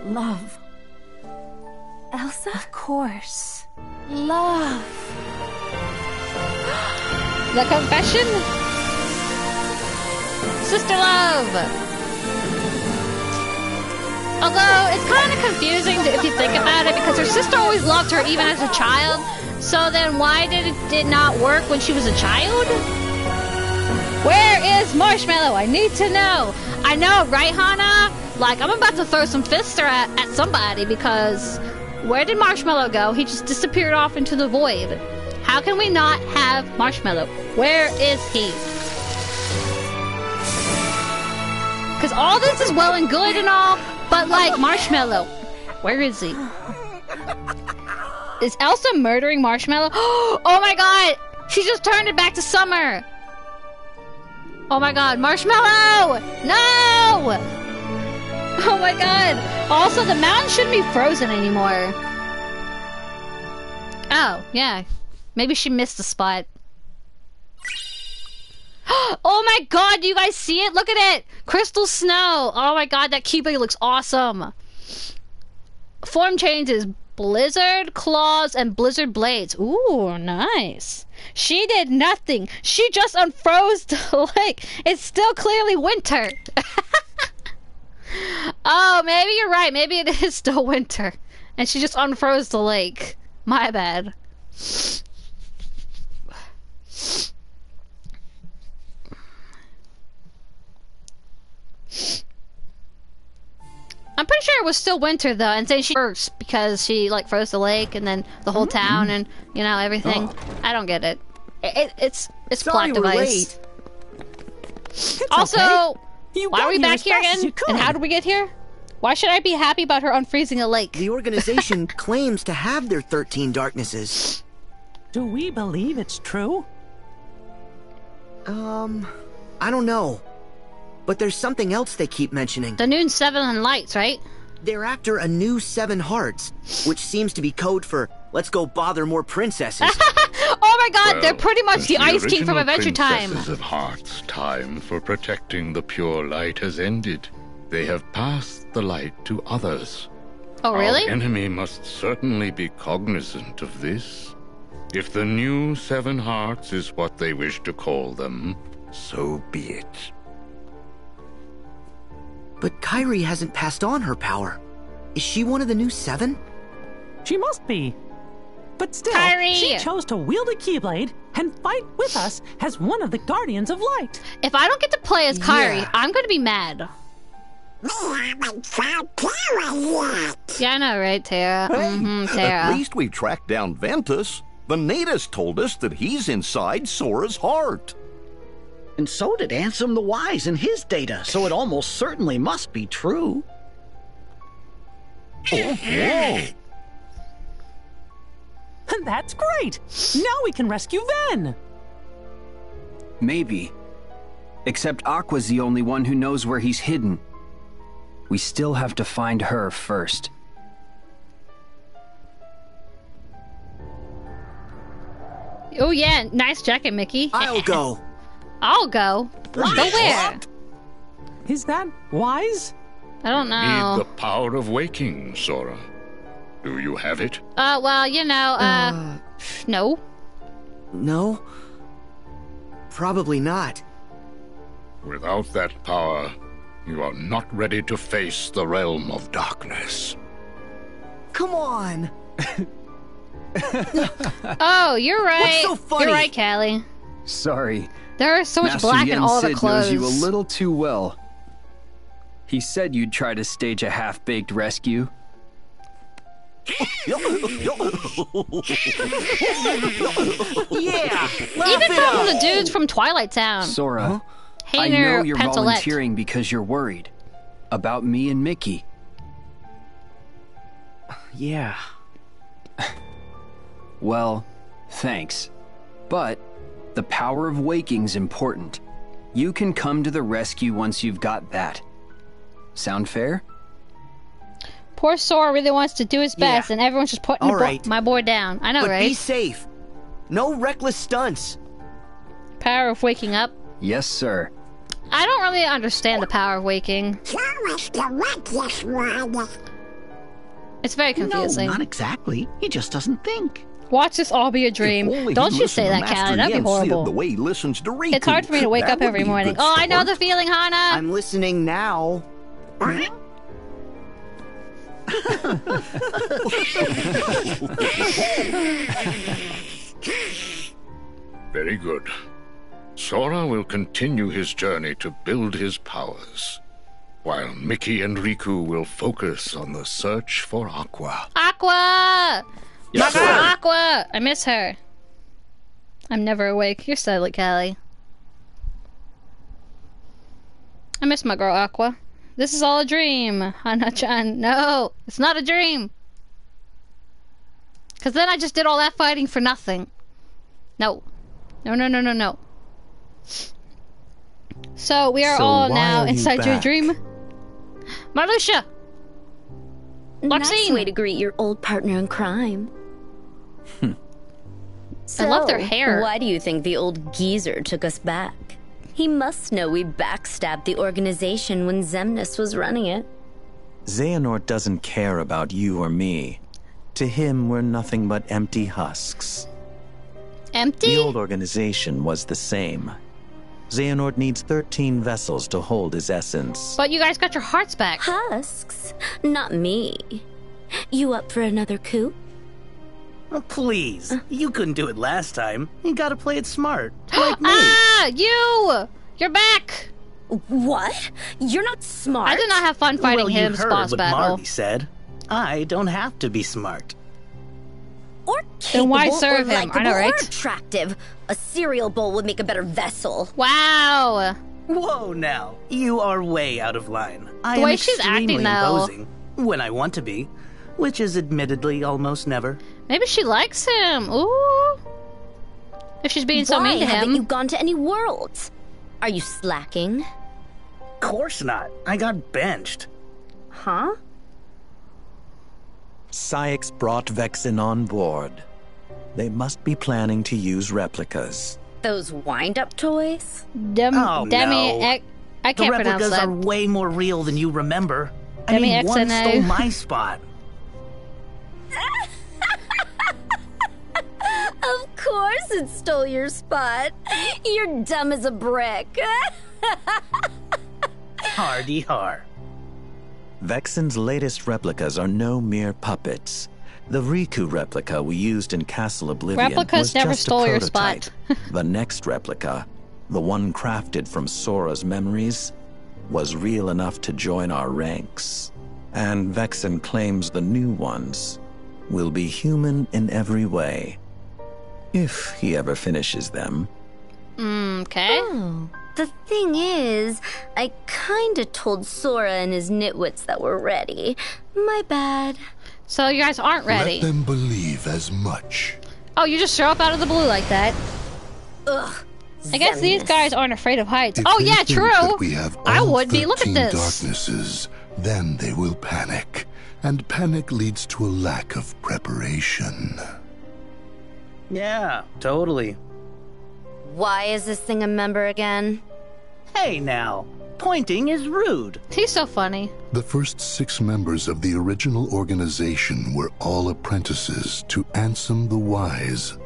Love. Elsa? Of course. Love. The confession? Sister love. Although it's kind of confusing if you think about it because her sister always loved her even as a child. So then why did it did not work when she was a child? Where is Marshmallow? I need to know. I know, right, Hana? Like I'm about to throw some fists at, at somebody because where did Marshmallow go? He just disappeared off into the void. How can we not have Marshmallow? Where is he? Because all this is well and good and all, but like Marshmallow, where is he? Is Elsa murdering Marshmallow? *gasps* Oh my god! She just turned it back to summer! Oh my god, Marshmallow! No! Oh my god! Also, the mountain shouldn't be frozen anymore. Oh, yeah. Maybe she missed a spot. *gasps* oh my god, do you guys see it? Look at it! Crystal snow! Oh my god, that Keyblade looks awesome! Form changes. Blizzard claws and blizzard blades. Ooh, nice. She did nothing. She just unfroze *laughs* the lake. It's still clearly winter. *laughs* oh, maybe you're right. Maybe it is still winter. And she just unfroze the lake. My bad. I'm pretty sure it was still winter though, and saying she first because she like froze the lake and then the whole town and you know everything. I don't get it. It, it it's it's Sorry plot device. late. Also, You why are we back here again? And how did we get here? Why should I be happy about her unfreezing a lake? The organization *laughs* claims to have their 13 darknesses. Do we believe it's true? Um, I don't know. But there's something else they keep mentioning. The noon seven lights, right? They're after a new seven hearts, which seems to be code for let's go bother more princesses. *laughs* oh my god, they're Well, pretty much since the Ice King from original Adventure Time. Princesses of Heart's time for protecting the pure light has ended. They have passed the light to others. Oh really? Our enemy must certainly be cognizant of this. If the new Seven Hearts is what they wish to call them, so be it. But Kairi hasn't passed on her power. Is she one of the new seven? She must be. But still, Kairi! she chose to wield a Keyblade and fight with us as one of the Guardians of Light. If I don't get to play as Kairi, Yeah. I'm gonna be mad. We haven't found Terra yet. Yeah, I know, right, Tara? Mm-hmm, At least we've tracked down Ventus. Vanitas told us that he's inside Sora's heart. And so did Ansem the Wise in his data, so it almost certainly must be true. Oh, whoa. *laughs* That's great! Now we can rescue Ven! Maybe. Except Aqua's the only one who knows where he's hidden. We still have to find her first. Oh yeah, nice jacket, Mickey. I'll go. *laughs* I'll go. Go where? Is that wise? I don't know. Need the power of waking, Sora. Do you have it? Uh, well, you know, uh, no. No? Probably not. Without that power, you are not ready to face the realm of darkness. Come on. Oh, you're *laughs* right. so funny? You're right, Callie. Sorry. There is so much Master black in Yen all the Sid clothes. knows you a little too well. He said you'd try to stage a half-baked rescue. yeah. Even from the dudes from Twilight Town. Sora, I Hayner know you're Pentelet. volunteering because you're worried. About me and Mickey. Yeah. Well, thanks. But the power of waking's important. You can come to the rescue once you've got that. Sound fair? Poor Sora really wants to do his best, and everyone's just putting All the bo- my boy down. I know, but right? be safe. No reckless stunts. Power of waking up. Yes, sir. I don't really understand the power of waking. Show us the reckless one. It's very confusing. No, not exactly. He just doesn't think. Watch this all be a dream. Don't you say that, to Callie. That'd be horrible. The way he listens to Riku. It's hard for me to wake That up every morning. good Oh, I know the feeling, Hana. I'm listening now. Very good. Sora will continue his journey to build his powers, while Mickey and Riku will focus on the search for Aqua. Aqua! Yes, My girl Aqua! I miss her. I'm never awake. You're silent, Callie. I miss my girl Aqua. This is all a dream, Hana-chan. No, it's not a dream. Cause then I just did all that fighting for nothing. No. No, no, no, no, no. So we are So all now are you inside your back? dream. Marluxia! Nice Maxine! way to greet your old partner in crime. I love their hair. Why do you think the old geezer took us back? He must know we backstabbed the organization when Xemnas was running it. Xehanort doesn't care about you or me. To him, we're nothing but empty husks. Empty? The old organization was the same. Xehanort needs 13 vessels to hold his essence. But you guys got your hearts back. Husks? Not me. You up for another coup? Oh, please. You couldn't do it last time. You gotta play it smart. Like me. *gasps* Ah, you! You're back! What? You're not smart. I did not have fun fighting well, you him's heard boss what battle. Marty said. I don't have to be smart. Or Then why capable serve or him? I likable know, right? Or attractive. A cereal bowl would make a better vessel. Wow! Whoa, now. You are way out of line. I The am she's acting, extremely though. imposing when I want to be, which is admittedly almost never. Maybe she likes him. Ooh. If she's being so mean to him. haven't you gone to any worlds? Are you slacking? Course not. I got benched. Huh? Saïx brought Vexen on board. They must be planning to use replicas. Those wind-up toys? Dem- Oh, Demi, no. Ex- I the can't pronounce replicas that. are way more real than you remember. I Demi mean, one stole my spot. Of course it stole your spot. You're dumb as a brick. Hardy har. Vexen's latest replicas are no mere puppets. The Riku replica we used in Castle Oblivion Replicas was never just stole a your prototype. spot. the next replica, the one crafted from Sora's memories, was real enough to join our ranks. And Vexen claims the new ones will be human in every way. If he ever finishes them. Mm, okay. Oh, the thing is, I kinda told Sora and his nitwits that we're ready. My bad. So you guys aren't ready. Let them believe as much. Oh, you just show up out of the blue like that. Ugh. I guess these guys aren't afraid of heights. If oh yeah, true. we have I would be. Look at 13 this. darknesses, then they will panic, and panic leads to a lack of preparation. Yeah, totally. Why is this thing a member again? Hey now, pointing is rude. He's so funny. The first six members of the original organization were all apprentices to Ansem the Wise,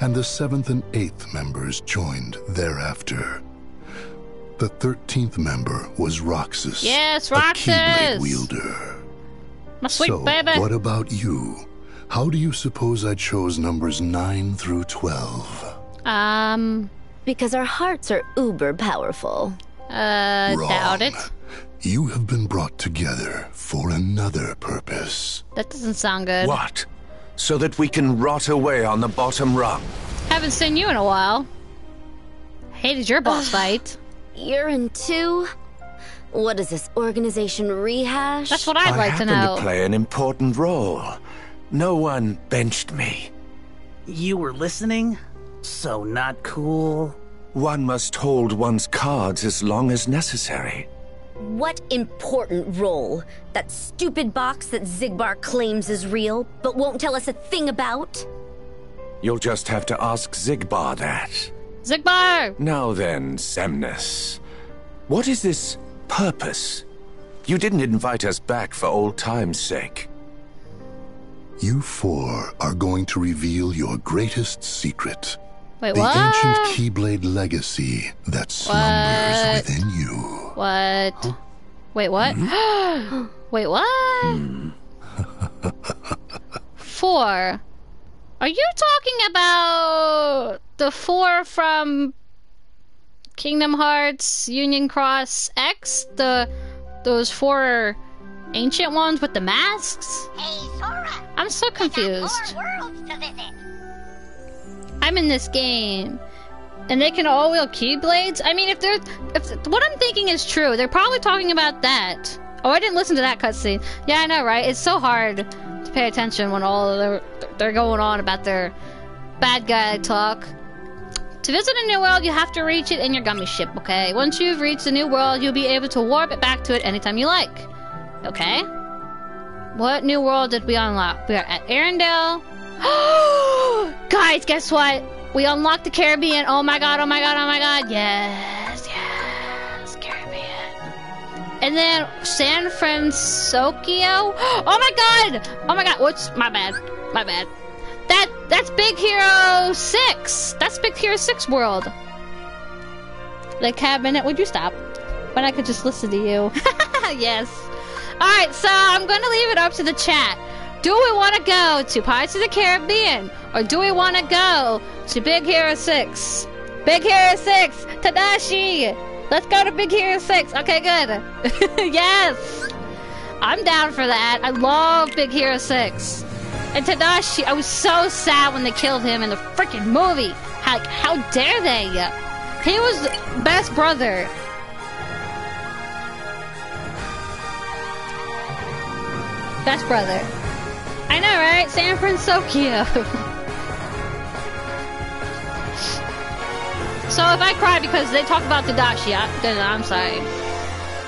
and the seventh and eighth members joined thereafter. The thirteenth member was Roxas, Yes, a Keyblade Roxas. wielder. My sweet so, baby. what about you? How do you suppose I chose numbers 9 through 12? Um, Because our hearts are uber powerful. uh, Wrong. doubt it. You have been brought together for another purpose. That doesn't sound good. What? So that we can rot away on the bottom rung. Haven't seen you in a while. Hated your boss fight. You're in two? What is this organization rehash? That's what I'd I like to happen know. to play an important role. No one benched me. You were listening? So not cool. One must hold one's cards as long as necessary. What important role? That stupid box that Xigbar claims is real, but won't tell us a thing about? You'll just have to ask Xigbar that. Xigbar! Now then, Xemnas. What is this purpose? You didn't invite us back for old time's sake. You four are going to reveal your greatest secret. Wait, the what? ancient Keyblade legacy that slumbers What? within you. What? Wait, what? Hmm? *gasps* Wait, what? Hmm. *laughs* four. Are you talking about the four from Kingdom Hearts Union Cross X? The those four ancient ones with the masks? Hey, Sora! I'm so confused. More worlds to visit. I I'm in this game. And they can all wield keyblades? I mean, if they're... If What I'm thinking is true, they're probably talking about that. Oh, I didn't listen to that cutscene. Yeah, I know, right? It's so hard to pay attention when all of their, they're going on about their bad guy talk. To visit a new world, you have to reach it in your gummy ship, okay? Once you've reached a new world, you'll be able to warp it back to it anytime you like. Okay? What new world did we unlock? We are at Arendelle. *gasps* Guys, guess what? We unlocked the Caribbean. Oh my god, oh my god, oh my god. Yes, yes, Caribbean. And then San Fransokyo. *gasps* Oh my god! Oh my god, what's my bad? My bad. That that's Big Hero 6. That's Big Hero 6 world. The cabinet, would you stop? When I could just listen to you. *laughs* yes. Alright, so I'm gonna leave it up to the chat. Do we want to go to Pirates of the Caribbean? Or do we want to go to Big Hero 6? Big Hero 6! Tadashi! Let's go to Big Hero 6! Okay, good. *laughs* yes! I'm down for that. I love Big Hero 6. And Tadashi, I was so sad when they killed him in the freaking movie. Like, how dare they? He was the best brother. Best brother. I know, right? San Fransokyo. *laughs* so if I cry because they talk about Tadashi, I, then I'm sorry.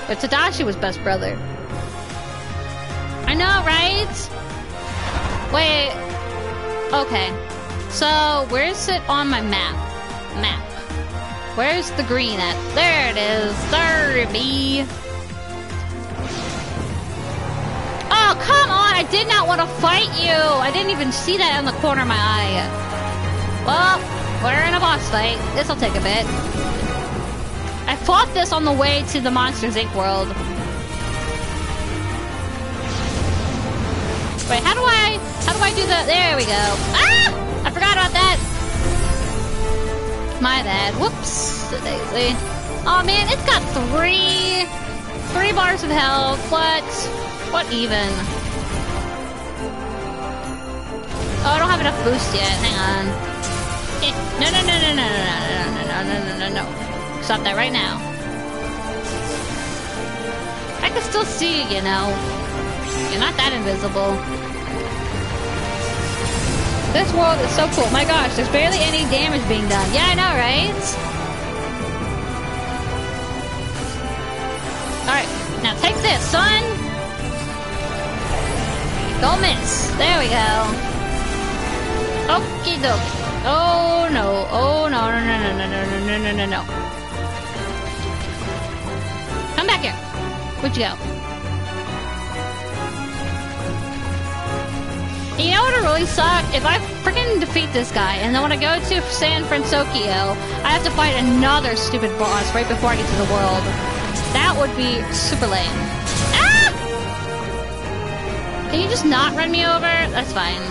But Tadashi was best brother. I know, right? Wait. Okay. So, where's it on my map? Map. Where's the green at? There it is. It. Oh, come on! I did not want to fight you! I didn't even see that in the corner of my eye. Well, we're in a boss fight. This'll take a bit. I fought this on the way to the Monsters Inc. world. Wait, how do I... How do I do that? There we go. Ah! I forgot about that! My bad. Whoops. Daisy. Oh man, it's got three... Three bars of health. What? What even? Oh, I don't have enough boost yet. Hang on. Eh, no, no, no, no, no, no, no, no, no, no, no, no. Stop that right now. I can still see you know. You're not that invisible. This world is so cool. My gosh, there's barely any damage being done. Yeah, I know, right? Alright, now take this, son! Don't miss. There we go. Okie dokie. Oh no. Oh no no no no no no no no no no. Come back here. Where'd you go? You know what would really suck? If I freaking defeat this guy and then when I go to San Fransokyo, I have to fight another stupid boss right before I get to the world. That would be super lame. Ah! Can you just not run me over? That's fine.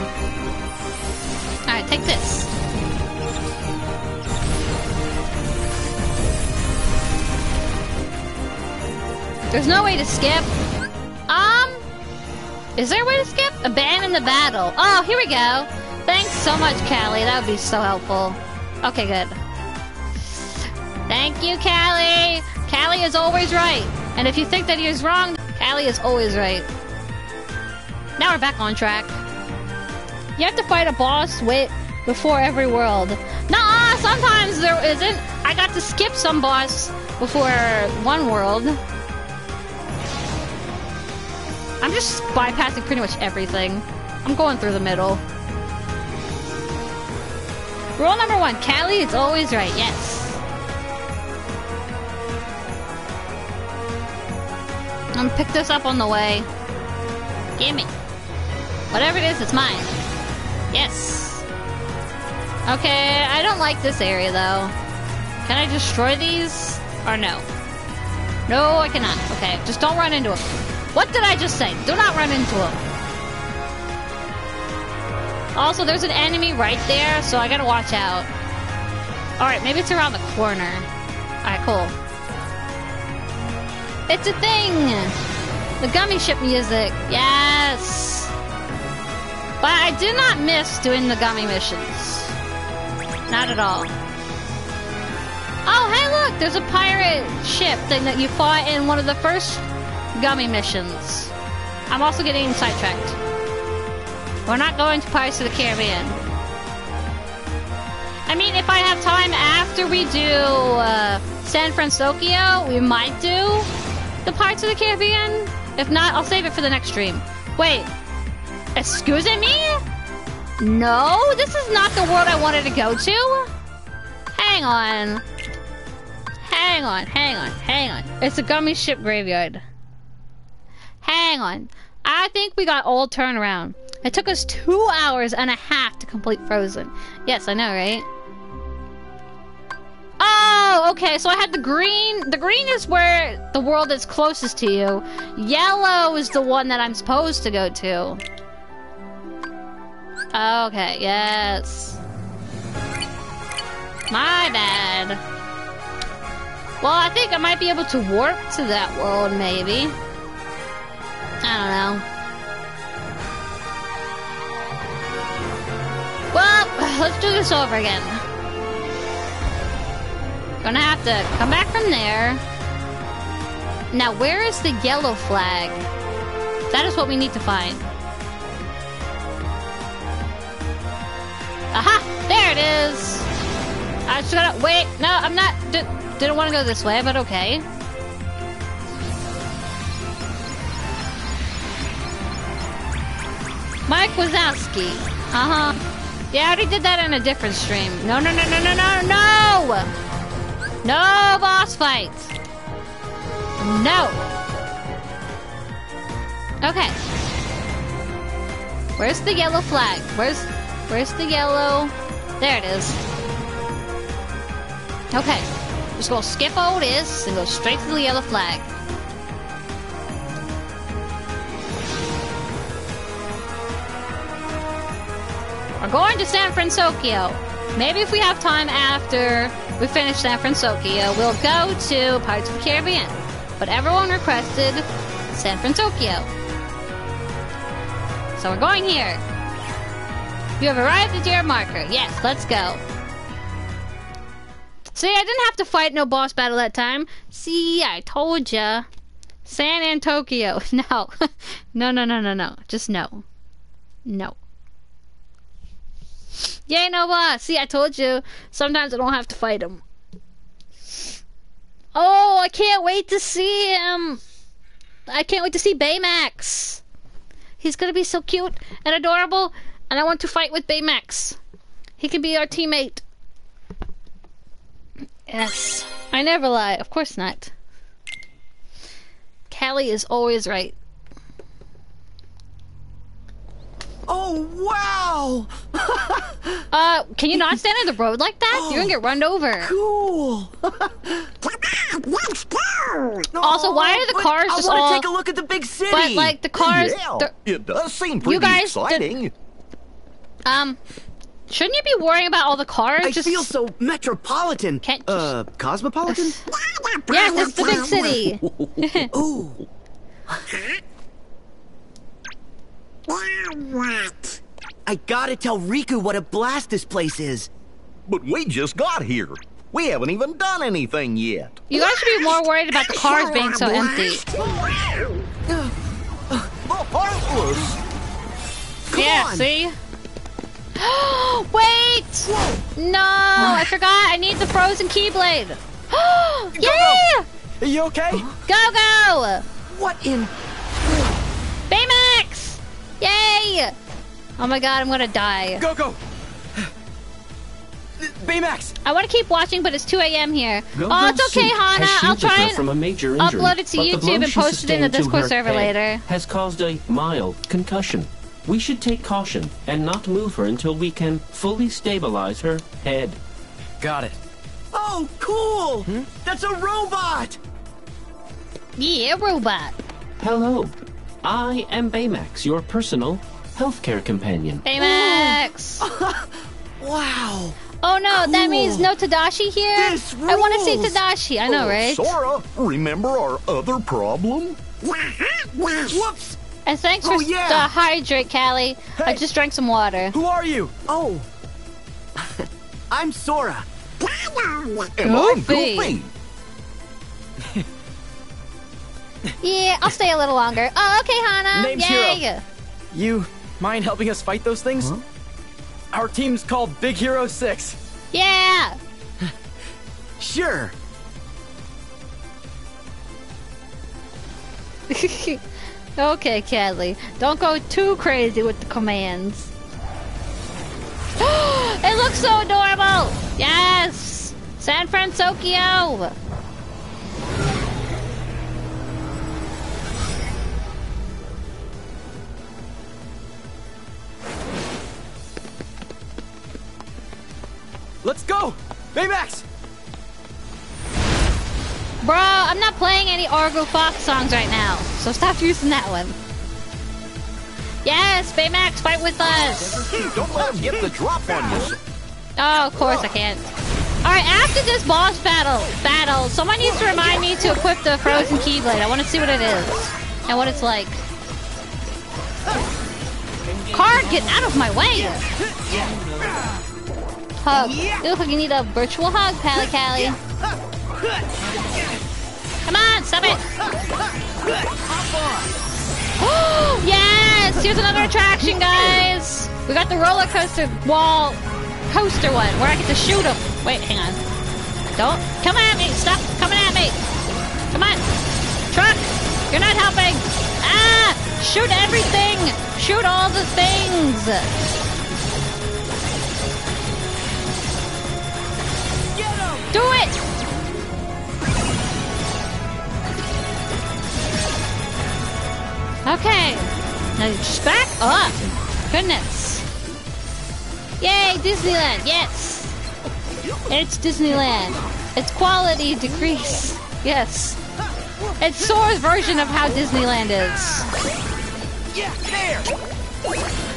Alright, take this. There's no way to skip. Um, is there a way to skip? Abandon the battle. Oh, here we go. Thanks so much, Callie. That would be so helpful. Okay, good. Thank you, Callie. Callie is always right. And if you think that he is wrong, Callie is always right. Now we're back on track. You have to fight a boss wait before every world. Nah, sometimes there isn't. I got to skip some boss before one world. I'm just bypassing pretty much everything. I'm going through the middle. Rule number one, Callie is always right, yes. I'm gonna pick this up on the way. Gimme. Whatever it is, it's mine. Yes. Okay, I don't like this area though. Can I destroy these? Or no? No, I cannot. Okay, just don't run into them. What did I just say? Do not run into them. Also, there's an enemy right there, so I gotta watch out. Alright, maybe it's around the corner. Alright, cool. It's a thing! The gummy ship music. Yes! But I did not miss doing the gummy missions. not at all. Oh, hey, look, there's a pirate ship thing that you fought in one of the first gummy missions. I'm also getting sidetracked. We're not going to Pirates of the Caribbean. I mean, if I have time after we do uh, San Fransokyo, we might do the Pirates of the Caribbean. If not, I'll save it for the next stream. Wait, excuse me? No, this is not the world I wanted to go to. Hang on. Hang on, hang on, hang on. It's a gummy ship graveyard. Hang on. I think we got old turnaround. It took us two hours and a half to complete Frozen. Yes, I know, right? Oh, okay, so I had the green. The green is where the world is closest to you. Yellow is the one that I'm supposed to go to. Okay, yes. My bad. Well, I think I might be able to warp to that world, maybe. I don't know. Well, let's do this over again. Gonna have to come back from there. Now, where is the yellow flag? That is what we need to find. Aha! There it is! I just gotta- wait, no, I'm not- didn't want to go this way, but okay. Mike Wazowski. Uh-huh. Yeah, I already did that in a different stream. No, no, no, no, no, no, no! No boss fights! No! Okay. Where's the yellow flag? Where's... Where's the yellow... There it is. Okay. Just gonna skip all this and go straight to the yellow flag. We're going to San Fransokyo. Maybe if we have time after we finish San Fransokyo, we'll go to Pirates of the Caribbean. But everyone requested San Fransokyo. So we're going here. You have arrived at your marker. Yes, let's go. See, I didn't have to fight no boss battle that time. See, I told ya. San Antonio. *laughs* No. *laughs* no, no, no, no, no. Just no. No. Yay, no boss. See, I told you. Sometimes I don't have to fight him. Oh, I can't wait to see him. I can't wait to see Baymax. He's gonna be so cute and adorable, and I want to fight with Baymax. He can be our teammate. Yes. I never lie. Of course not. Callie is always right. Oh, wow! *laughs* uh, can you not stand in the road like that? You're gonna get run over. Cool! Let's *laughs* go! Also, why are the but cars I just wanna take a look at the big city! But, like, the cars... Yeah, they're- it does seem pretty guys did- exciting. Um, shouldn't you be worrying about all the cars? I just... feel so metropolitan. Can't Uh, cosmopolitan? *laughs* Yes, it's the big city. Ooh. What? I gotta tell Riku what a blast this place is. But we just got here. We haven't even done anything yet. You guys should be more worried about the cars being so empty. The Heartless! yeah, on. see? *gasps* Wait! No, I forgot. I need the frozen keyblade. *gasps* yeah! Are you okay? Go, go! What in? Baymax! Yay! Oh my god, I'm gonna die. Go, go! Baymax! I want to keep watching, but it's 2 a.m. here. Go oh, it's okay, Suit Hana. has I'll shielded try her and from a major injury, upload it to but the blow YouTube and she post it in the sustained to Discord her server head later. Has caused a mild concussion. We should take caution and not move her until we can fully stabilize her head. Got it. Oh, cool! Hmm? That's a robot! Yeah, robot. Hello, I am Baymax, your personal healthcare companion. Baymax. *laughs* Wow! Oh no, that means no Tadashi here? This I want to see. Tadashi. I know, Oh, right? Sora, remember our other problem? Whoops! And thanks Oh, for yeah. the hydrate, Callie. I just drank some water. Who are you? Oh. *laughs* I'm Sora. And I'm Goofy. Yeah, I'll stay a little longer. Oh, okay, Hana. Name's Yay. Hiro. You mind helping us fight those things? Our team's called Big Hero 6. Yeah. *laughs* Sure. *laughs* okay, Cadley. Don't go too crazy with the commands. *gasps* it looks so adorable! Yes! San Fransokyo! Let's go! Baymax! Bro, I'm not playing any Argofox songs right now, so stop using that one. Yes, Baymax, fight with us! Don't let him get the drop on you. Oh, of course I can't. Alright, after this boss battle, battle, someone needs to remind me to equip the Frozen Keyblade. I want to see what it is. And what it's like. Card, get out of my way! Hug. You look like you need a virtual hug, Pally Callie. Come on, stop it! *gasps* yes! Here's another attraction, guys! We got the roller coaster wall coaster one where I get to shoot them. Wait, hang on. Don't come at me! Stop coming at me! Come on! Truck! You're not helping! Ah! Shoot everything! Shoot all the things! Do it! Okay. Now just back up. Goodness. Yay, Disneyland. Yes. It's Disneyland. Its quality decrease. Yes. It's Sora's version of how Disneyland is. Yeah, there!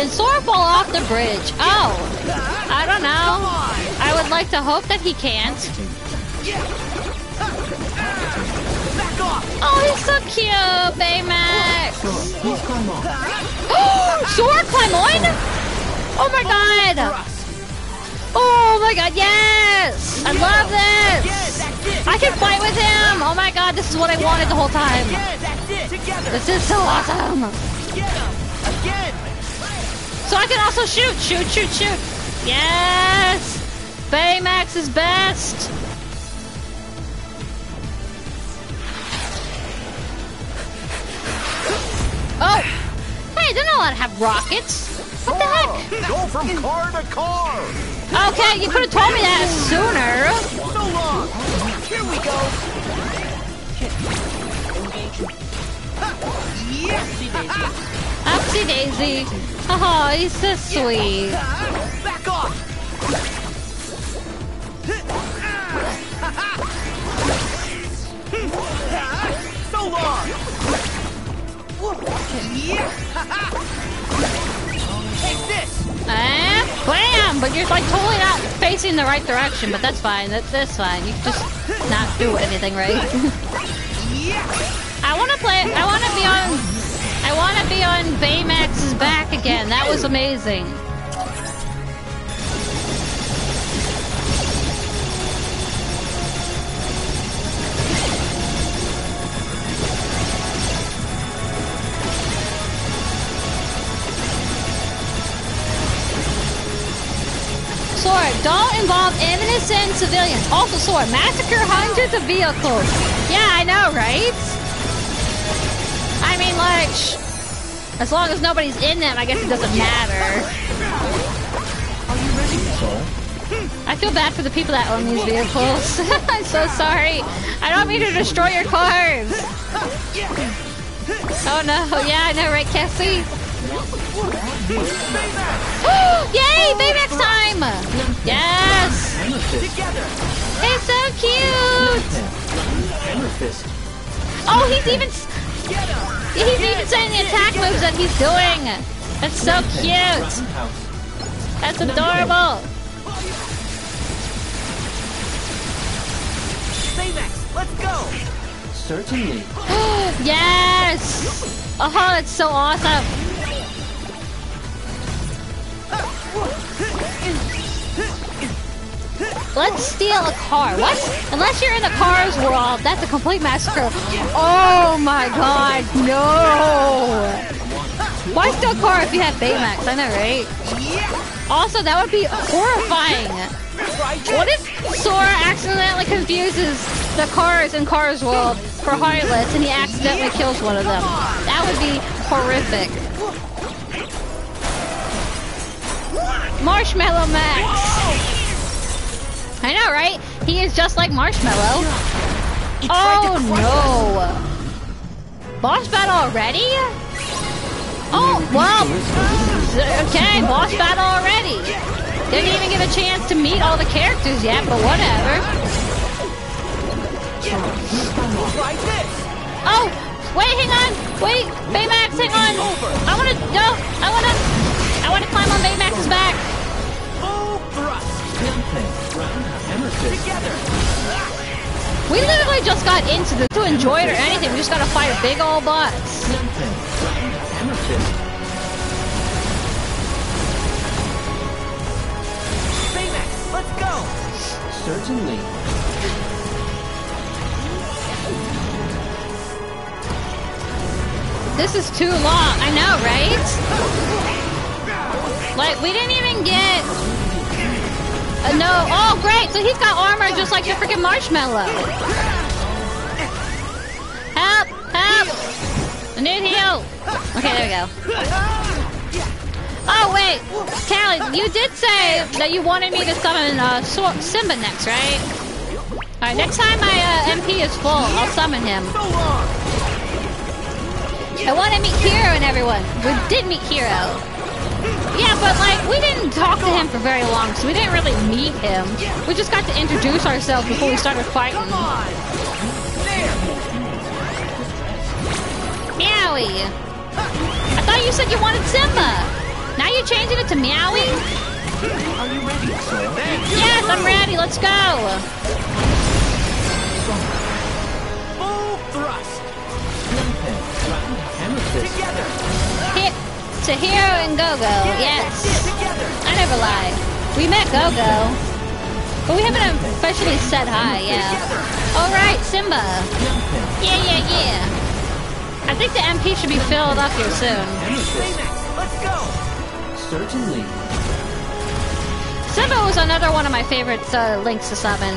Can Sora fall off the bridge? Oh. I don't know. I would like to hope that he can't. Oh, he's so cute, Baymax. Sora climb on? Oh my god! Oh my god, yes! I love this! I can fight with him! Oh my god, this is what I wanted the whole time. This is so awesome! So I can also shoot, shoot, shoot, shoot! Yes! Baymax is best! Oh! Hey, I didn't know how to have rockets! What the heck? Oh, go from car to car. Okay, you could have told me that sooner. So long! Here we go! Upsy daisy. Oh, he's so sweet. Back off! *laughs* So long! Take this! Eh? Bam! But you're like totally not facing the right direction, but that's fine. That, that's fine. You just not do anything right. *laughs* I want to play. I want to be on. I want to be on Baymax's back again. That was amazing. Sword, don't involve innocent civilians. Also, Sword, massacre hundreds of vehicles. Yeah, I know, right? I mean, like, as long as nobody's in them, I guess it doesn't matter. I feel bad for the people that own these vehicles. *laughs* I'm so sorry. I don't mean to destroy your cars. Oh no, yeah, I know, right, Cassie? *gasps* Yay, Baymax time! Yes! It's so cute! Oh, he's even he's even saying the attack moves that he's doing. That's so cute. That's adorable. Baymax, let's go! Certainly. *gasps* yes! Oh, it's so awesome. *laughs* let's steal a car. What? Unless you're in the Cars world, that's a complete massacre. Oh my god, no! Why steal a car if you have Baymax? I know, right? Also, that would be horrifying. What if Sora accidentally confuses the cars in Cars World for Heartless and he accidentally kills one of them? That would be horrific. Marshmallow Max! I know, right? He is just like Marshmallow. Oh no! Boss battle already? Oh, well, okay, boss battle already. Didn't even get a chance to meet all the characters yet, but whatever. Oh, wait, hang on. Wait, Baymax, hang on. I wanna, no, I wanna, I wanna climb on Baymax's back. We literally just got into this to enjoy it or anything. We just gotta fight a big old boss. Baymax, let's go! Certainly. This is too long. I know, right? Like, we didn't even get... Uh, no. Oh, great. So he's got armor just like the freaking marshmallow. Help! Help! I need heal. Okay, there we go. Oh, wait. Callie, you did say that you wanted me to summon uh, Simba next, right? Alright, next time my uh, MP is full, I'll summon him. I want to meet Hiro and everyone. We did meet Hiro. Yeah, but like, we didn't talk to him for very long, so we didn't really meet him. We just got to introduce ourselves before we started fighting. Meowie! I thought you said you wanted Simba! Now you're changing it to Meowie? Are you ready? Yes, I'm ready, let's go! Hiro and Go-Go, yes. I never lie. We met Go-Go. But we haven't officially said hi, yeah. Alright, Simba. Yeah, yeah, yeah. I think the MP should be filled up here soon. Let's go! Certainly. Simba was another one of my favorite uh, links to summon.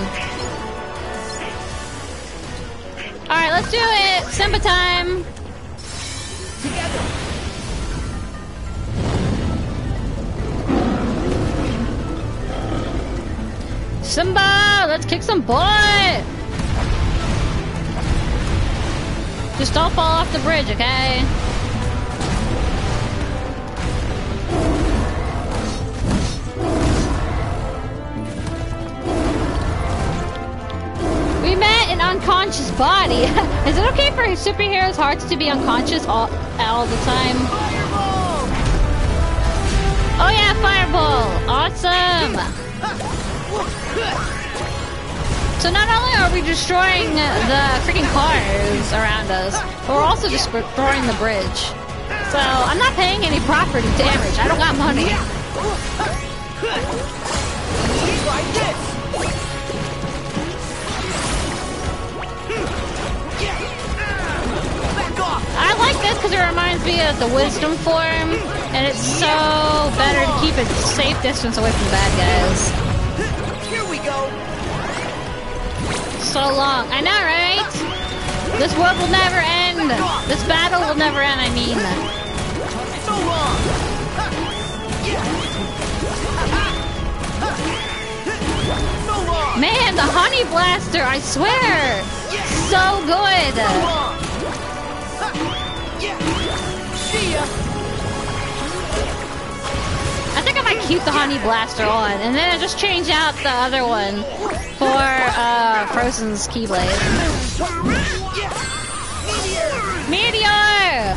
Alright, let's do it! Simba time! Simba! Let's kick some butt! Just don't fall off the bridge, okay? We met an unconscious body. *laughs* Is it okay for superheroes' hearts to be unconscious all, all the time? Oh yeah, fireball! Awesome! *laughs* So not only are we destroying the freaking cars around us, but we're also destroying the bridge. So I'm not paying any property damage. I don't got money. I like this because it reminds me of the wisdom form, and it's so better to keep a safe distance away from bad guys. So long. I know, right? This world will never end. This battle will never end, I mean. So long! Man, the honey blaster, I swear! So good! See ya! I think I might keep the honey blaster on, and then I just change out the other one for uh, Frozen's Keyblade. Meteor!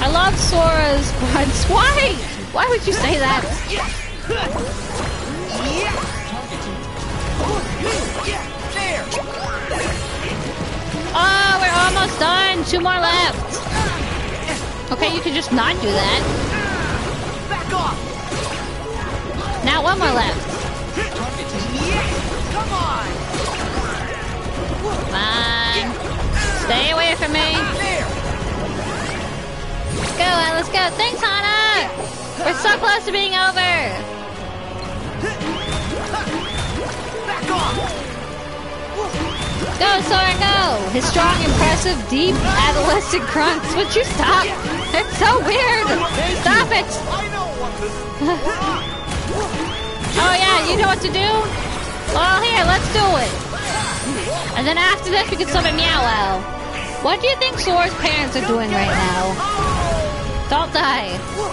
I love Sora's grunts. *laughs* Why? Why would you say that? Oh, we're almost done. Two more left. Okay, you can just not do that. Back off! Now one more left. Come on! Fine. Stay away from me. Let's go, uh, let's go. Thanks, Hana! We're so close to being over. Back off! Go, Sora, go! His strong, impressive, deep, adolescent grunts. Would you stop? It's so weird! Stop it! *laughs* oh yeah, you know what to do? Well, here, let's do it. And then after this, we can summon Meow What do you think Sora's parents are doing right now? Don't die.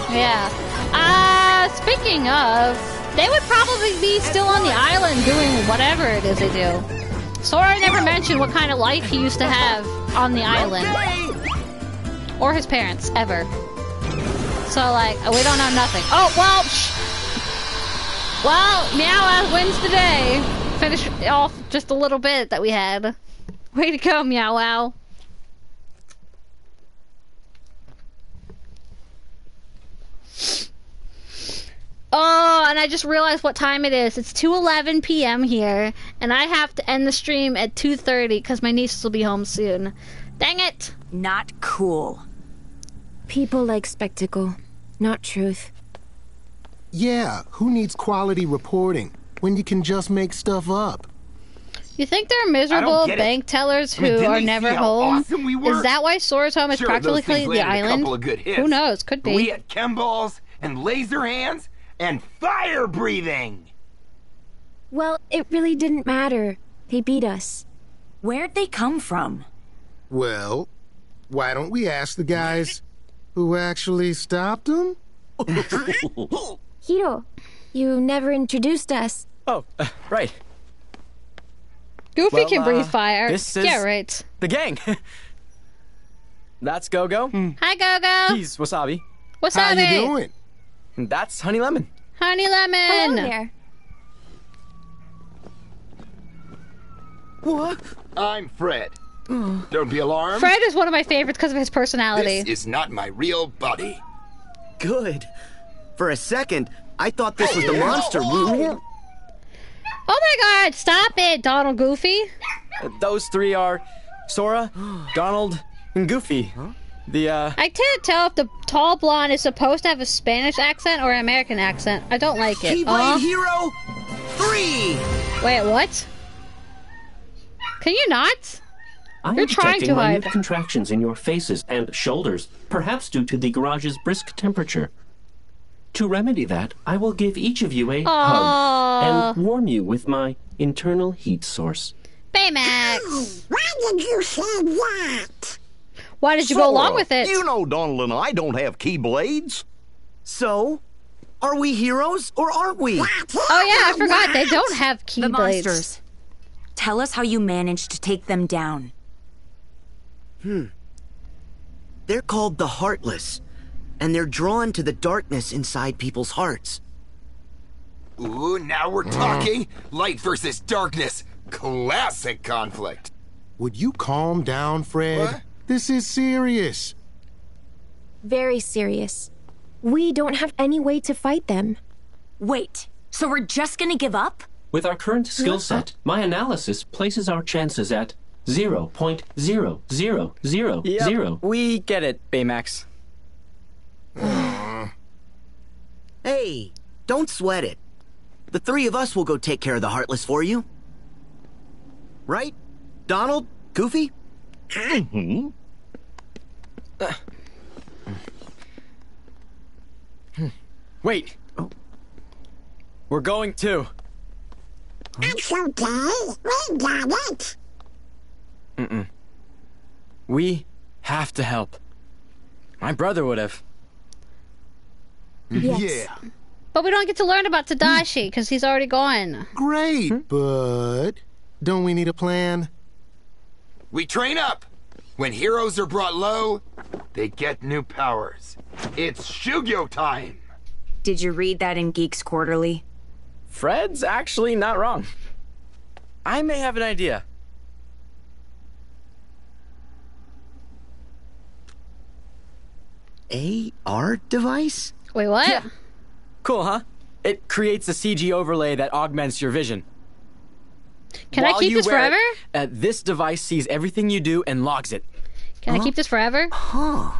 Yeah. Uh, speaking of, they would probably be still on the island doing whatever it is they do. Sora never mentioned what kind of life he used to have on the island. Or his parents, ever. So, like, we don't know nothing. Oh, well, shh. Well, Meow Wow uh, wins the day. Finish off just a little bit that we had. Way to go, Meow Wow. Oh, and I just realized what time it is. It's 2:11 p.m. here, and I have to end the stream at 2:30 because my niece will be home soon. Dang it! Not cool. People like spectacle, not truth. Yeah, who needs quality reporting when you can just make stuff up? You think they're miserable get it. bank tellers I mean, who are never see home? awesome we? Is that why Sora's home is Sure, practically the landed a island? of good hits. Who knows? Could be. We had chemballs and laser hands and fire breathing. Well, it really didn't matter. They beat us. Where'd they come from? Well, why don't we ask the guys who actually stopped them? *laughs* Hiro, you never introduced us. Oh, uh, right. Goofy Well, can breathe uh, fire. This is yeah, right. The gang. *laughs* That's Go-Go. Hi, Gogo. He's Wasabi. What's How up, you doing? And that's Honey Lemon. Honey Lemon. Hello there. What? I'm Fred. *gasps* Don't be alarmed. Fred is one of my favorites because of his personality. This is not my real body. Good. For a second, I thought this was the monster movie. Oh my god, stop it, Donald Goofy. Uh, Those three are Sora, *gasps* Donald, and Goofy. The, uh... I can't tell if the tall blonde is supposed to have a Spanish accent or an American accent. I don't like it. Keyblade Aw. Hero 3! Wait, what? Can you not? I You're am trying detecting to minute hide. contractions in your faces and shoulders, perhaps due to the garage's brisk temperature. To remedy that, I will give each of you a Aww. hug and warm you with my internal heat source. Baymax! *gasps* Why did you say that? Why did you go along with it? You know Donald and I don't have keyblades. So, are we heroes or aren't we? Oh yeah, I forgot they don't have keyblades. The monsters. Tell us how you managed to take them down. Hmm. They're called the Heartless, and they're drawn to the darkness inside people's hearts. Ooh, now we're mm. talking. Light versus darkness. Classic conflict. Would you calm down, Fred? This is serious. Very serious. We don't have any way to fight them. Wait, so we're just gonna give up? With our current skill set, my analysis places our chances at 0.0000. Yep, we get it, Baymax. Hey, don't sweat it. The three of us will go take care of the Heartless for you. Right? Donald? Goofy? Mm-hmm. Wait. We're going too. It's okay. We got it. Mm-mm. We have to help. My brother would have. Mm-hmm. Yes. But we don't get to learn about Tadashi because he's already gone. Great, hmm? but don't we need a plan? We train up. When heroes are brought low, they get new powers. It's Shugyo time. Did you read that in Geeks Quarterly? Fred's actually not wrong. I may have an idea. AR device? Wait, what? Cool, huh? It creates a CG overlay that augments your vision. Can I While keep you this wear it, forever? uh, this device sees everything you do and logs it. Can I keep this forever? Huh.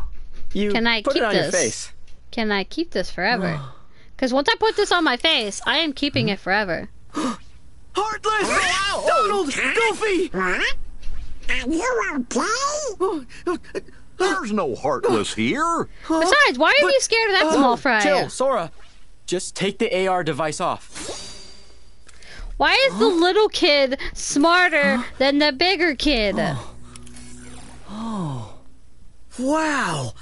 You Can I put keep it on this? your face. Can I keep this forever? *gasps* Because once I put this on my face, I am keeping it forever. *gasps* Heartless! Donald! Goofy! Are you okay? *gasps* There's no Heartless here. Besides, why are you scared of that small uh, fry? Chill, Sora. Just take the AR device off. Why is the little kid smarter than the bigger kid? Oh. oh. Wow.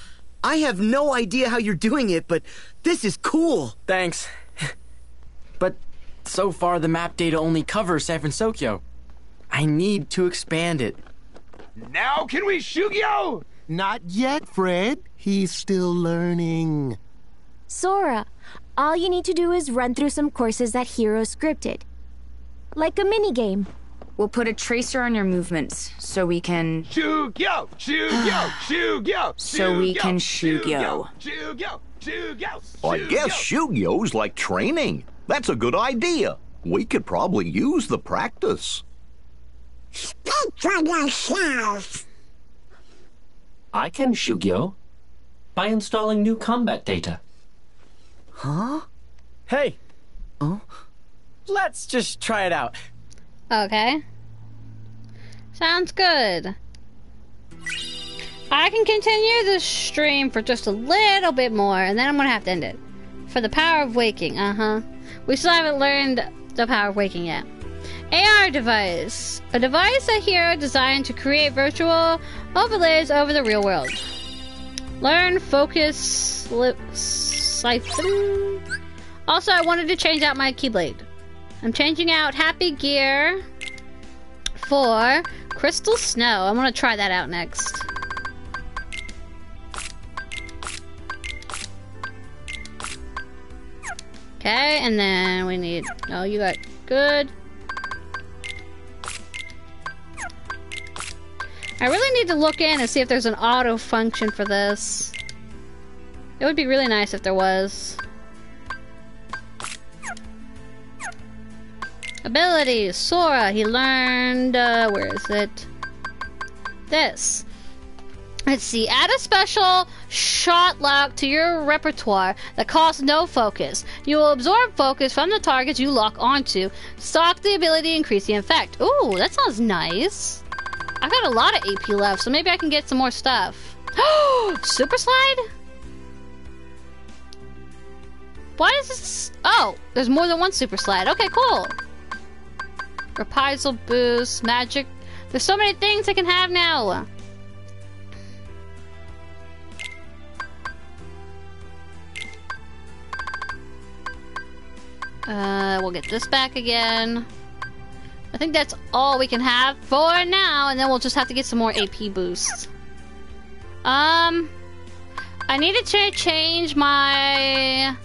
I have no idea how you're doing it, but this is cool. Thanks. *laughs* But so far, the map data only covers San Fransokyo. I need to expand it. Now can we Shugyo? Not yet, Fred. He's still learning. Sora, all you need to do is run through some courses that Hiro scripted. Like a minigame. We'll put a tracer on your movements so we can. Shugyo! Shugyo! *sighs* Shugyo! So we can Shugyo. Shugyo! Shugyo! I guess Shugyo's like training. That's a good idea. We could probably use the practice. Speak for yourself. I can Shugyo by installing new combat data. Huh? Hey. Oh? Let's just try it out. Okay. Sounds good. I can continue this stream for just a little bit more, and then I'm gonna have to end it. For the power of waking, uh huh. We still haven't learned the power of waking yet. AR device. A device a Hiro designed to create virtual overlays over the real world. Learn, focus, slip, siphon. Also, I wanted to change out my keyblade. I'm changing out Happy Gear for Crystal Snow. I'm gonna try that out next. Okay, and then we need. Oh, you got good. I really need to look in and see if there's an auto function for this. It would be really nice if there was. Abilities. Sora. He learned. Uh, where is it? This. Let's see. Add a special shot lock to your repertoire that costs no focus. You will absorb focus from the targets you lock onto. Stock the ability increase the effect. Ooh, that sounds nice. I got a lot of AP left, so maybe I can get some more stuff. *gasps* Super slide? Why is this? Oh, there's more than one super slide. Okay, cool. Reprisal boost, magic. There's so many things I can have now. Uh, we'll get this back again. I think that's all we can have for now, and then we'll just have to get some more AP boosts. Um, I needed to change my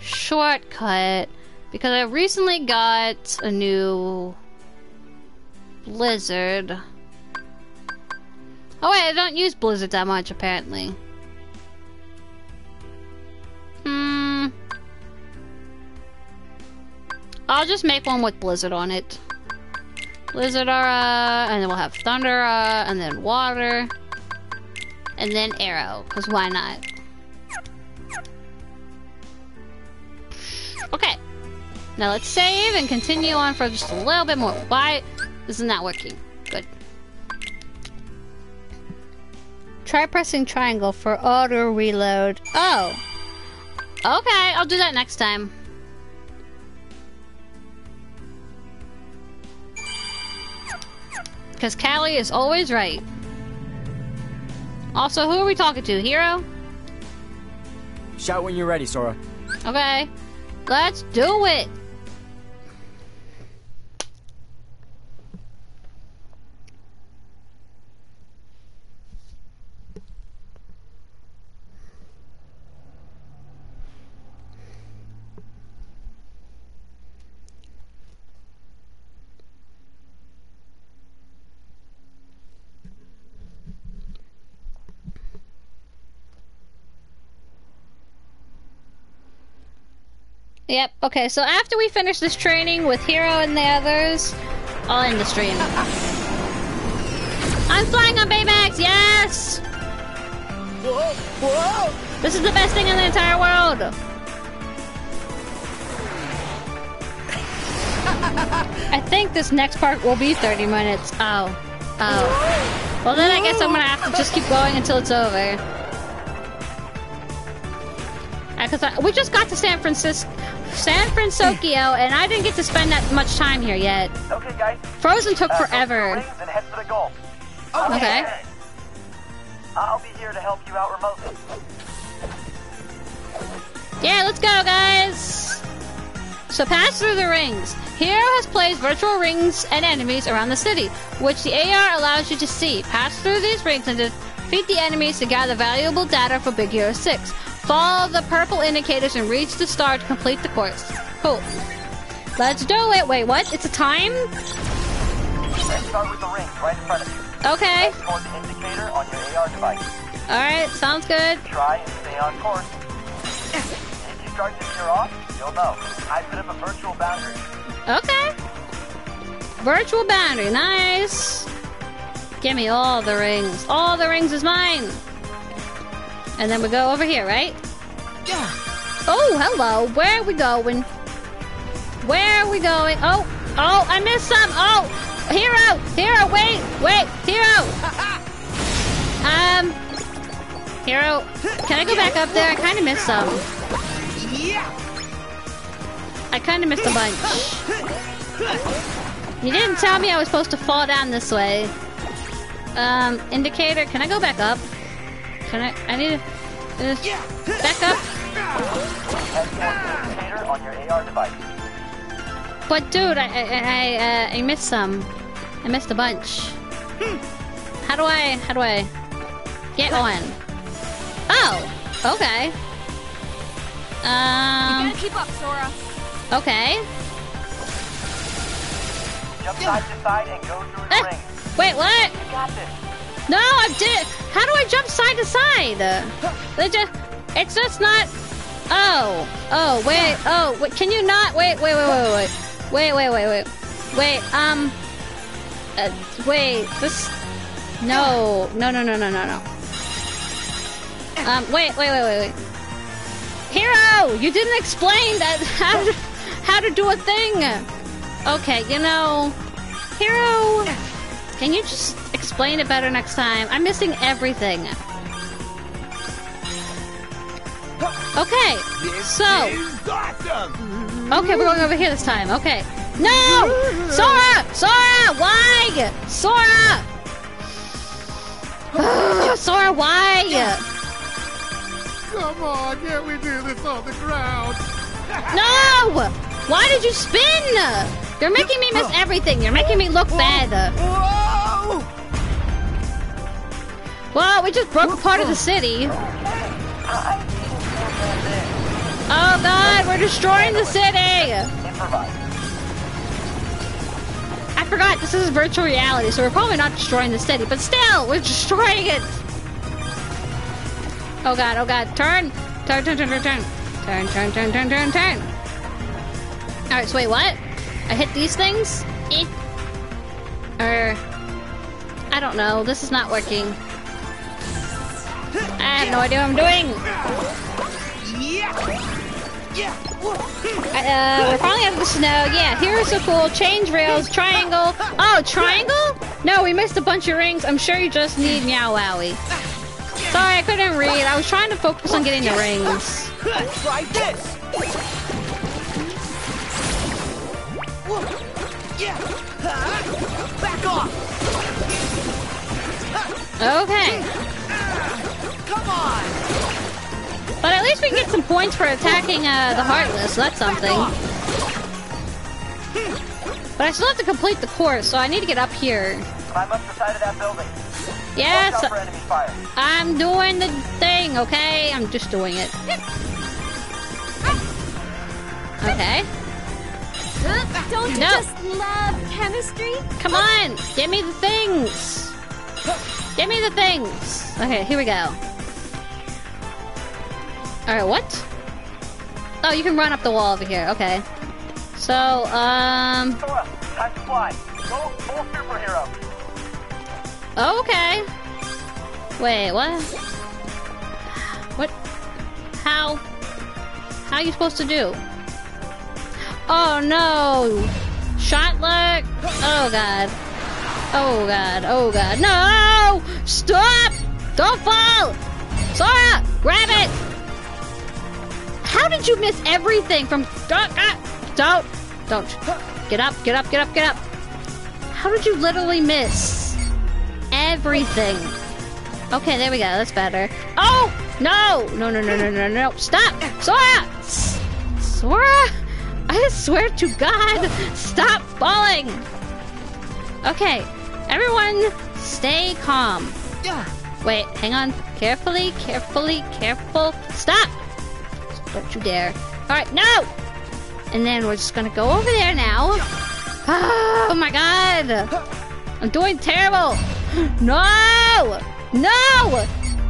shortcut because I recently got a new Blizzard. Oh wait, I don't use Blizzard that much apparently. Hmm. I'll just make one with Blizzard on it. Blizzara, and then we'll have Thundara, and then Water, and then Aero, because why not? Okay. Now let's save and continue on for just a little bit more. Why? This is not that working. Good. Try pressing triangle for auto reload. Oh. Okay, I'll do that next time. Because Callie is always right. Also, who are we talking to? Hiro? Shout when you're ready, Sora. Okay. Let's do it! Yep, okay, so after we finish this training with Hiro and the others, I'll end the stream. *laughs* I'm flying on Baymax, yes! Whoa, whoa! This is the best thing in the entire world! I think this next part will be 30 minutes. Oh. Oh. Well then I guess I'm gonna have to just keep going until it's over. Because we just got to San Francisco, San Francisco, and I didn't get to spend that much time here yet. Okay, guys. Frozen took Uh, forever. through the and head for the goal. Okay. I'll be here to help you out remotely. Yeah, let's go, guys! So pass through the rings. Hiro has placed virtual rings and enemies around the city, which the AR allows you to see. Pass through these rings and defeat the enemies to gather valuable data for Big Hero 6. Follow the purple indicators and reach the star to complete the course. Cool. Let's do it. Wait, what? It's a time? Let's start with the rings right in front of you. Okay. Head toward the indicator on your AR device. Alright, sounds good. Try and stay on course. If you start to veer off, you'll know. I put up a virtual boundary. Okay. Virtual boundary, nice. Give me all the rings. All the rings is mine. And then we go over here, right? Yeah. Oh, hello. Where are we going? Where are we going? Oh, oh, I missed some. Oh, Hiro, Hiro, wait, wait, Hiro. Um, Hiro, can I go back up there? I kind of missed some. Yeah. I kind of missed a bunch. You didn't tell me I was supposed to fall down this way. Um, indicator, can I go back up? Can I, I need to, uh, back up? Head toward the indicator on your AR device. But dude, I, I, I, uh, I missed some. I missed a bunch. How do I, how do I get on? Oh, okay. Um, you gotta keep up, Sora. okay. Jump side to side and go through the ring. Wait, what? Got this. No, I did. How do I jump side to side? They just, it's just not. Oh, oh, wait, oh, wait, can you not? Wait, wait, wait, wait, wait, wait, wait, wait, wait, wait. Um, uh, wait, this. No, no, no, no, no, no, no. Um, wait, wait, wait, wait, wait. Hiro, you didn't explain that how to, how to do a thing. Okay, you know, Hiro, can you just explain it better next time? I'm missing everything. Okay, so. Okay, we're going over here this time. Okay. No! Sora! Sora! Why? Sora! *sighs* Sora, why? Come on, can't we do this on the ground? *laughs* No! Why did you spin? You're making me miss everything. You're making me look bad. Well, we just broke part of the city. Oh god, we're destroying the city! I forgot, this is virtual reality, so we're probably not destroying the city, but still, we're destroying it! Oh god, oh god, turn! Turn, turn, turn, turn, turn. Turn, turn, turn, turn, turn, turn. Alright, so wait, what? I hit these things? Eh. Or... I don't know, this is not working. I have no idea what I'm doing! Uh, we're falling out of the snow. Yeah, here's so cool. Change rails, triangle. Oh, triangle? No, we missed a bunch of rings. I'm sure you just need Meow Wowie. Sorry, I couldn't read. I was trying to focus on getting the rings. Try this. Yeah. Back off. Okay. Come on. But at least we can get some points for attacking uh, the Heartless. That's something. But I still have to complete the course, so I need to get up here. Climb up the side of that building. Yes. Watch out for enemy fire. I'm doing the thing, okay? I'm just doing it. Okay. Don't you No. just love chemistry? Come on! Give me the things! Give me the things! Okay, here we go. Alright, what? Oh, you can run up the wall over here. Okay. So, um... Sora, time to fly. Go full superhero. Okay. Wait, what? What? How? How are you supposed to do? Oh no! Shot lock! Oh god. Oh god, oh god. No! Stop! Don't fall! Sora! Grab it! How did you miss everything from... Don't, don't, don't. Get up, get up, get up, get up. How did you literally miss everything? Okay, there we go. That's better. Oh! No! No, no, no, no, no, no. Stop! Sora! Sora! I swear to God, stop falling! Okay, everyone stay calm. Yeah. Wait, hang on. Carefully, carefully, careful. Stop! Don't you dare. Alright, no! And then we're just gonna go over there now. Oh my god! I'm doing terrible! *gasps* No! No!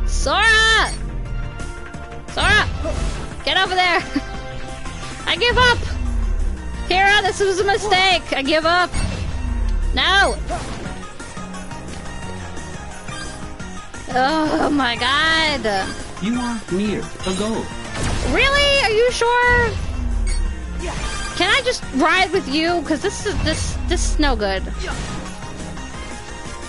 Sora! Sora! Get over there! *laughs* I give up! Kira, this was a mistake! I give up! No! Oh my god! You are near the goal. Really? Are you sure? Can I just ride with you? Cause this is this this is no good.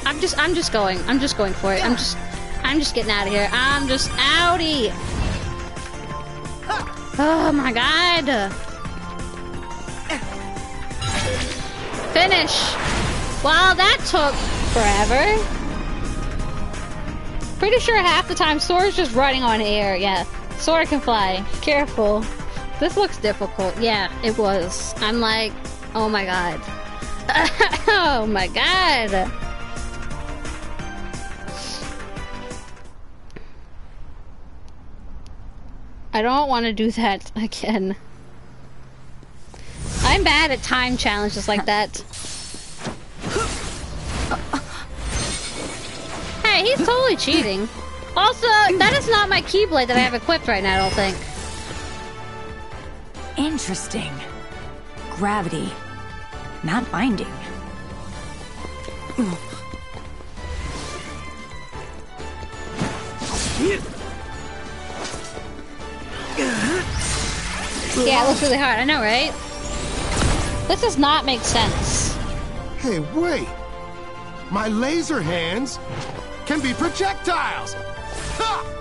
I'm just I'm just going. I'm just going for it. I'm just I'm just getting out of here. I'm just outie. Oh my god. Finish. Well, that took forever. Pretty sure half the time Sora's just running on air. Yeah, Sora can fly. Careful. This looks difficult. Yeah, it was. I'm like, oh my god. *laughs* oh my god. I don't want to do that *laughs* again. I'm bad at time challenges like that. Hey, he's totally cheating. Also, that is not my Keyblade that I have equipped right now, I don't think. Interesting. Gravity. Not binding. Yeah, it looks really hard. I know, right? This does not make sense. Hey, wait! My laser hands can be projectiles! Ha!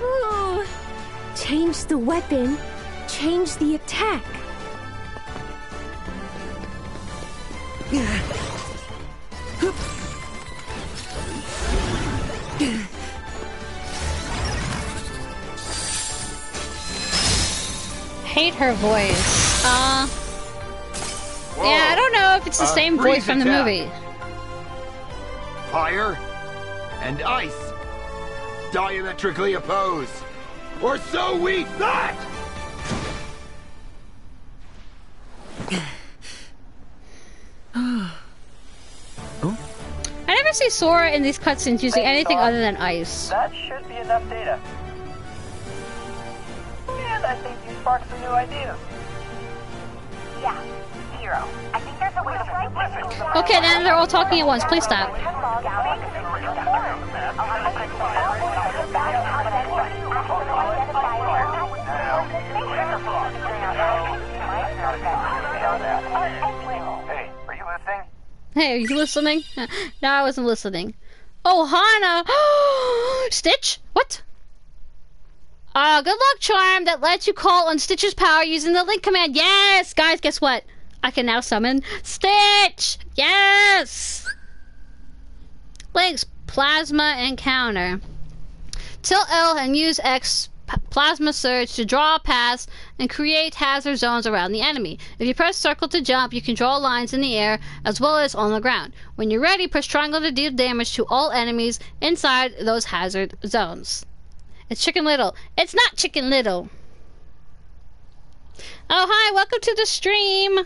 Ooh. *gasps* Change the weapon, change the attack. *sighs* *laughs* Hate her voice. Uh. Yeah, I don't know if it's the Uh, same voice from the attack. movie. Fire and ice. Diametrically opposed. Or so we thought! I never see Sora in these cutscenes using anything other than ice. That should be enough data. And I think you sparked some new ideas. Yeah, Hiro. I think there's a way to Okay, then they're all talking at once. Please stop. Hey, are you listening? *laughs* no, I wasn't listening. Oh, Hana! *gasps* Stitch? What? Uh, good luck charm that lets you call on Stitch's power using the link command. Yes! Guys, guess what? I can now summon Stitch! Yes! Links, Plasma Encounter. Tilt L and use X Plasma Surge to draw paths and create hazard zones around the enemy. If you press circle to jump, you can draw lines in the air as well as on the ground. When you're ready, press triangle to deal damage to all enemies inside those hazard zones. It's Chicken Little. It's not Chicken Little. Oh, hi, welcome to the stream.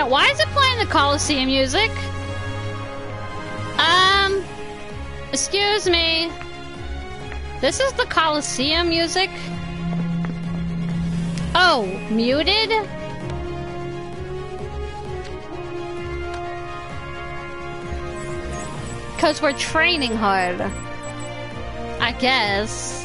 Minute. Why is it playing the Coliseum music? Um, excuse me. This is the Coliseum music? Oh, muted? Because we're training hard. I guess.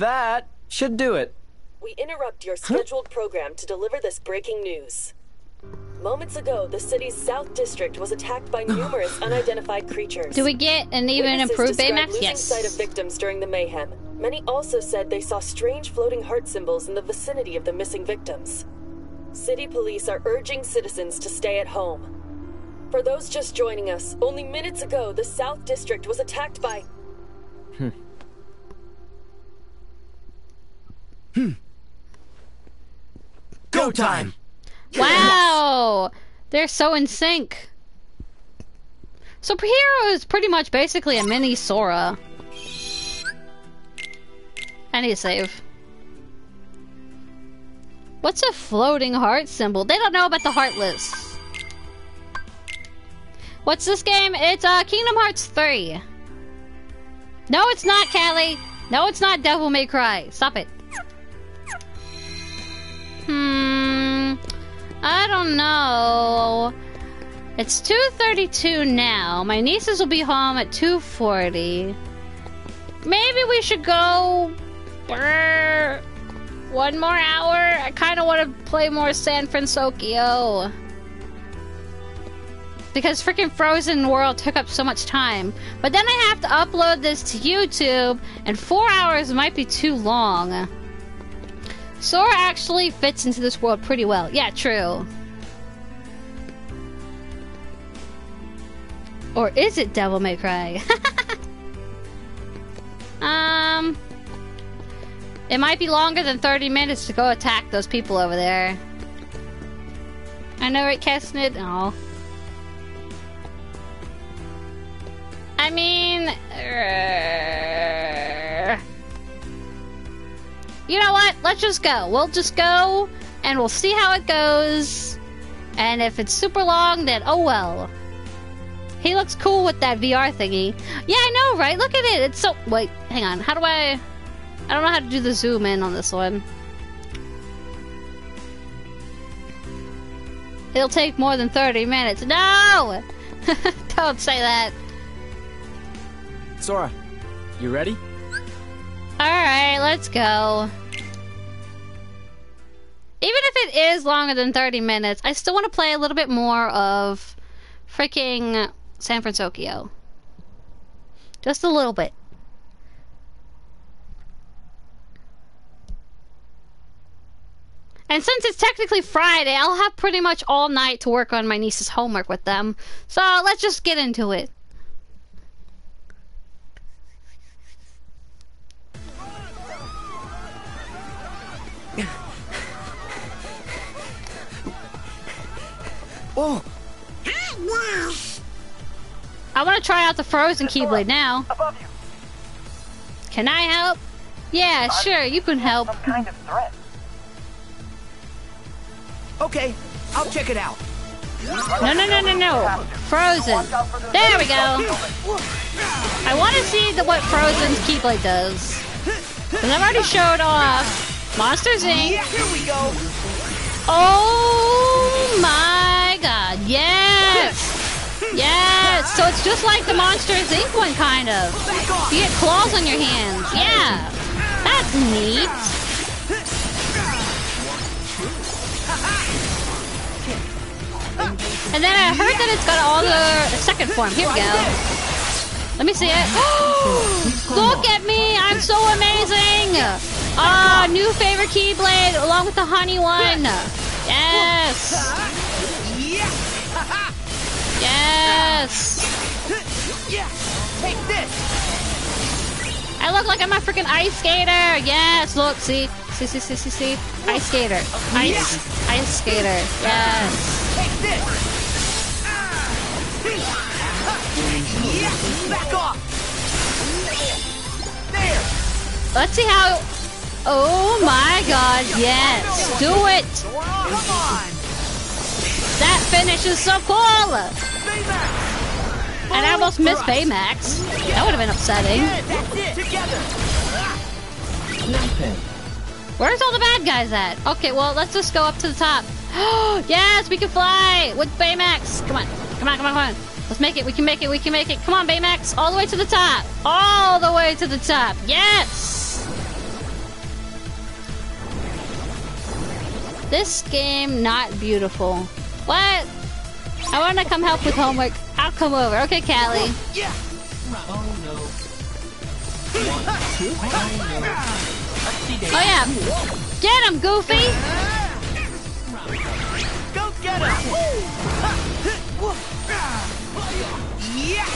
That should do it. We interrupt your scheduled program to deliver this breaking news. Moments ago, the city's South District was attacked by *sighs* numerous unidentified creatures. Do we get an even Witnesses improved described Baymax? losing Yes. sight of victims during the mayhem. Many also said they saw strange floating heart symbols in the vicinity of the missing victims. City police are urging citizens to stay at home. For those just joining us, only minutes ago, the South District was attacked by. Go time! Wow! They're so in sync. So Superhero is pretty much basically a mini Sora. I need to save. What's a floating heart symbol? They don't know about the Heartless. What's this game? It's uh, Kingdom Hearts 3. No, it's not, Callie. No, it's not Devil May Cry. Stop it. Hmm. I don't know. It's 2.32 now. My nieces will be home at 2.40. Maybe we should go... Brr, one more hour? I kind of want to play more San Fransokyo. Because freaking Frozen World took up so much time. But then I have to upload this to YouTube, and four hours might be too long. Sora actually fits into this world pretty well. Yeah, true. Or is it Devil May Cry? *laughs* um, it might be longer than 30 minutes to go attack those people over there. I know, Kesnid? Oh. I mean, uh, you know what? Let's just go. We'll just go and we'll see how it goes. And if it's super long, then oh well. He looks cool with that VR thingy. Yeah, I know, right? Look at it. It's so. Wait, hang on. How do I. I don't know how to do the zoom in on this one. It'll take more than 30 minutes. No! *laughs* don't say that. Sora, you ready? Alright, let's go. Even if it is longer than 30 minutes, I still want to play a little bit more of freaking San Fransokyo. Just a little bit. And since it's technically Friday, I'll have pretty much all night to work on my niece's homework with them. So let's just get into it. Oh, I want to try out the frozen Keyblade now. Can I help? Yeah, sure, you can help. Some kind of threat. okay. I'll check it out. No, no, no, no, no. Frozen. There we go. I want to see the, what Frozen's Keyblade does. Because I've already showed off Monsters Inc. Yeah, here we go. Oh my god. Yes! Yes! So it's just like the Monsters Inc. one, kind of. You get claws on your hands. Yeah! That's neat. And then I heard that it's got all the second form. Here we go. Let me see it. *gasps* Look at me! I'm so amazing! Ah, new favorite Keyblade along with the honey one. Yes! Yes! Yeah, take this. I look like I'm a freaking ice skater. Yes, look, see, see, see, see, see, see. Ice skater. Ice, ice skater. Yes. Take this! Yeah, back off! There! Let's see how. Oh my god, yes. Do it. Come on! That finish is so cool. And I almost missed Baymax. That would have been upsetting. Where's all the bad guys at? Okay, well, let's just go up to the top. *gasps* yes, we can fly with Baymax. Come on. Come on, come on, come on. Let's make it. We can make it. We can make it. Come on, Baymax. All the way to the top. All the way to the top. Yes! This game not beautiful. What? I want to come help with homework. I'll come over. Okay, Callie. Yeah! Oh yeah. Get him, Goofy! Go get him! Yeah!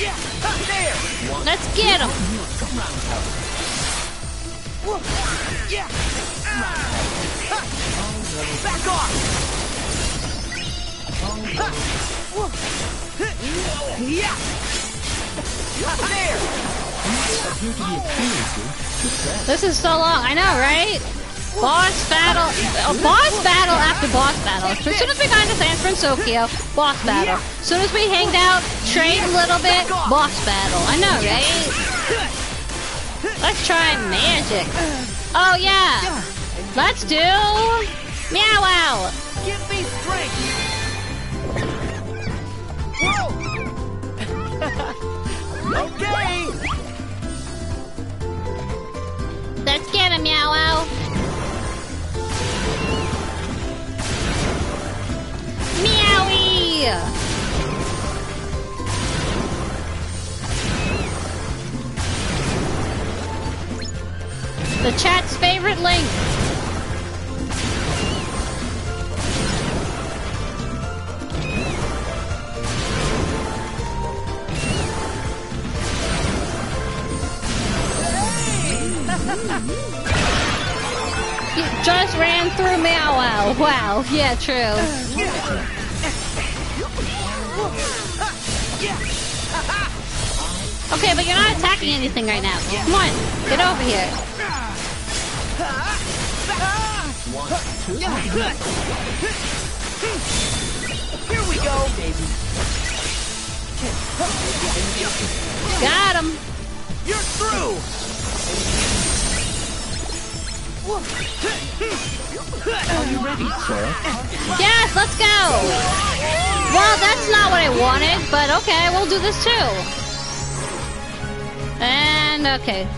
Yeah! There! Let's get him! Yeah! Back off! This is so long. I know, right? Boss battle. A boss battle after boss battle. As soon as we got into San Fransokyo, boss battle. As soon as we hanged out, trained a little bit, boss battle. I know, right? Let's try magic. Oh, yeah. Let's do... Meow Wow. Give me strength! Whoa! *laughs* okay! Let's get him, Meow Wow. Meowie! The chat's favorite link. *laughs* Just ran through Meow oh, Wow. Wow. Yeah, true. Okay, but you're not attacking anything right now. Come on, get over here. Here we go, baby. Got him. You're through. Are you ready, sir? Yes, let's go. Well, that's not what I wanted, but okay, we'll do this too. And okay.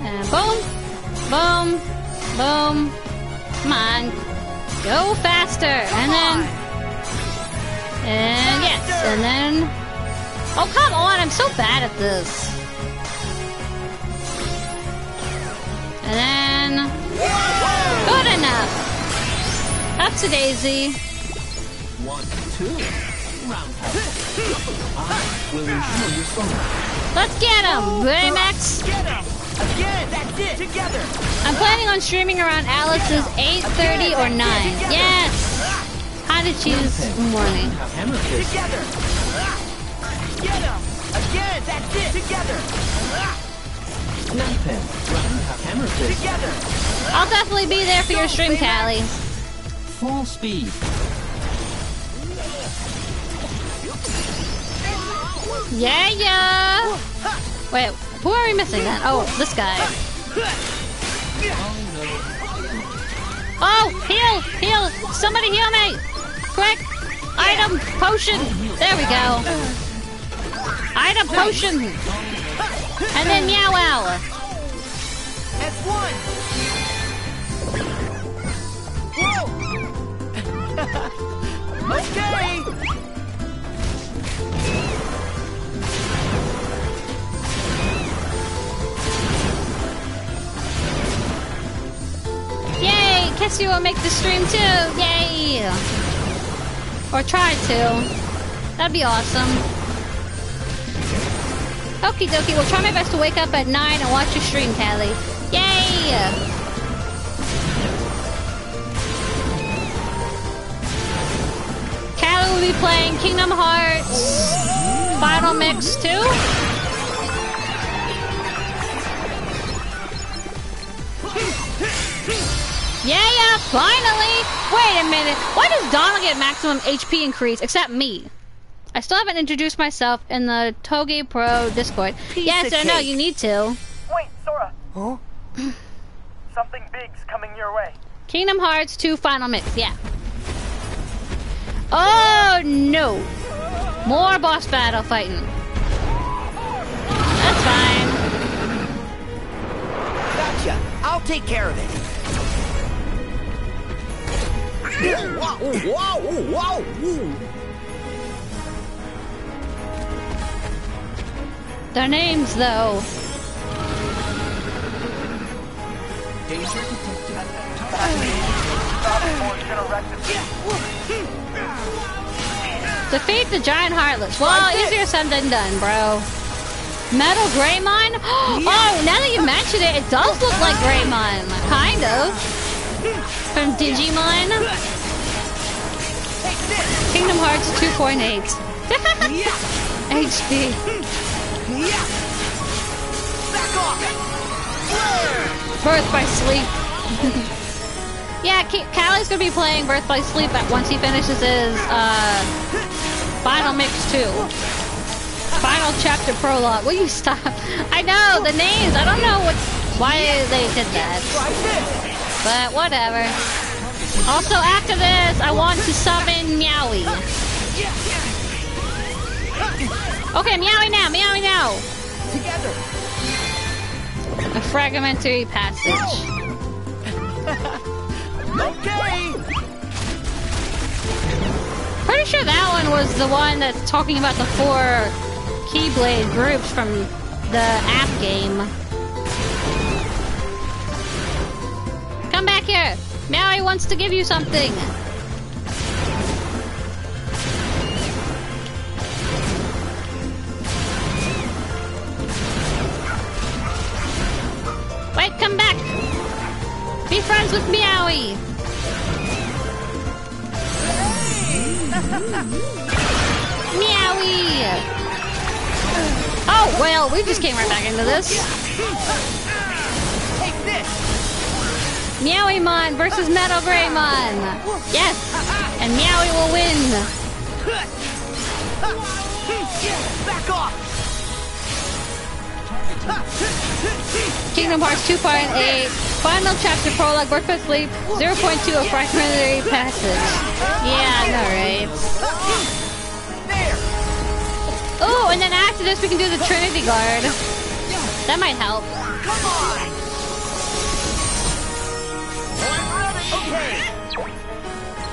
And boom, boom, boom. Come on. Go faster. And then. And yes. And then. Oh, come on. I'm so bad at this. And then. Good enough. Up to Daisy. One, two. Roundhouse. I will ensure your. Let's get him, Baymax. Get him. Again, that's it. Together. I'm planning on streaming around Alice's 8.30 or 9. Yes! How to choose morning. Hammer fist. Together. Get him. Again, that's it. Together. Snap pen. Roundhouse. Hammer fist. Together. I'll definitely be there for your stream, Callie. Full speed. Yeah, yeah! Wait, who are we missing then? Oh, this guy. Oh, heal! Heal! Somebody heal me! Quick! Item! Potion! There we go. Item potion! And then meow wow! That's one. *laughs* Okay. You will make the stream too! Yay! Or try to. That'd be awesome. Okie dokie, we'll try my best to wake up at 9 and watch your stream, Callie. Yay! Callie will be playing Kingdom Hearts Final Mix 2. Yeah, yeah, finally! Wait a minute, why does Donald get maximum HP increase, except me? I still haven't introduced myself in the Toge Pro Discord. Piece yes, of I know, you need to. Wait, Sora. Huh? *clears throat* Something big's coming your way. Kingdom Hearts 2 Final Mix, yeah. Oh, no. More boss battle fighting. That's fine. Gotcha. I'll take care of it. Wow, wow, wow, wow. Their names, though. Defeat the giant heartless. Well, easier said than done, bro. Metal Greymon? Oh, now that you mention it, it does look like Greymon. Kind of. From Digimon. Kingdom Hearts 2.8. HD. *laughs* Birth by Sleep. *laughs* yeah, Callie's gonna be playing Birth by Sleep at once he finishes his uh, Final Mix 2. Final chapter prologue. Will you stop? *laughs* I know the names. I don't know what why they did that, but whatever. Also, after this, I want to summon Meowie. Okay, Meowie now, Meowie now. Together. A fragmentary passage. okay. Pretty sure that one was the one that's talking about the four Keyblade groups from the app game. Here! Maui wants to give you something! Wait, come back! Be friends with Meowie! *laughs* Meowie! Oh, well, we just came right back into this. Take this. Meowimon versus Metal Greymon! Yes! And Meowie will win! Back off. Kingdom Hearts 2.8, Final Chapter Prologue, by Sleep, 0.2 of Fragmentary Passage. Yeah, I know, right? Oh, and then after this we can do the Trinity Guard. That might help. Come on.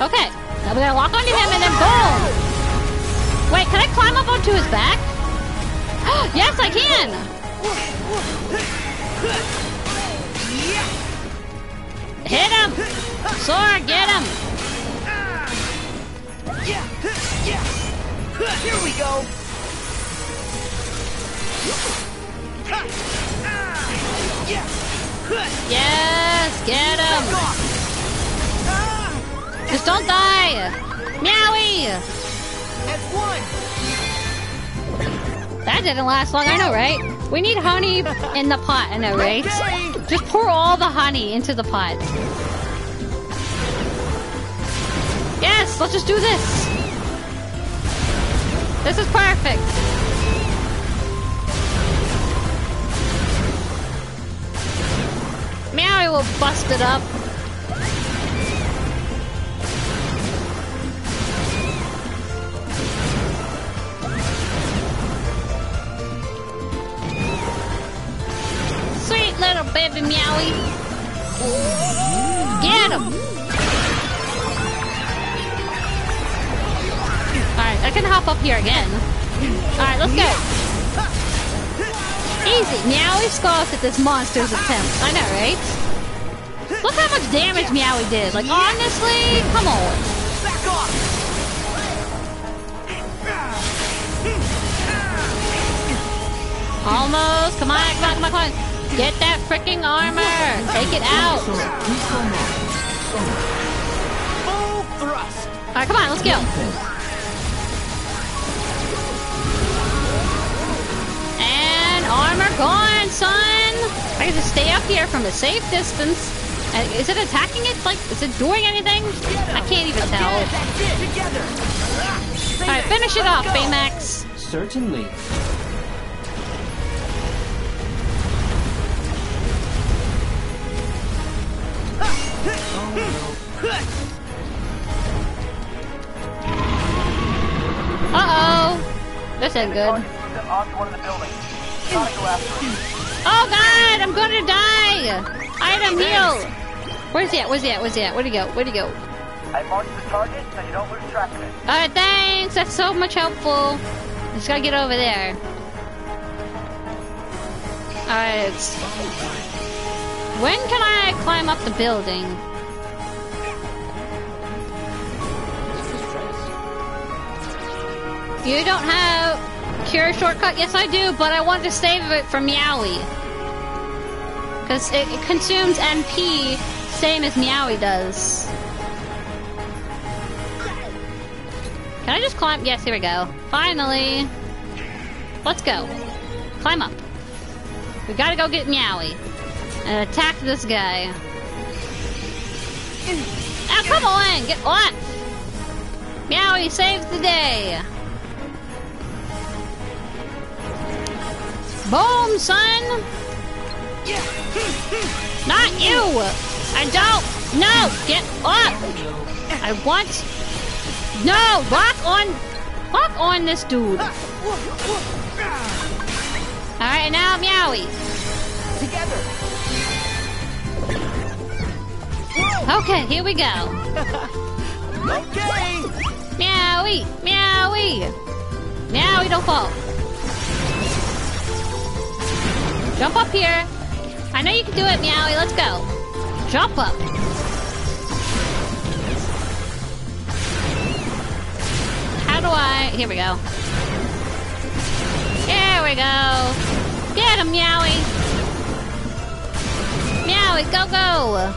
Okay, now we're gonna lock onto him and then boom! Wait, can I climb up onto his back? *gasps* yes, I can! Hit him! Sora, get him! Here we go. Yes, get him! Just don't die! Meowie! As one. That didn't last long, I know, right? We need honey in the pot, I know, right? Just pour all the honey into the pot. Yes, let's just do this! This is perfect! Meowie will bust it up. Baby Meowie. Get him! Alright, I can hop up here again. Alright, let's go. Easy. Meowie scoffs at this monster's attempt. I know, right? Look how much damage Meowie did. Like, honestly, come on. Back off. Almost. Come on, come on, come on, come on. Get that freaking armor. Take it out. Full thrust. All right, come on, let's go. And armor gone, son. I can just stay up here from a safe distance. Uh, Is it attacking it? Like, is it doing anything? I can't even tell. All right, finish it off, Baymax. Certainly. Uh oh. This ain't good. Oh god, I'm gonna die! Item heal! Where's he at? Where's he at? Where's he at? Where'd he go? Where'd he go? I marked the target so you don't lose track of it. Alright, thanks! That's so much helpful. Just gotta get over there. Alright. When can I climb up the building? You don't have cure shortcut? Yes, I do, but I want to save it for Meowie. Because it, it consumes MP, same as Meowie does. Can I just climb? Yes, here we go. Finally. Let's go. Climb up. We gotta go get Meowie. And attack this guy. Oh, come on! Get what? Meowie saves the day! Boom, son! Not you! I don't! No! Get up! I want... No! Lock on... Lock on this dude! Alright, now Meowie. Together. Okay, here we go. *laughs* okay. Meowie! Meowie! Meowie, don't fall. Jump up here. I know you can do it, Meowie. Let's go. Jump up. How do I... Here we go. There we go. Get him, Meowie. Meowie, go, go.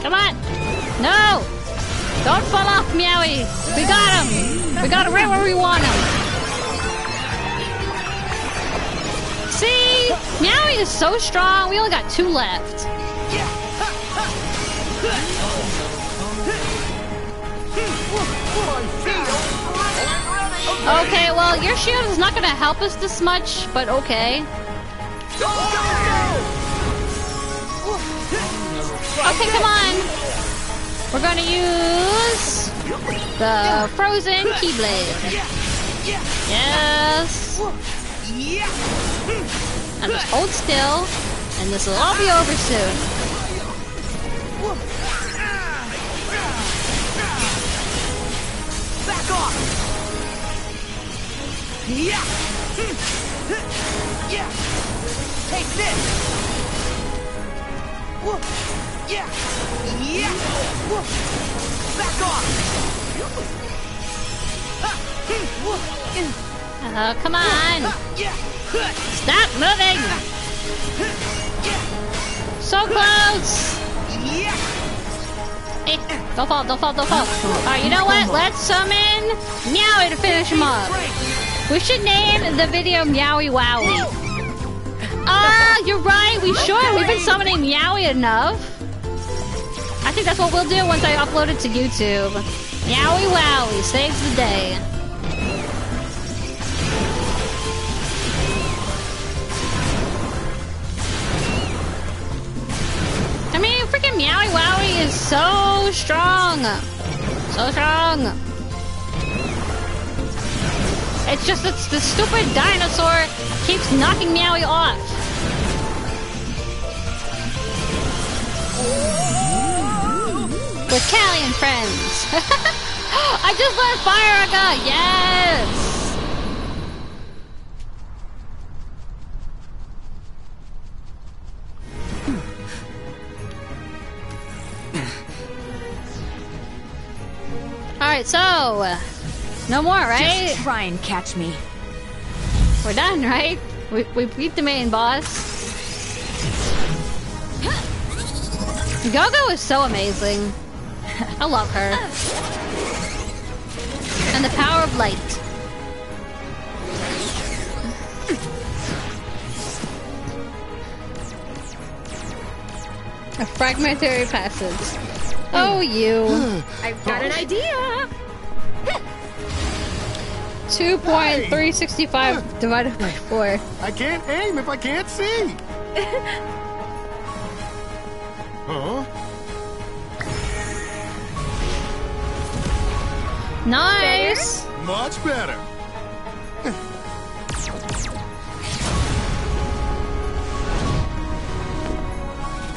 Come on. No. Don't fall off, Meowie. We got him. We got him right where we want him. See? Meowie is so strong. We only got two left. Okay, well, your shield is not gonna help us this much, but okay. Okay, come on. We're gonna use the frozen keyblade. Yes. And just hold still, and this will all be over soon. Back off. Yeah. Yeah. Take this. Yeah. Yeah. Back off. Oh, come on. Stop moving. So close. Hey, don't fall, don't fall, don't fall. Alright, you know what? Let's summon Meowie to finish him off. We should name the video Meowie Wowie. Ah, you're right, we should. We've been summoning Meowie enough. I think that's what we'll do once I upload it to YouTube. Meowie Wowie saves the day. Freaking Meowie Wowie is so strong. So strong. It's just that the stupid dinosaur keeps knocking Meowie off. With Callie and friends. *laughs* I just learned Fire! Yes! Alright, so. uh, No more, right? Just try and catch me. We're done, right? We, we beat the main boss. *gasps* Gogo is so amazing. *laughs* I love her. And the power of light. A fragmentary passage. Oh, you. *gasps* I've got an idea. *laughs* 2.365 divided by *sighs* 4. I can't aim if I can't see. *laughs* huh? Nice! Much better. *laughs*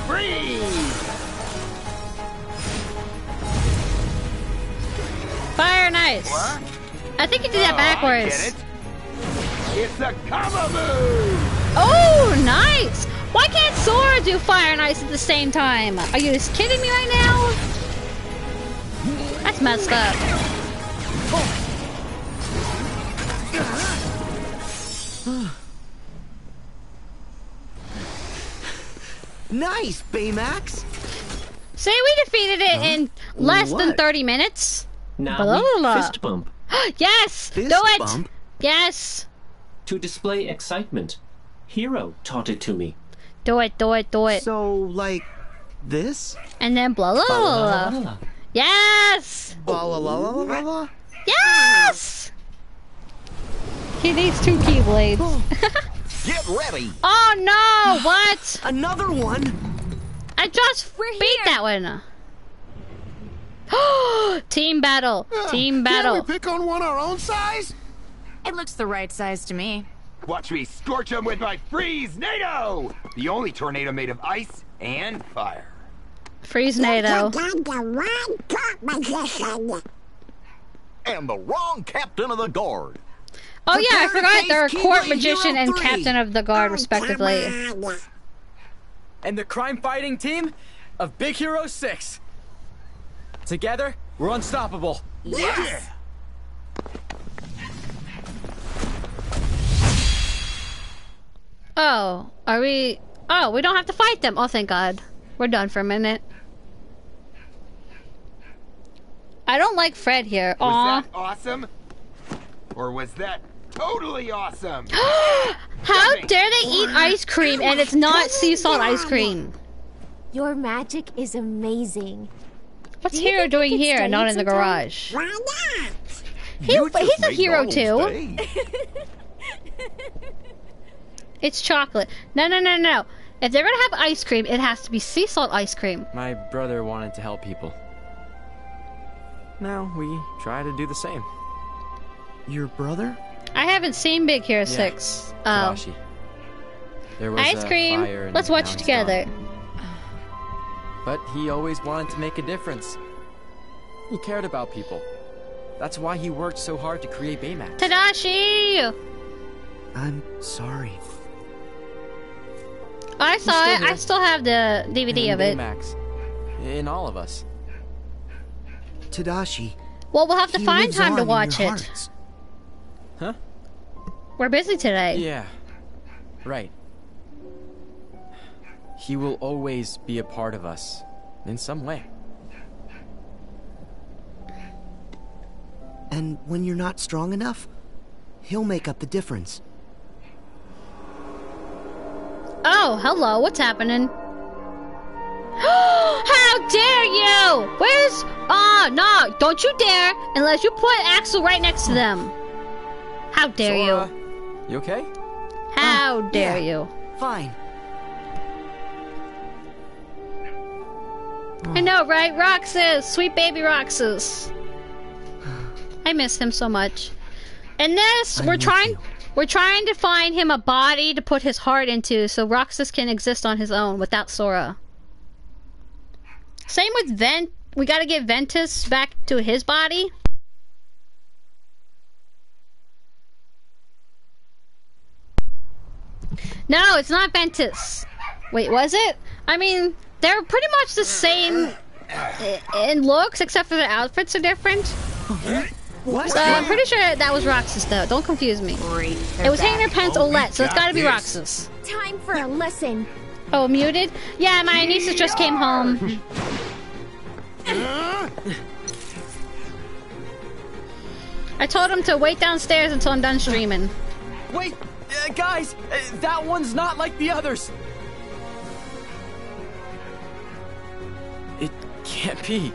Freeze! Fire nice. What? I think you did that Oh, I backwards. get it. It's a combo move! Oh, nice! Why can't Sora do fire and ice at the same time? Are you just kidding me right now? That's messed up. *sighs* Nice, Baymax. Say we defeated it in less than 30 minutes. Now Blah, blah, blah. fist bump *gasps* yes! Fist do it! bump? Yes! to display excitement. Hiro taught it to me. Do it, do it, do it. So, like, this? And then blah blah blah. blah. Yes! Blah, la, la, la, la, la. Yes! He needs two keyblades. Oh. *laughs* Get ready. oh no! What? Another one? I just beat that one. *gasps* Team battle. Team battle. Can't battle. we pick on one our own size? It looks the right size to me. Watch me scorch him with my freeze NATO! The only tornado made of ice and fire. Freeze NATO. got the wrong composition. And the wrong captain of the guard. Oh yeah, I forgot face they're Keyblade court magician and 3. captain of the guard, Oh, respectively. And the crime fighting team of Big Hero 6. Together, we're unstoppable. Yes. Oh, are we? Oh, we don't have to fight them. Oh, thank God. We're done for a minute. I don't like Fred here. Was Aw. that awesome? Or was that totally awesome? *gasps* How dare they eat ice cream and it's not sea salt ice cream? Your magic is amazing. What's Do you Hiro doing here and not in the garage? Why not? He, he's a hero too. *laughs* It's chocolate. No, no, no, no. If they're gonna have ice cream, it has to be sea salt ice cream. My brother wanted to help people. Now we try to do the same. Your brother? I haven't seen Big Hero Yeah, 6. Oh. Tadashi. Um, there was Ice a cream. fire and Let's watch it together. gone. But he always wanted to make a difference. He cared about people. That's why he worked so hard to create Baymax. Tadashi! I'm sorry. I saw still it. I still have the DVD In of it. Baymax. In all of us. Tadashi. Well, we'll have to find time to watch it. hearts. Huh? We're busy today. Yeah. Right. He will always be a part of us. In some way. And when you're not strong enough, he'll make up the difference. Oh, hello. What's happening? *gasps* How dare you! Where's... Ah, no. Don't you dare unless you put Axel right next to them. How dare Sora, you? You okay? How dare yeah. you? Fine. I know, right? Roxas! Sweet baby Roxas. I miss him so much. And this, I we're trying you. we're trying to find him a body to put his heart into so Roxas can exist on his own without Sora. Same with Vent. We gotta get Ventus back to his body. No, it's not Ventus. Wait, was it? I mean, they're pretty much the same in looks, except for the outfits are different. What? So I'm pretty sure that was Roxas, though. Don't confuse me. It was Hayner Pence Oh, we Olette, so it's got gotta be this. Roxas. Time for a lesson. Oh, muted? Yeah, my nieces just came home. I told him to wait downstairs until I'm done streaming. Wait, uh, guys, uh, that one's not like the others. Can't be.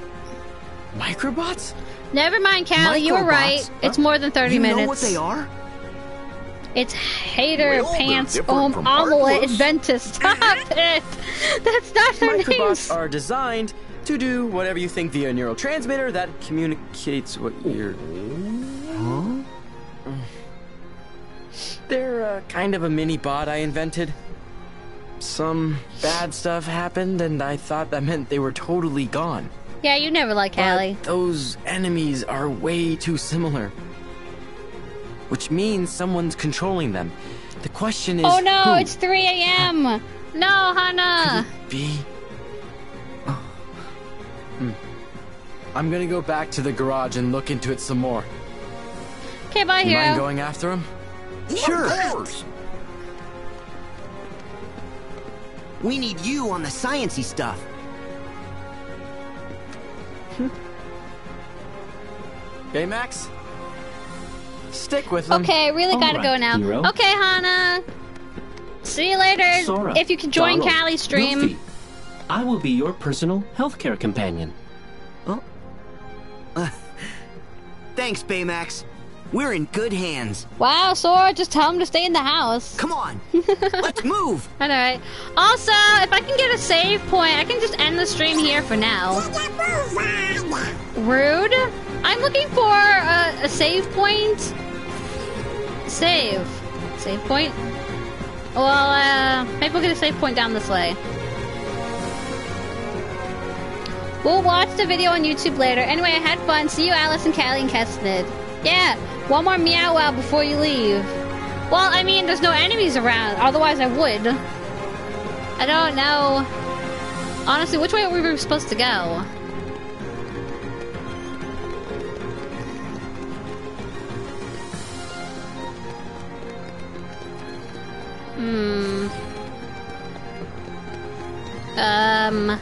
Microbots? Never mind, Callie, you were right. Microbots? It's more than 30 You know minutes. what they are? It's hater Well, pants different om from omelet Heartless. adventus. Stop *laughs* it! That's not their Microbots names. are designed to do whatever you think via a neurotransmitter that communicates what you're. Huh? They're uh, kind of a mini bot I invented. Some bad stuff happened, and I thought that meant they were totally gone. Yeah, you never like Callie. Those enemies are way too similar. Which means someone's controlling them. The question is Oh no, who? it's 3 a.m. No, Hannah. Could it be. Hmm. I'm gonna go back to the garage and look into it some more. Okay, bye, you mind going after him? Sure. We need you on the sciency stuff. *laughs* Baymax? Stick with them. Okay, I really gotta go now. hero. Okay, Hannah. See you later. Sora, if you can join Donald, Callie's stream. Goofy, I will be your personal healthcare companion. Oh. *laughs* Thanks, Baymax. We're in good hands. Wow, Sora, just tell him to stay in the house. Come on. *laughs* Let's move. Alright. Also, if I can get a save point, I can just end the stream here for now. Rude. I'm looking for a, a save point. Save. Save point? Well, uh, maybe we'll get a save point down this way. We'll watch the video on YouTube later. Anyway, I had fun. See you, Alice and Callie and Kesnid. Yeah, one more meow wow before you leave. Well, I mean, there's no enemies around. Otherwise, I would. I don't know. Honestly, which way are we supposed to go? Hmm. Um.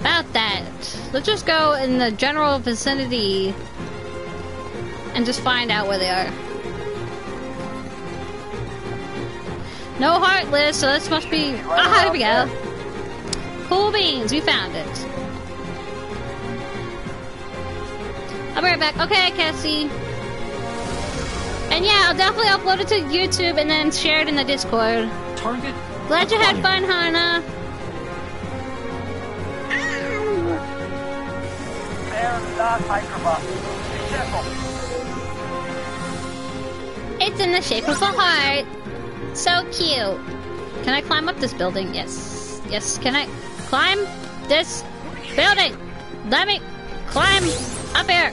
About that. Let's just go in the general vicinity and just find out where they are. No heartless, so this must be. Ah, here we go. Cool beans, we found it. I'll be right back. Okay, Cassie. And yeah, I'll definitely upload it to YouTube and then share it in the Discord. Target. Glad you had fun, Hannah. They're not microbots. Be careful. It's in the shape of a heart. So cute. Can I climb up this building? Yes. Yes, can I climb this building? Let me climb up here.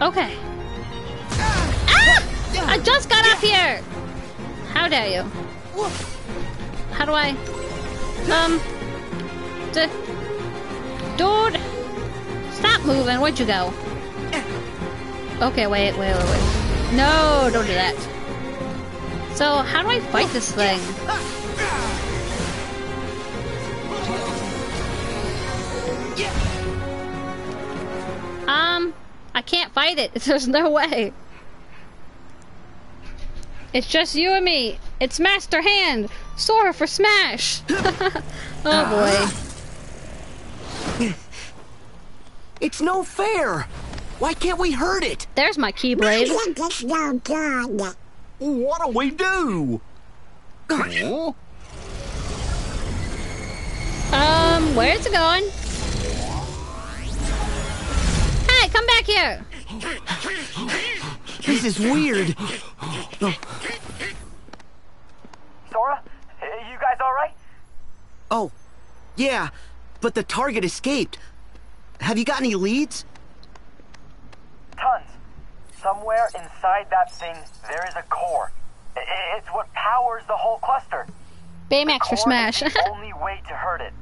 Okay. Ah! I just got up here. How dare you? How do I? Um. D- dude, stop moving. Where'd you go? Okay, wait, wait, wait, wait. No, don't do that. So, how do I fight this thing? Um, I can't fight it. *laughs* There's no way. It's just you and me. It's Master Hand. Sora for Smash. *laughs* oh boy. It's no fair. Why can't we hurt it? There's my Keyblade. *laughs* What do we do? Aw. Um, where's it going? Hey, come back here. This is weird. Sora, you guys all right? Oh, yeah, but the target escaped. Have you got any leads? Somewhere inside that thing, there is a core. It's what powers the whole cluster. Baymax for Smash. the *laughs* only way to hurt it.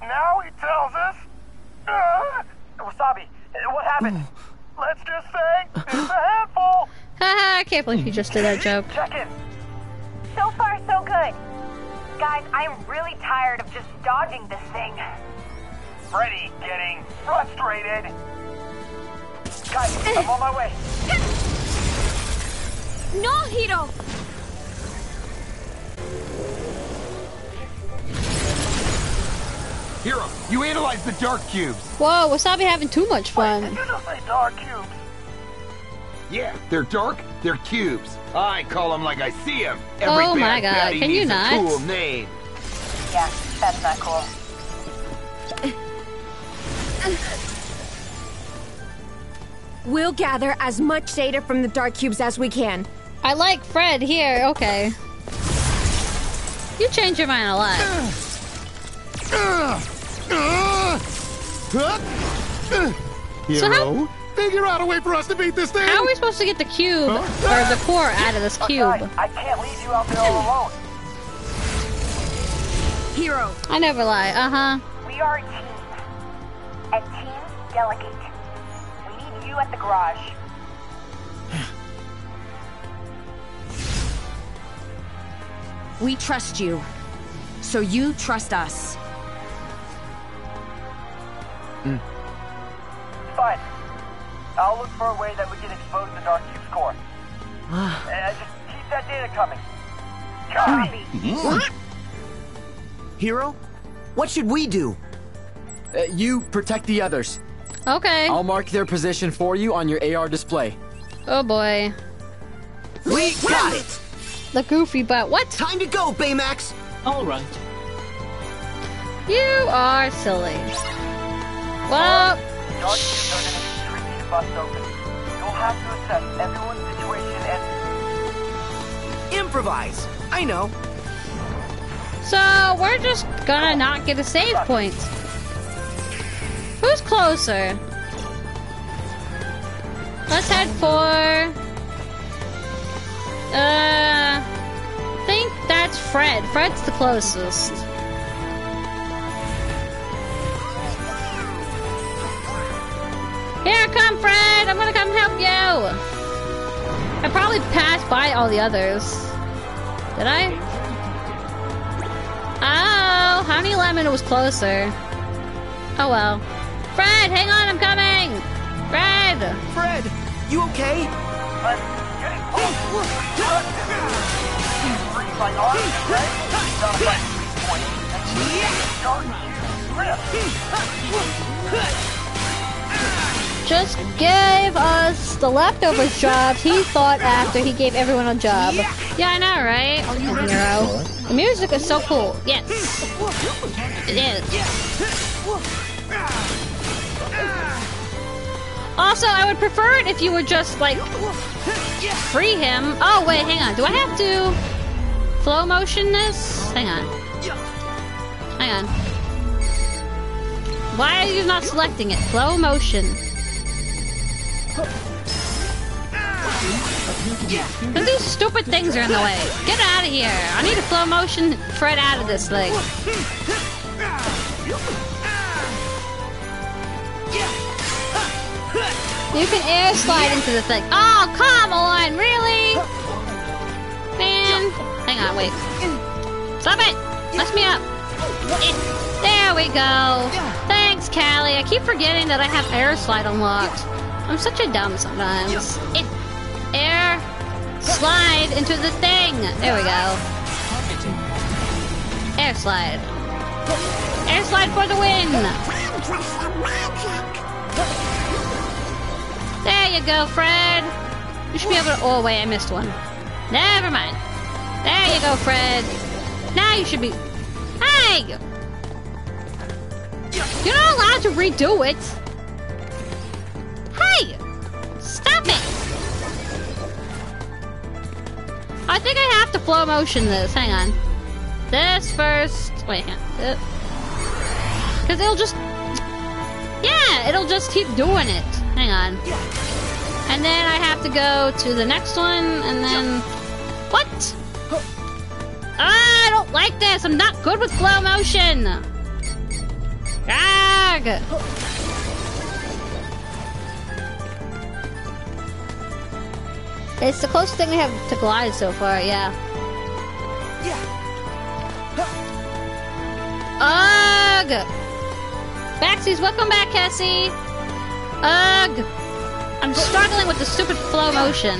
Now he tells us. Uh, have it. Let's just say it's a handful. *laughs* Haha, I can't believe you just did that joke. Check in. So far, so good. Guys, I am really tired of just dodging this thing. Freddy getting frustrated. Guys, I'm on my way. No, Hiro! Hero, you analyze the dark cubes. Whoa, Wasabi having too much fun. Did you just say dark cubes? Yeah, they're dark, they're cubes. I call them like I see them. Oh Every Oh my bad God, can you needs not? a cool name. Yeah, that's not cool. *laughs* We'll gather as much data from the dark cubes as we can. I like Fred here, okay. You change your mind a lot. Hiro, So how- figure out a way for us to beat this thing. How are we supposed to get the cube, or the core out of this cube? I can't leave you out there all alone. Hiro. I never lie, uh-huh. We are a team. And teams delegate. We you at the garage. *sighs* We trust you. So you trust us. Mm. Fine. I'll look for a way that we can expose the Dark Cube's core. *sighs* and just keep that data coming. Copy. Hmm. Hmm. Hiro, what should we do? Uh, you protect the others. Okay. I'll mark their position for you on your AR display. Oh boy. We got it! The goofy butt. What? Time to go, Baymax! Alright. You are silly. Well, Dark Cubes are going to be tricky to bust open. You'll have to assess everyone's situation and Improvise! I know. so we're just gonna not get a save point. Who's closer? Let's head for. Uh, I think that's Fred. Fred's the closest. Here, come, Fred! I'm gonna come help you! I probably passed by all the others. Did I? Oh, Honey Lemon was closer. Oh well. Fred, hang on, I'm coming! Fred! Fred, you okay? I'm getting close. My arm, right? Gotta a weak point. And Dark Cube grip. Just gave us the leftovers jobs he thought after he gave everyone a job. Yeah, I know, right? Hiro. The music is so cool. Yes. It is. Also, I would prefer it if you were just, like, free him. Oh, wait, hang on. Do I have to flow motion this? Hang on. Hang on. Why are you not selecting it? Flow motion. And these stupid things are in the way. Get out of here. I need a flow motion Fred out of this thing. You can air slide into the thing. Oh, come on, really? Man. Hang on, wait. Stop it! Mess me up. There we go. Thanks, Callie. I keep forgetting that I have air slide unlocked. I'm such a dumb sometimes. Air slide into the thing. There we go. Air slide. Air slide for the win. There you go, Fred. You should be able to. Oh wait, I missed one. Never mind. There you go, Fred. Now you should be. Hey! You're not allowed to redo it. Hey! Stop it! I think I have to flow motion this. Hang on. This first. Wait, hang on. Because it'll just. Yeah, it'll just keep doing it. Hang on. And then I have to go to the next one, and then... What? Ah, I don't like this! I'm not good with slow motion! Gag! It's the closest thing I have to glide so far, yeah. Yeah. Ugh! Backsies, welcome back, Cassie! Ugh! I'm struggling with the stupid flow motion.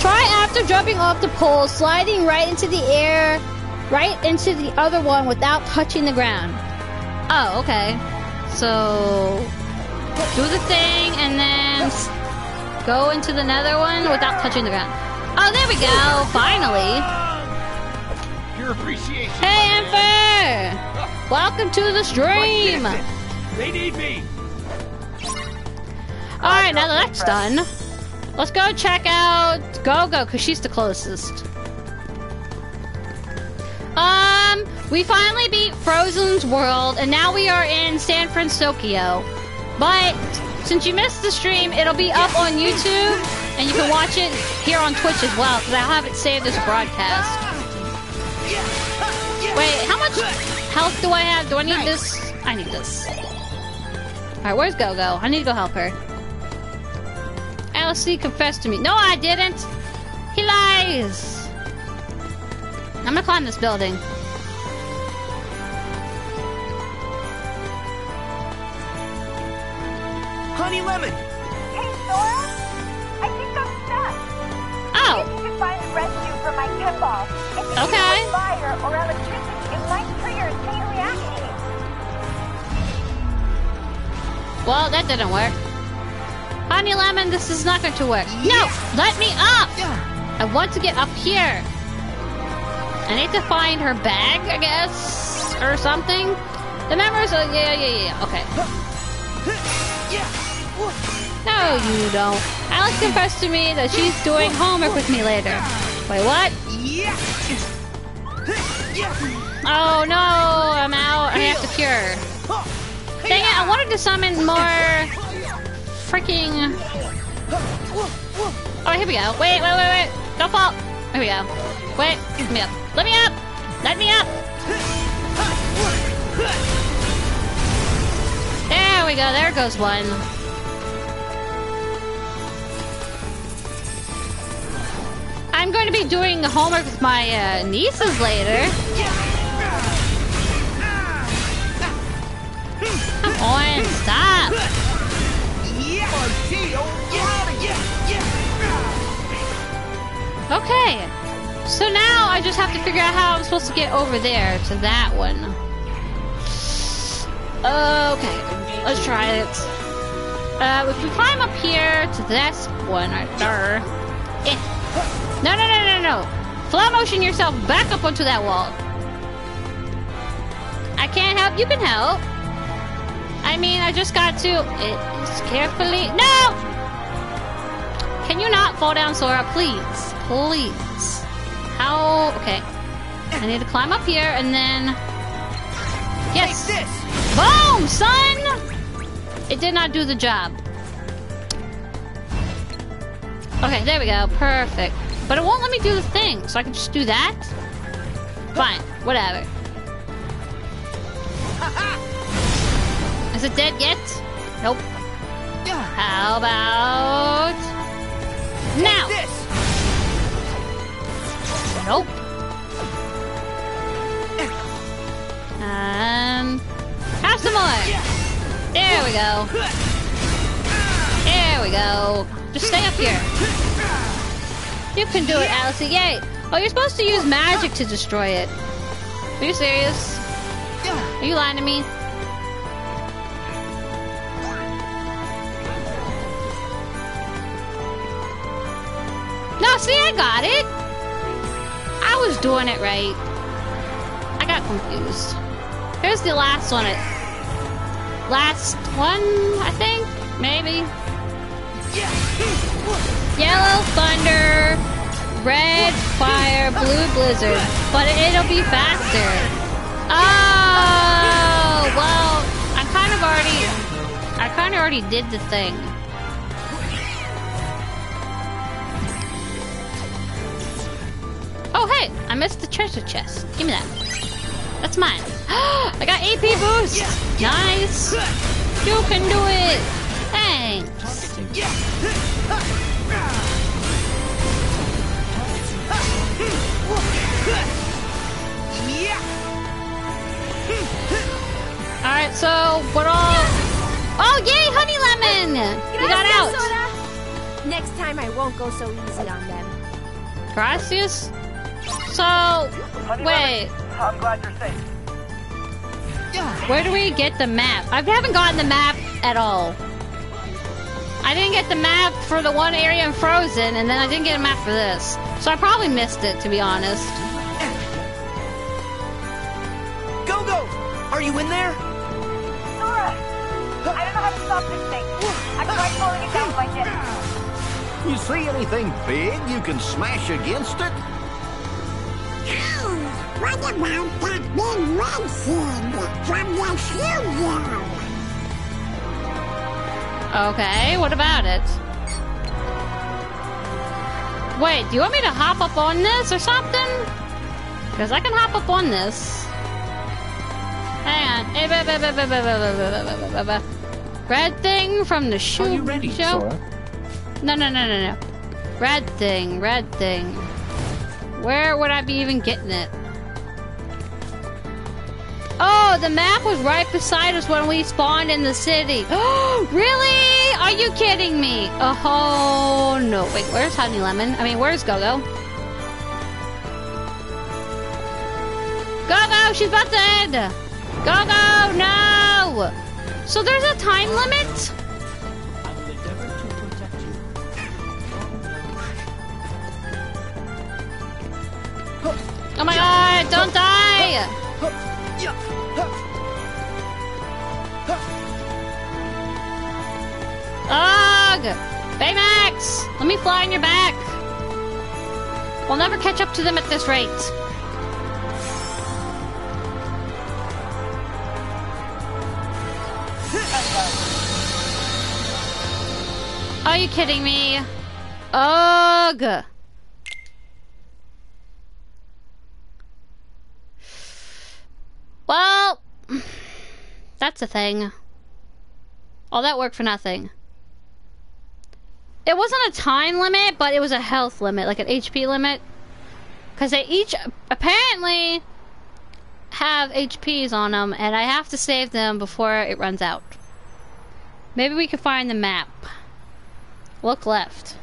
Try after jumping off the pole, sliding right into the air, right into the other one without touching the ground. Oh, okay. So, do the thing and then go into the nether one without touching the ground. Oh, there we go. Finally. Your appreciation. Hey, Emperor! Welcome to the stream! They need me. Alright, now that that's done, let's go check out Go-Go, because she's the closest. Um, we finally beat Frozen's World, and now we are in San Fransokyo. But, since you missed the stream, it'll be up on YouTube, and you can watch it here on Twitch as well, because I'll have it saved as a broadcast. Wait, how much health do I have? Do I need this? I need this. Alright, where's Go-Go? I need to go help her. LC confessed to me. No, I didn't! He lies! I'm gonna climb this building. Honey Lemon! Hey, Sora? Residue my pinball. If you Okay. fire or electricity, it might trigger a chain reaction. Well, that didn't work. Honey Lemon, this is not going to work. No! Let me up! Yeah. I want to get up here. I need to find her bag, I guess, or something. The members, uh, yeah, yeah, yeah, okay. No, you don't. Alex confessed to me that she's doing homework with me later. Wait, what? Oh no, I'm out. I have to cure. Dang it, I wanted to summon more freaking. Oh, here we go. Wait, wait, wait, wait. Don't fall. Here we go. Wait, let me up. Let me up! Let me up! There we go, there goes one. I'm going to be doing homework with my uh, nieces later. Come on, stop! Okay, so now I just have to figure out how I'm supposed to get over there to that one. Okay, let's try it. Uh, if we climb up here to this one right there. No, no, no, no, no. Flow motion yourself back up onto that wall. I can't help. You can help. I mean, I just got to. It carefully. No! Can you not fall down, Sora? Please. Please. How? Okay. I need to climb up here and then. Yes! Boom, son! It did not do the job. Okay, there we go. Perfect. But it won't let me do the thing, so I can just do that? Fine. Whatever. Is it dead yet? Nope. How about... Now! Nope. Um... Have some more! There we go. There we go. Just stay up here. You can do it, Alice. Yay! Oh, you're supposed to use magic to destroy it. Are you serious? Are you lying to me? No, see, I got it. I was doing it right. I got confused. Here's the last one. It last one, I think, maybe. Yellow thunder, red fire, blue blizzard, but it'll be faster. Oh, well, I kind of already, I kind of already did the thing. Oh, hey, I missed the treasure chest. Give me that. That's mine. *gasps* I got AP boost. Nice. You can do it. Thanks. Alright, so what all. Oh, yay, Honey Lemon! You got out! Sora. Next time I won't go so easy on them. Gracias? So, Honey wait. Lemon, I'm glad you're safe. Yeah. Where do we get the map? I haven't gotten the map at all. I didn't get the map for the one area in Frozen, and then I didn't get a map for this. So I probably missed it, to be honest. Go go! Are you in there? Sora! I don't know how to stop this thing. I tried pulling it down with my jet. You see anything big you can smash against it? What about that big red thing from the studio? Okay, what about it? Wait, do you want me to hop up on this or something? Because I can hop up on this. Ba- ba. Red thing from the shoe Are you ready, show? Sora? No, no, no, no, no. Red thing, red thing. Where would I be even getting it? Oh, the map was right beside us when we spawned in the city. Oh, really? Are you kidding me? Oh, no. Wait, where's Honey Lemon? I mean, where's Go-Go? Go-Go, she's about to end. Go-Go, no! So there's a time limit? Oh my god, don't die! Ugh! Baymax! Let me fly on your back! We'll never catch up to them at this rate. Are you kidding me? Ugh! Well, that's a thing. All that work for nothing. It wasn't a time limit, but it was a health limit, like an HP limit. Because they each apparently have HPs on them, and I have to save them before it runs out. Maybe we can find the map. Look left.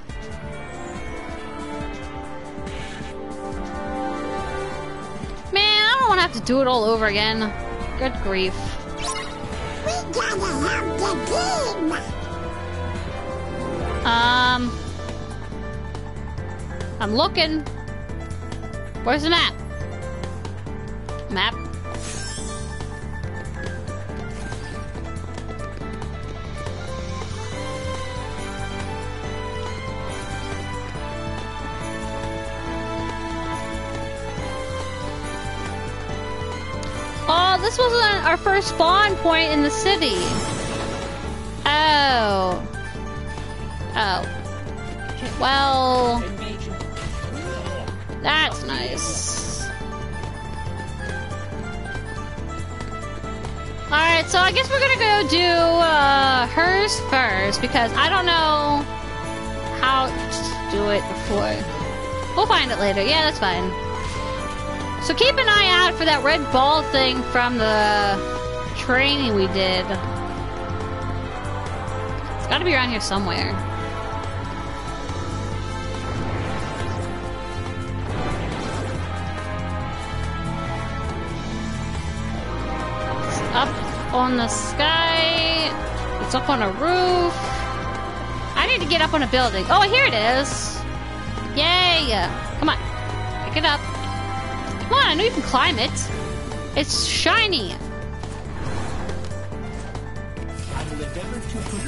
Man, I don't want to have to do it all over again. Good grief. We gotta help the team. Um, I'm looking. Where's the map? Map. Oh, this wasn't our first spawn point in the city. Oh. Oh. Well. That's nice. Alright, so I guess we're gonna go do uh, hers first because I don't know how to do it before. We'll find it later. Yeah, that's fine. So keep an eye out for that red ball thing from the training we did. It's gotta be around here somewhere. It's up on the sky. It's up on a roof. I need to get up on a building. Oh, here it is. Yay! Come on. Pick it up. Come on, I know you can climb it. It's shiny.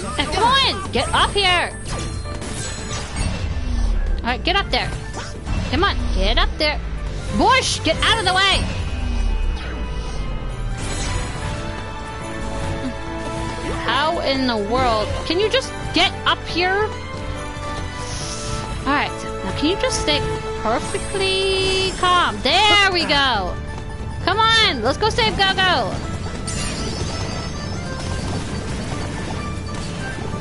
Uh, come on, get up here. All right, get up there. Come on, get up there. Bush, get out of the way. How in the world? Can you just get up here? All right, now can you just stay perfectly calm? There we go. Come on, let's go save Go-Go.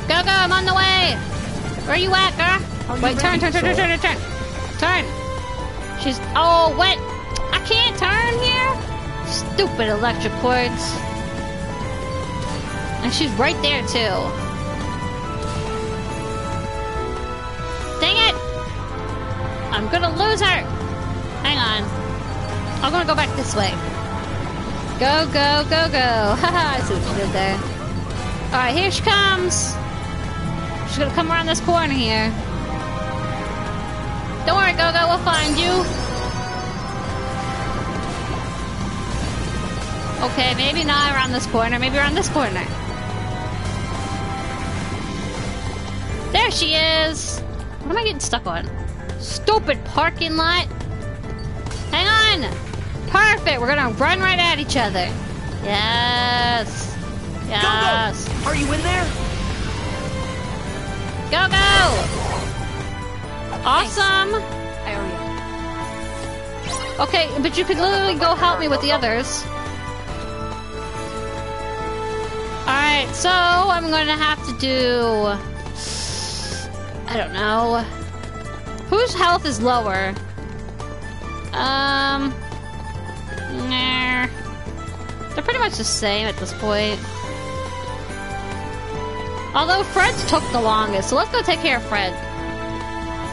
Go, go, I'm on the way. Where are you at, girl? Wait, turn, turn, turn, turn, turn, turn, turn. Turn. She's, oh, what? I can't turn here? Stupid electric cords. And she's right there, too. Gonna lose her! Hang on. I'm gonna go back this way. Go, go, go, go. *laughs* Haha, I see what you did there. Alright, here she comes. She's gonna come around this corner here. Don't worry, Go-Go, we'll find you. Okay, maybe not around this corner, maybe around this corner. There she is! What am I getting stuck on? Stupid parking lot! Hang on! Perfect! We're gonna run right at each other. Yes! Yes! Go, go! Are you in there? Go, go! Awesome! I owe you. Okay, but you could literally go help me with the others. Alright, so I'm gonna have to do. I don't know. Whose health is lower? Um. Nah. They're pretty much the same at this point. Although Fred's took the longest, so let's go take care of Fred.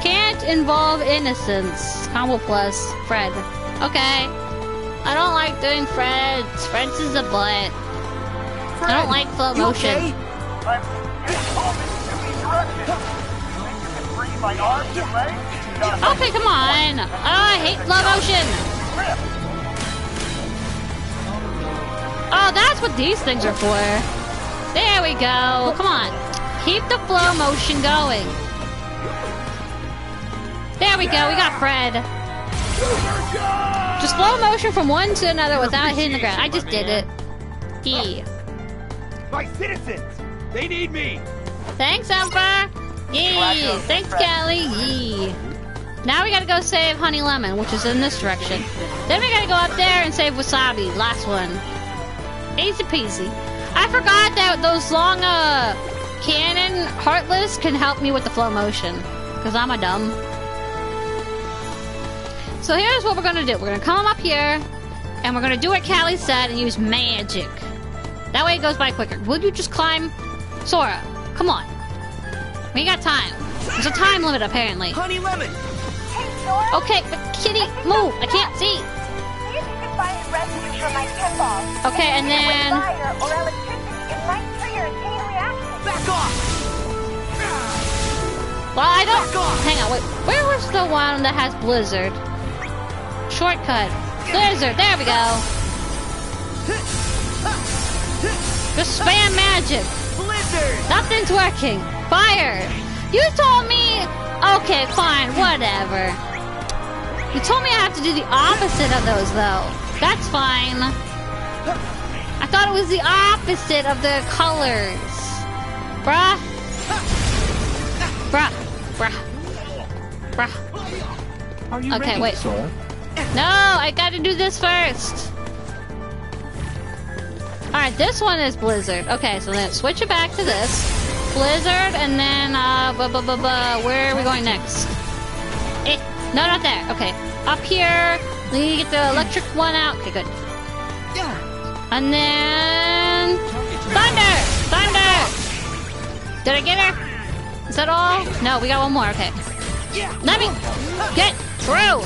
Can't involve innocence. Combo plus Fred. Okay. I don't like doing Fred's. Fred's is a butt. I don't like flow motion. okay? Okay, come on. Oh, I hate flow motion. Oh, that's what these things are for. There we go. Come on. Keep the flow motion going. There we go. We got Fred. Just slow motion from one to another without hitting the ground. I just did it. E. My citizens! They need me! Thanks, Emperor. Yee. Thanks, Callie. Yee. Now we gotta go save Honey Lemon, which is in this direction. Then we gotta go up there and save Wasabi. Last one. Easy peasy. I forgot that those long, uh, cannon heartless can help me with the flow motion. Because I'm a dumb. So here's what we're gonna do. We're gonna come up here, and we're gonna do what Callie said and use magic. That way it goes by quicker. Will you just climb? Sora, come on. We got time. There's a time limit, apparently. Honey Lemon! Okay, but Kitty, move! I can't see. See if you can find the residue from my pinball. Okay, and then- With fire or electricity, it might trigger a chain reaction. Back off! Well, I don't. Hang on, wait. Where was the one that has Blizzard? Shortcut. Blizzard. There we go. Just spam magic. Blizzard! Nothing's working. Fire. You told me. Okay, fine. Whatever. You told me I have to do the opposite of those, though. That's fine. I thought it was the opposite of the colors. Bruh. Bruh. Bruh. Bruh. Are you Okay, ready, wait. Sora? No, I gotta do this first. Alright, this one is Blizzard. Okay, so then switch it back to this. Blizzard, and then, uh, where are we going next? Eh, no, not there. Okay, up here. You get the electric one out. Okay, good. Yeah. And then... Thunder! Thunder! Did I get her? Is that all? No, we got one more. Okay. Let me get through!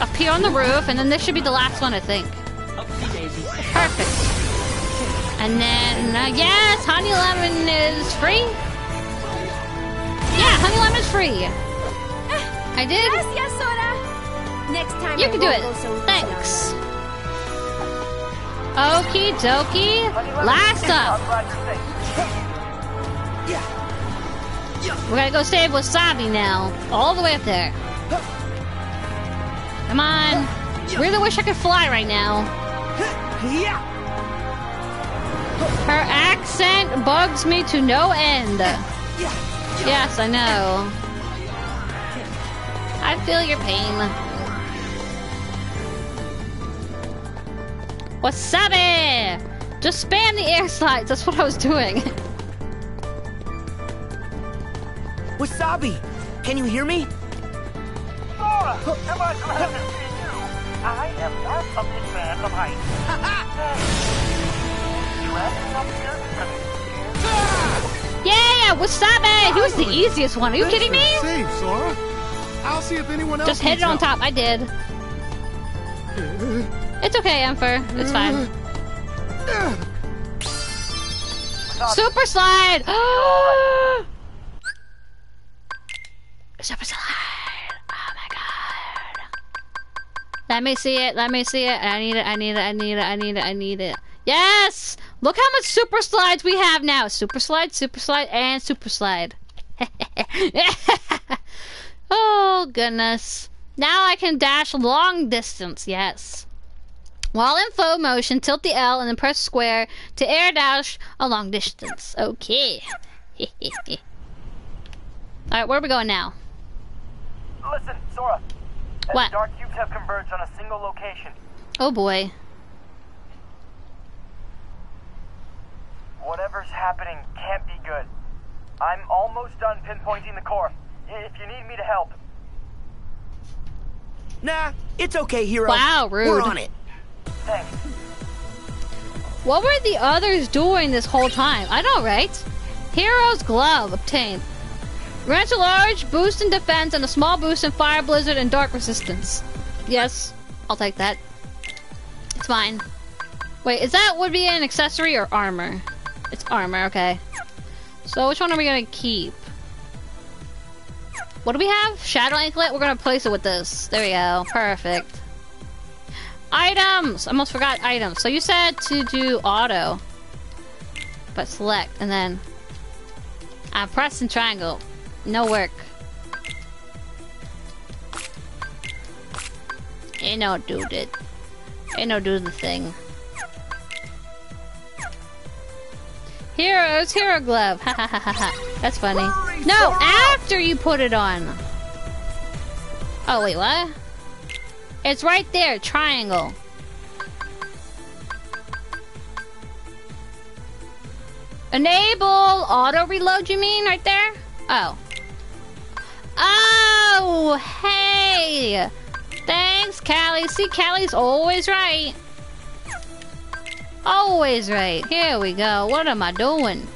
Up here on the roof, and then this should be the last one, I think. Perfect. And then, uh, yes, Honey Lemon is free. Yeah, Honey Lemon's free. I did. Gracias, Sora. Next time You I can do it. Thanks. Okie dokie. Last up. We gotta go save Wasabi now. All the way up there. Come on. Really wish I could fly right now. Her accent bugs me to no end. Yes, I know. I feel your pain. Wasabi! Just spam the air slides. That's what I was doing. Wasabi! Can you hear me? Sora! Am I glad to see you? I am not a big fan of heights. *laughs* Yeah, what's up, man? He was the easiest one. Are you kidding me? Save, Sora. I'll see if anyone else Just hit it on top. I did. It's okay, Emperor. It's fine. Super slide! *gasps* Super slide! Oh my god. Let me see it. Let me see it. I need it. I need it. I need it. I need it. I need it. Yes! Look how much super slides we have now. Super slide, super slide, and super slide. *laughs* oh goodness. Now I can dash long distance. Yes. While in flow motion, tilt the L and then press square to air dash a long distance. Okay. *laughs* Alright, where are we going now? Listen, Sora. What? Dark cubes have converged on a single location. Oh boy. Whatever's happening can't be good. I'm almost done pinpointing the core. If you need me to help. Nah, it's okay, Hiro. Wow, rude. We're on it. Thanks. What were the others doing this whole time? I know, right? Hero's Glove obtained. Grants a large boost in defense and a small boost in fire, blizzard, and dark resistance. Yes, I'll take that. It's fine. Wait, is that would be an accessory or armor? It's armor, okay. So which one are we gonna keep? What do we have? Shadow Anklet? We're gonna place it with this. There we go. Perfect. Items! I almost forgot items. So you said to do auto. But select, and then... Uh, I'm pressing triangle. No work. Ain't no dude it. Ain't no do the thing. Heroes, hero glove. Ha ha ha ha ha. That's funny. No, after you put it on. Oh wait, what? It's right there, triangle. Enable auto reload, you mean, right there? Oh. Oh, hey! Thanks, Callie. See, Callie's always right. Always right. Here we go. What am I doing?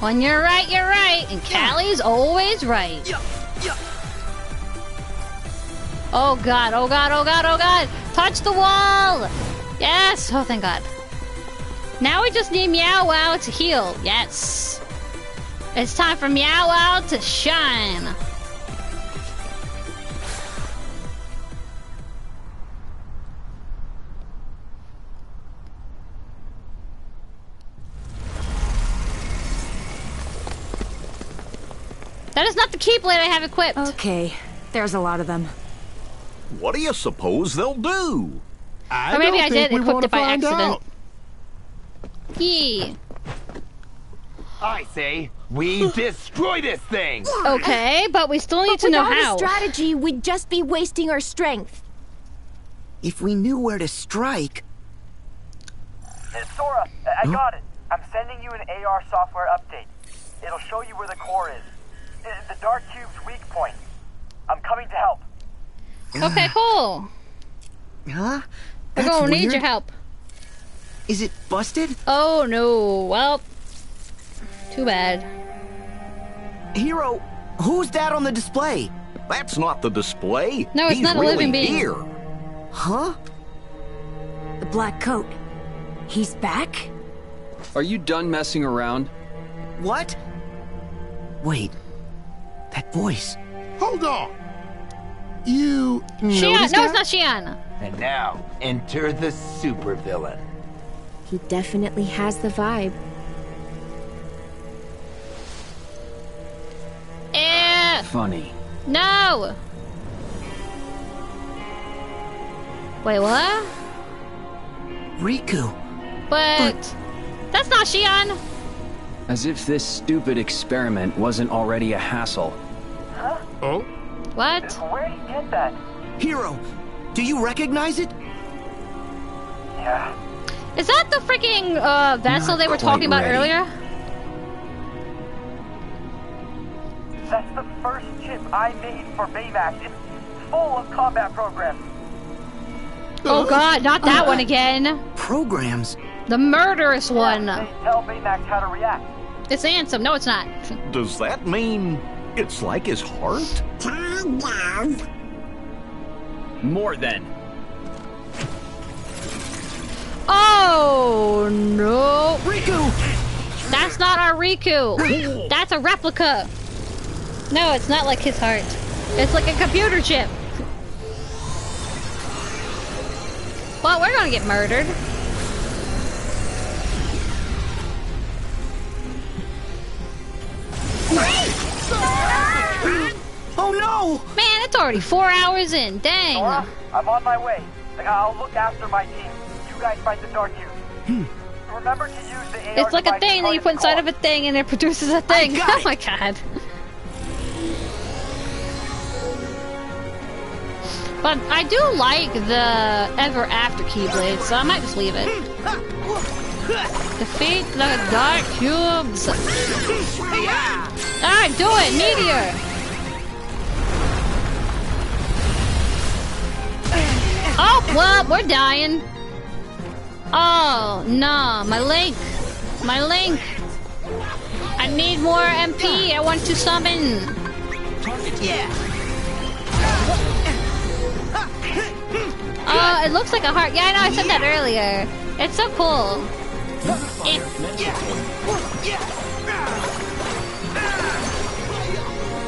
When you're right, you're right. And Callie's always right. Oh god, oh god, oh god, oh god! Touch the wall! Yes! Oh, thank god. Now we just need Meow Wow to heal. Yes. It's time for Meow Wow to shine. That is not the Keyblade I have equipped. Okay, there's a lot of them. What do you suppose they'll do? I or maybe don't I think did we equip wanna it by find accident. out. Yee. I say, we *laughs* destroy this thing! Okay, but we still need But to know without how. a strategy, we'd just be wasting our strength. If we knew where to strike. Uh, Sora, I, I got it. I'm sending you an AR software update. It'll show you where the core is. The Dark Cube's weak point. I'm coming to help. *sighs* Okay, *sighs* cool. Huh? We're gonna need your help. Is it busted? Oh no. Well, too bad. Hiro, who's that on the display? That's not the display. No, it's He's not a really living being. here. Huh? The black coat. He's back? Are you done messing around? What? Wait. That voice. Hold on. You Xion. noticed No, that? it's not Xion. And now, enter the supervillain. He definitely has the vibe. Eh. Funny. No. Wait, what? Riku. But that's not Xion. As if this stupid experiment wasn't already a hassle. Huh? Oh? What? Where'd you get that? Hiro, do you recognize it? Yeah. Is that the freaking uh, vessel Not they were talking about ready. earlier? That's the first chip I made for Baymax. It's full of combat programs. Oh uh-huh. god, not that uh, one uh, again. Programs? The murderous one. They Tell Baymax how to react. It's Ansem. No, it's not. Does that mean it's like his heart? Kind of. More than. Oh no. Riku! That's not our Riku. That's a replica. No, it's not like his heart. It's like a computer chip. Well, we're gonna get murdered. Oh no! Man, it's already four hours in. Dang. Nora, I'm on my way. I'll look after my team. You guys find the Dark Cube. Remember to use the AR It's like a thing that you put inside core. of a thing and it produces a thing. *laughs* Oh my god. But I do like the Ever After Keyblade, so I might just leave it. Defeat the Dark Cubes. Alright, do it, Meteor. Oh, well, we're dying. Oh, no, my link. My link. I need more MP. I want to summon. Yeah. Oh, it looks like a heart. Yeah, I know, I said that earlier. It's so cool.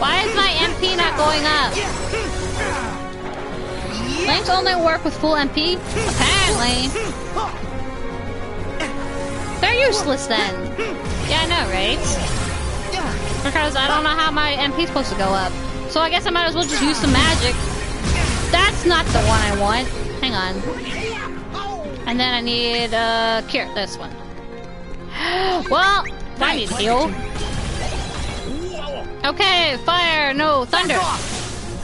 Why is my MP not going up? Links only work with full MP? Apparently. They're useless then. Yeah, I know, right? Because I don't know how my MP's supposed to go up. So I guess I might as well just use some magic. That's not the one I want. Hang on. And then I need, uh, cure this one. *gasps* well, I need heal. Okay, fire, no, thunder.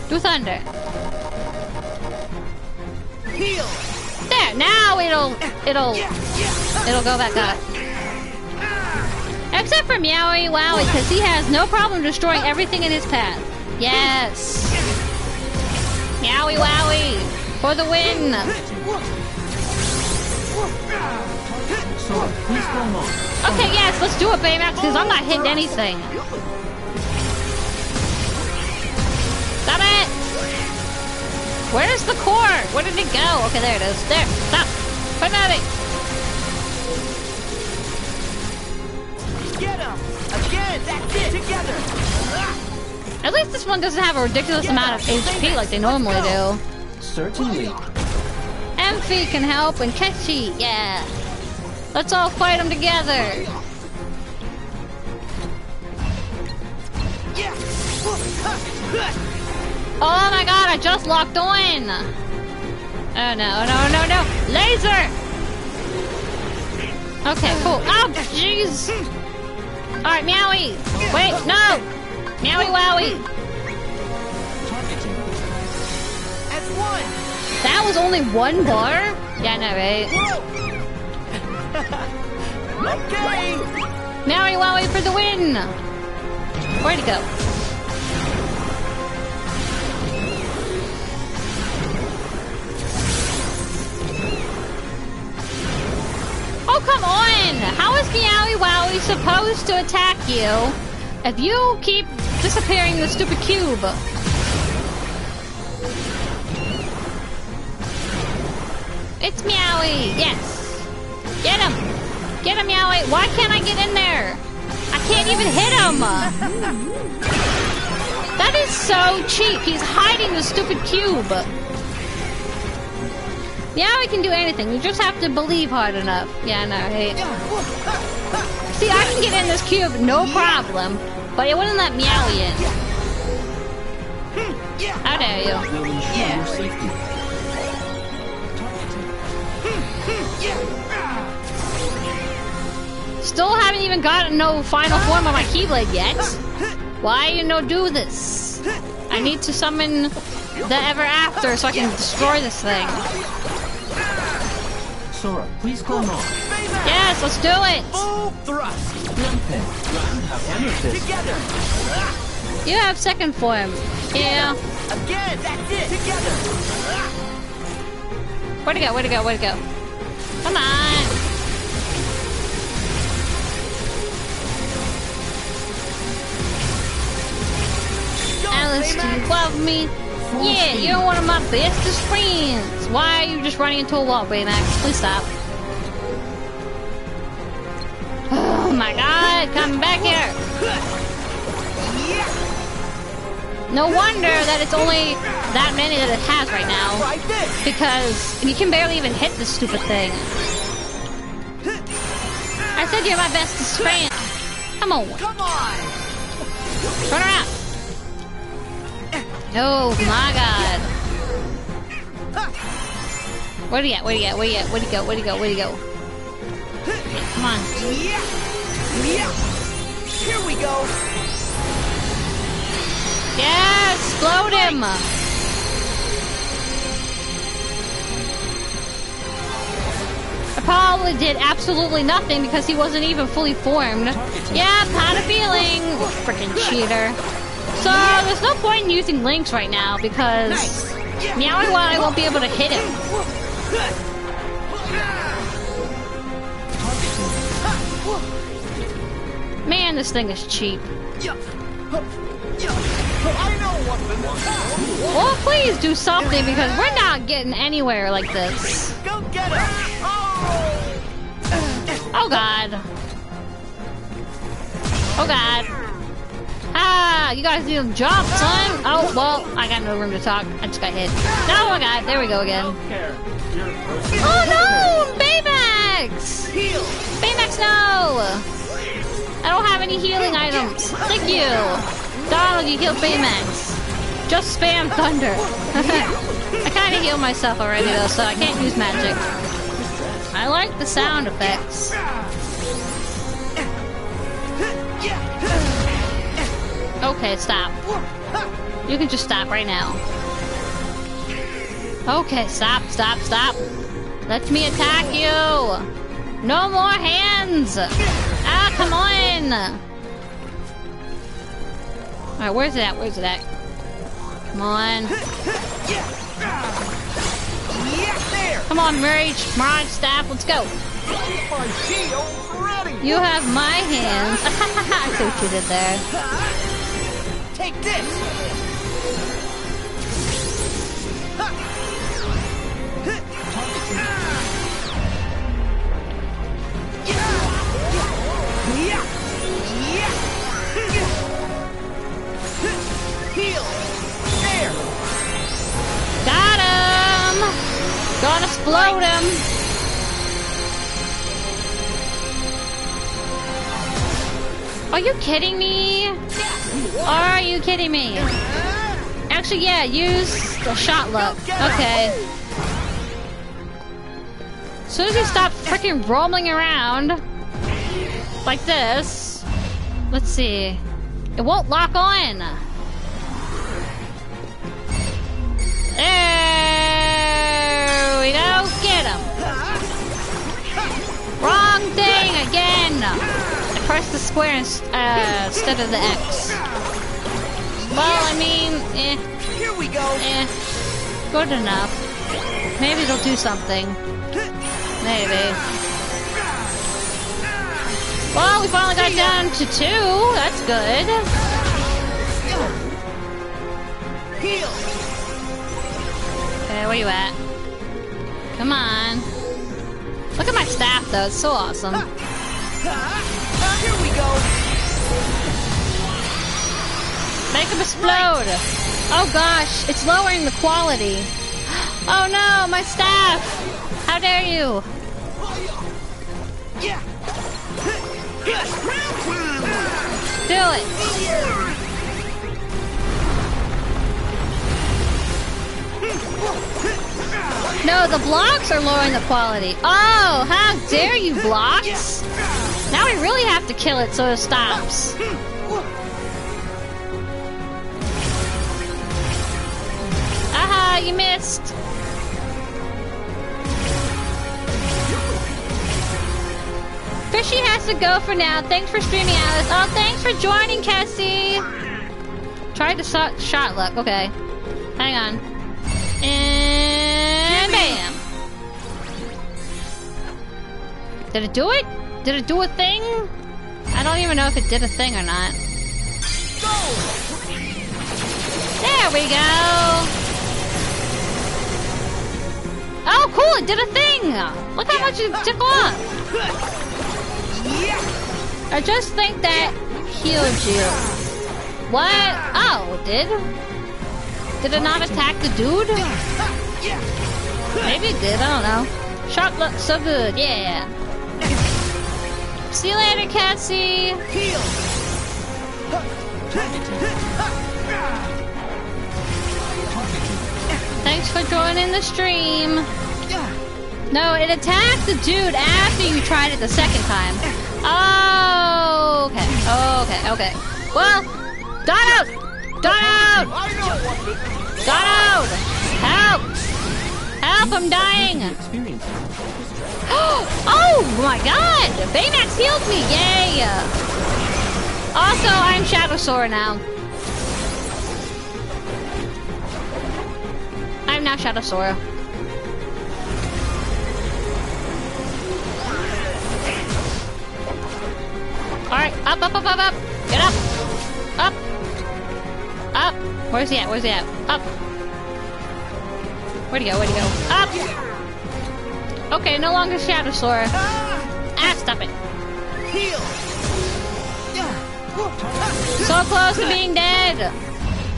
Do thunder. Heal. There, now it'll, it'll, it'll go back up. Except for Meowie Wowie, because he has no problem destroying everything in his path. Yes. Meowie Wowie, for the win. Okay, yes, let's do it, Baymax, because I'm not hitting anything. Stop it! Where's the core? Where did it go? Okay, there it is. There, stop. Put it. Get him! Again! That's it! Together! At least this one doesn't have a ridiculous amount of HP like they normally do. Certainly. Amphi can help and Ketchy, yeah. Let's all fight them together. Oh my god, I just locked on! Oh no, no, no, no! Laser! Okay, cool. Oh, jeez! Alright, Meowie! Wait, no! Meowie Wowie! As one! That was only one bar? Yeah, I know, right? okay! Meowie Wowie for the win! Where'd he go? Oh, come on! How is Meowie Wowie supposed to attack you if you keep disappearing the stupid cube? It's Meowie! Yes! Get him! Get him, Meowie! Why can't I get in there? I can't even hit him! That is so cheap! He's hiding the stupid cube! Meowie can do anything, you just have to believe hard enough. Yeah, I know, right? See, I can get in this cube, no problem, but it wouldn't let Meowie in. How dare you? Still haven't even gotten no final form of my Keyblade yet. Why you no do this? I need to summon the Ever After so I can destroy this thing. Sora, please climb on. Yes, let's do it. Full thrust. Nothing. You have. Together. You have second form. Yeah. Again. That's it. Together. Where'd it go? Where'd it go? Where'd it go? Come on. Alice, do you love me? Yeah, you're one of my bestest friends. Why are you just running into a wall, Baymax? Please stop. Oh my god, come back here. No wonder that it's only that many that it has right now. Because you can barely even hit this stupid thing. I said you're my bestest friend. Come on. Come on. Turn around. Oh my god. Where'd he at? Where'd he at? Where'd he at? Where'd he go? Where'd he go? Where'd he go? Come on. Yeah. Yeah. Here we go. Yeah, explode him! I probably did absolutely nothing because he wasn't even fully formed. Yeah, had a feeling. Freaking cheater. So, there's no point in using links right now because Meowie I won't be able to hit him. Man, this thing is cheap. Well, please do something because we're not getting anywhere like this. Go get her. Oh god. Oh god. Ah, you guys need to jump, son. Oh, well, I got no room to talk. I just got hit. No, oh god, there we go again. Oh no! Baymax! Baymax, no! I don't have any healing items. Thank you. Donald, you killed Baymax. Just spam thunder. *laughs* I kind of healed myself already though, so I can't use magic. I like the sound effects. Okay, stop. You can just stop right now. Okay, stop, stop, stop. Let me attack you. No more hands. Ah, come on! Alright, where's it at? Where's it at? Come on. Come on, Mirage, Mirage staff, let's go. You have my hands. *laughs* I see what you did there. Take this! Heal! Gonna explode him! Are you kidding me? Are you kidding me? Actually, yeah, use the shot lock. Okay. As soon as you stop freaking rolling around like this, let's see. It won't lock on. There we go. Get him. Wrong thing again. I pressed the square uh, instead of the X. Well, I mean, eh. Here we go. Eh. Good enough. Maybe it'll do something. Maybe. Well, we finally got down to two. That's good. Heal! Okay, where you at? Come on. Look at my staff, though. It's so awesome. Here we go. Make him explode. Oh gosh, it's lowering the quality. *gasps* Oh no, my staff! How dare you? Yeah. Do it. No, the blocks are lowering the quality. Oh, how dare you, blocks! Now we really have to kill it so it stops. Aha, you missed. Fishy has to go for now. Thanks for streaming, Alice. Oh, thanks for joining, Cassie. Tried to shot, shot lock. Okay. Hang on. And bam. Did it do it? Did it do a thing? I don't even know if it did a thing or not. There we go. Oh, cool! It did a thing. Look how much it took off. I just think that healed you. What? Oh, it did? Did it not attack the dude? Maybe it did, I don't know. Shot looks so good, yeah. See you later, Cassie. Thanks for joining the stream. No, it attacked the dude after you tried it the second time. Oh, okay. Oh, okay, okay. Well, Donald! Donald! Donald! Help! Help, I'm dying! *gasps* oh my god! Baymax healed me! Yay! Also, I'm Shadow Sora now. I'm now Shadow Sora. Alright, up, up, up, up, up! Get up! Up! Up! Where's he at? Where's he at? Up! Where'd he go? Where'd he go? Up! Okay, no longer Shadow Sora. Ah, stop it. Heal! So close to being dead!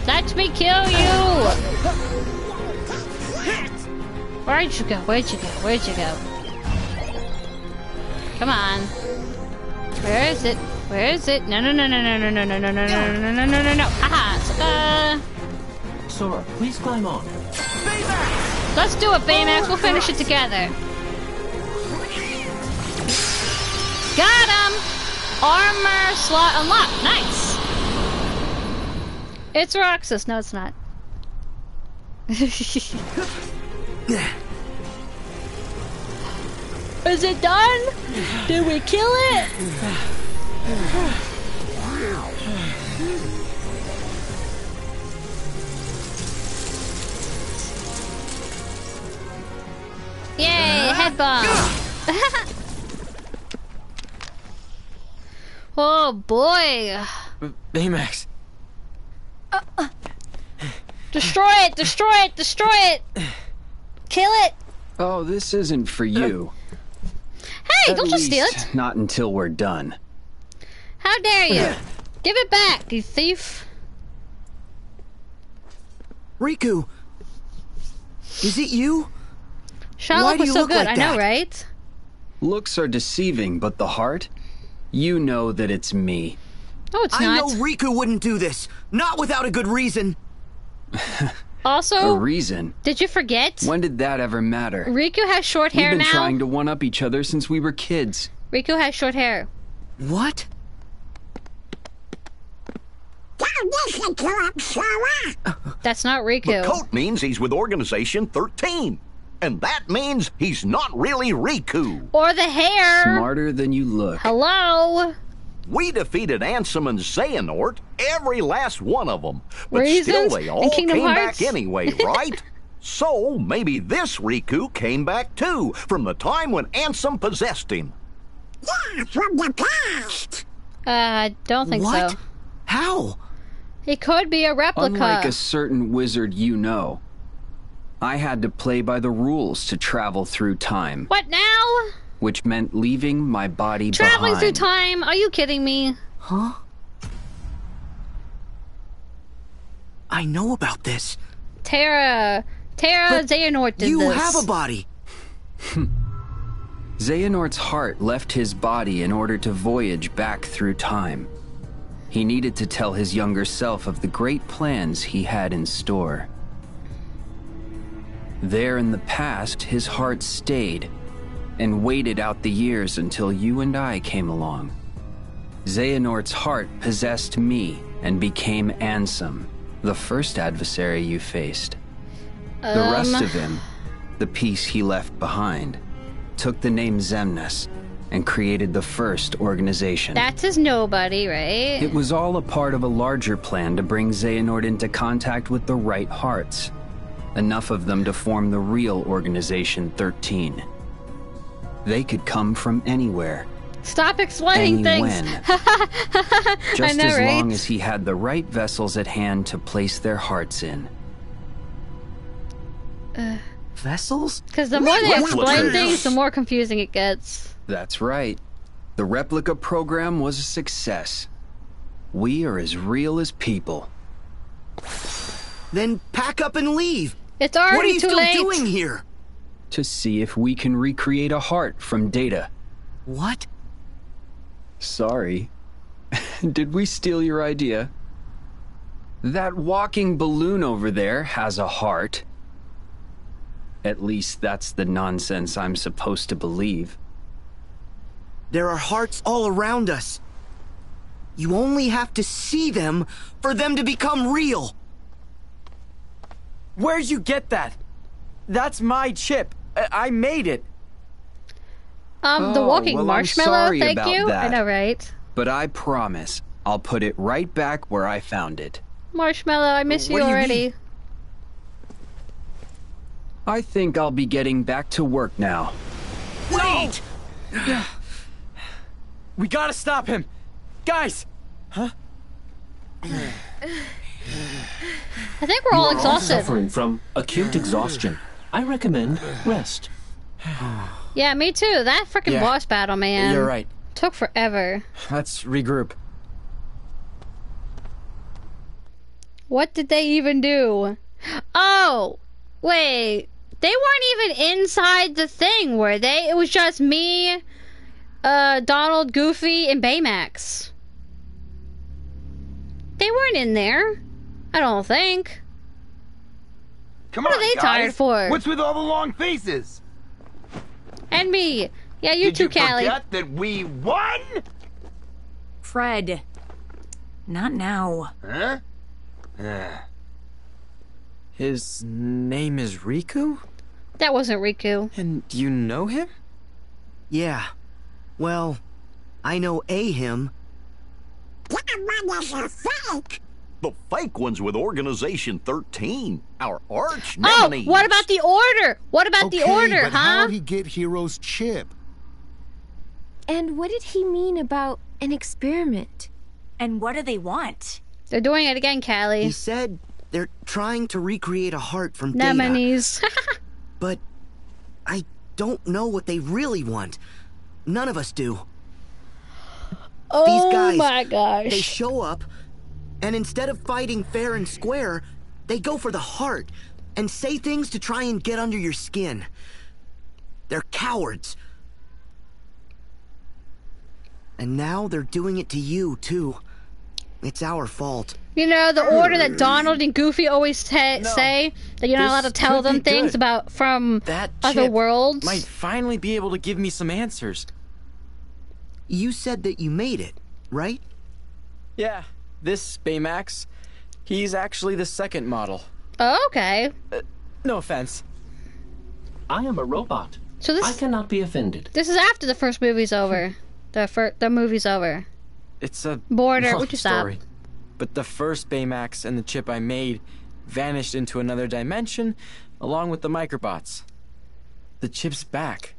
Let me kill you! Where'd you go? Where'd you go? Where'd you go? Come on. Where is it? Where is it? No, no, no, no, no, no, no, no, no, no, no, no, no, no, no, no. Haha, sucker. Sora, please climb on. Baymax! Let's do it, Baymax. We'll finish it together. Got him! Armor slot unlocked. Nice. It's Roxas. No, it's not. Is it done? Did we kill it? Yay, head bomb. *laughs* oh boy. Baymax. Destroy it, destroy it, destroy it. Kill it. Oh, this isn't for you. Hey, At don't just steal it. Not until we're done. How dare you? *sighs* Give it back, you thief. Riku! Is it you? Sherlock Why do was you so look good, like I know, right? Looks are deceiving, but the heart? You know that it's me. No, it's I not. know Riku wouldn't do this. Not without a good reason. *laughs* Also, A reason? did you forget? When did that ever matter? Riku has short hair now. We've been now. trying to one up each other since we were kids. Riku has short hair. What? Don't listen to him, Sora. That's not Riku. The coat means he's with Organization 13. And that means he's not really Riku. Or the hair. Smarter than you look. Hello. We defeated Ansem and Xehanort, every last one of them. But Reasons still, they all Kingdom came Hearts? back anyway, *laughs* right? so maybe this Riku came back too, from the time when Ansem possessed him. Yeah, from the past. Uh, I don't think What? so. How? It could be a replica. Unlike a certain wizard you know, I had to play by the rules to travel through time, What now? which meant leaving my body Traveling behind. through time? Are you kidding me? Huh? I know about this. Terra, Terra Xehanort did you this. have a body. *laughs* Xehanort's heart left his body in order to voyage back through time. He needed to tell his younger self of the great plans he had in store. There in the past, his heart stayed and waited out the years until you and I came along. Xehanort's heart possessed me and became Ansem, the first adversary you faced. The rest Um. of him, the piece he left behind, took the name Xemnas and created the first organization. That's his nobody, right? It was all a part of a larger plan to bring Xehanort into contact with the right hearts. Enough of them to form the real Organization 13. They could come from anywhere, Stop explaining things. *laughs* Just know, as right? long as he had the right vessels at hand to place their hearts in. Uh, vessels? Because the more they explain things, the more confusing it gets. That's right. The replica program was a success. We are as real as people. Then pack up and leave. It's already What are you too still late. doing here? To see if we can recreate a heart from data. What? Sorry. *laughs* Did we steal your idea? That walking balloon over there has a heart. At least that's the nonsense I'm supposed to believe. There are hearts all around us. You only have to see them for them to become real. Where'd you get that? That's my chip. I, I made it. Um, the Oh, walking well, I'm marshmallow, sorry thank about you. I know, right? But I promise, I'll put it right back where I found it. Marshmallow, I miss What you do you already. I think I'll be getting back to work now. Wait! *sighs* We gotta stop him. Guys! Huh? I think we're You all are exhausted. suffering from acute exhaustion. I recommend rest. Yeah, me too. That freaking Yeah. boss battle, man. You're right. Took forever. Let's regroup. What did they even do? Oh, wait. They weren't even inside the thing, were they? It was just me, uh, Donald, Goofy, and Baymax. They weren't in there. I don't think. Come What on, are they guys. tired for? What's with all the long faces? And me. Yeah, you Did too, you Callie. forget that we won? Fred. Not now. Huh? Uh, His name is Riku? That wasn't Riku. And do you know him? Yeah. Well, I know a him. That one is a fake. The fake one's with Organization 13, our arch Oh, nemesis. what about the order? What about the Okay, order, but huh? how did he get Hiro's chip? And what did he mean about an experiment? And what do they want? They're doing it again, Callie. He said they're trying to recreate a heart from data. But I don't know what they really want. None of us do. oh These guys, my gosh. They show up, and instead of fighting fair and square, they go for the heart and say things to try and get under your skin. They're cowards. And now they're doing it to you, too. It's our fault. You know the order that Donald and Goofy always te- say that you're not allowed to tell them things good. about from That other chip worlds. might finally be able to give me some answers. You said that you made it, right? Yeah, this Baymax, he's actually the second model. Oh, okay. Uh, no offense. I am a robot. So this I cannot be offended. this is after the first movie's over. *laughs* the fir- the movie's over. It's a Border, long would you stop? story. But the first Baymax and the chip I made vanished into another dimension along with the microbots. The chip's back.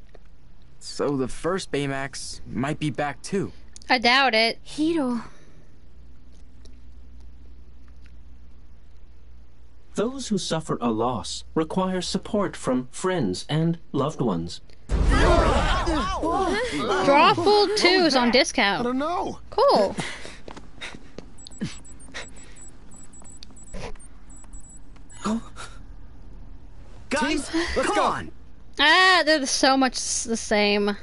So the first Baymax might be back too. I doubt it. Hiro. Those who suffer a loss require support from friends and loved ones. Drawful 2 is on discount. I don't know. Cool. Guys, come on! Ah, they're so much the same.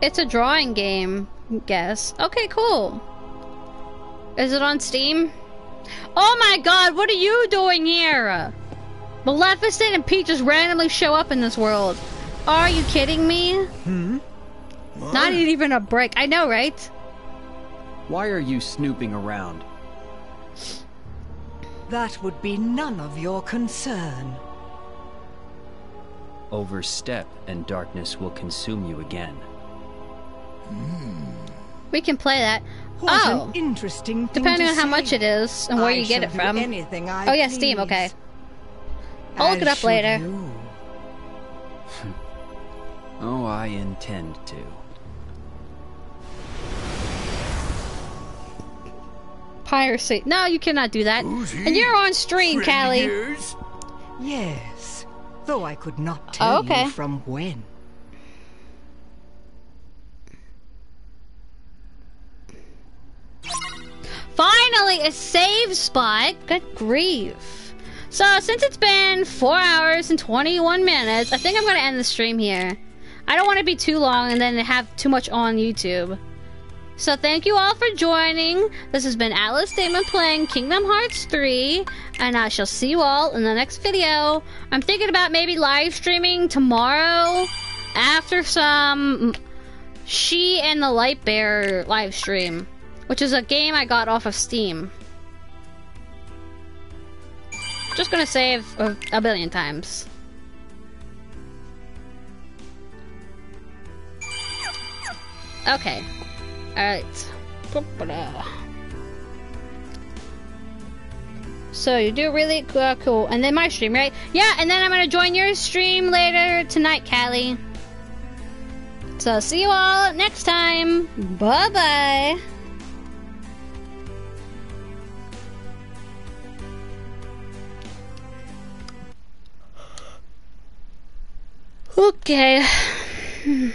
It's a drawing game, guess. Okay, cool. Is it on Steam? Oh my god, what are you doing here? Maleficent and Pete just randomly show up in this world. Are you kidding me? Hmm? Not even a break. I know, right? Why are you snooping around? That would be none of your concern. Overstep, and darkness will consume you again. Hmm. We can play that. What oh, an interesting thing depending on how say. much it is and where I you get it from. anything I oh yeah, Steam. Okay. I'll look it up later. *laughs* Oh, I intend to. Piracy. No, you cannot do that. And you're on stream, Callie. Yes, though I could not Oh, tell okay. you from when. Finally, a save spot. Good grief. So, since it's been 4 hours and 21 minutes, I think I'm going to end the stream here. I don't want to be too long and then have too much on YouTube. So, thank you all for joining. This has been Alice Daemon playing Kingdom Hearts 3, and I shall see you all in the next video. I'm thinking about maybe live streaming tomorrow after some She and the Light Bear live stream, which is a game I got off of Steam. Just gonna save a, a billion times. Okay. Alright. So you do really cool. And then my stream, right? Yeah, and then I'm gonna join your stream later tonight, Callie. So see you all next time. Bye bye. *sighs* Okay. *sighs* Hmm.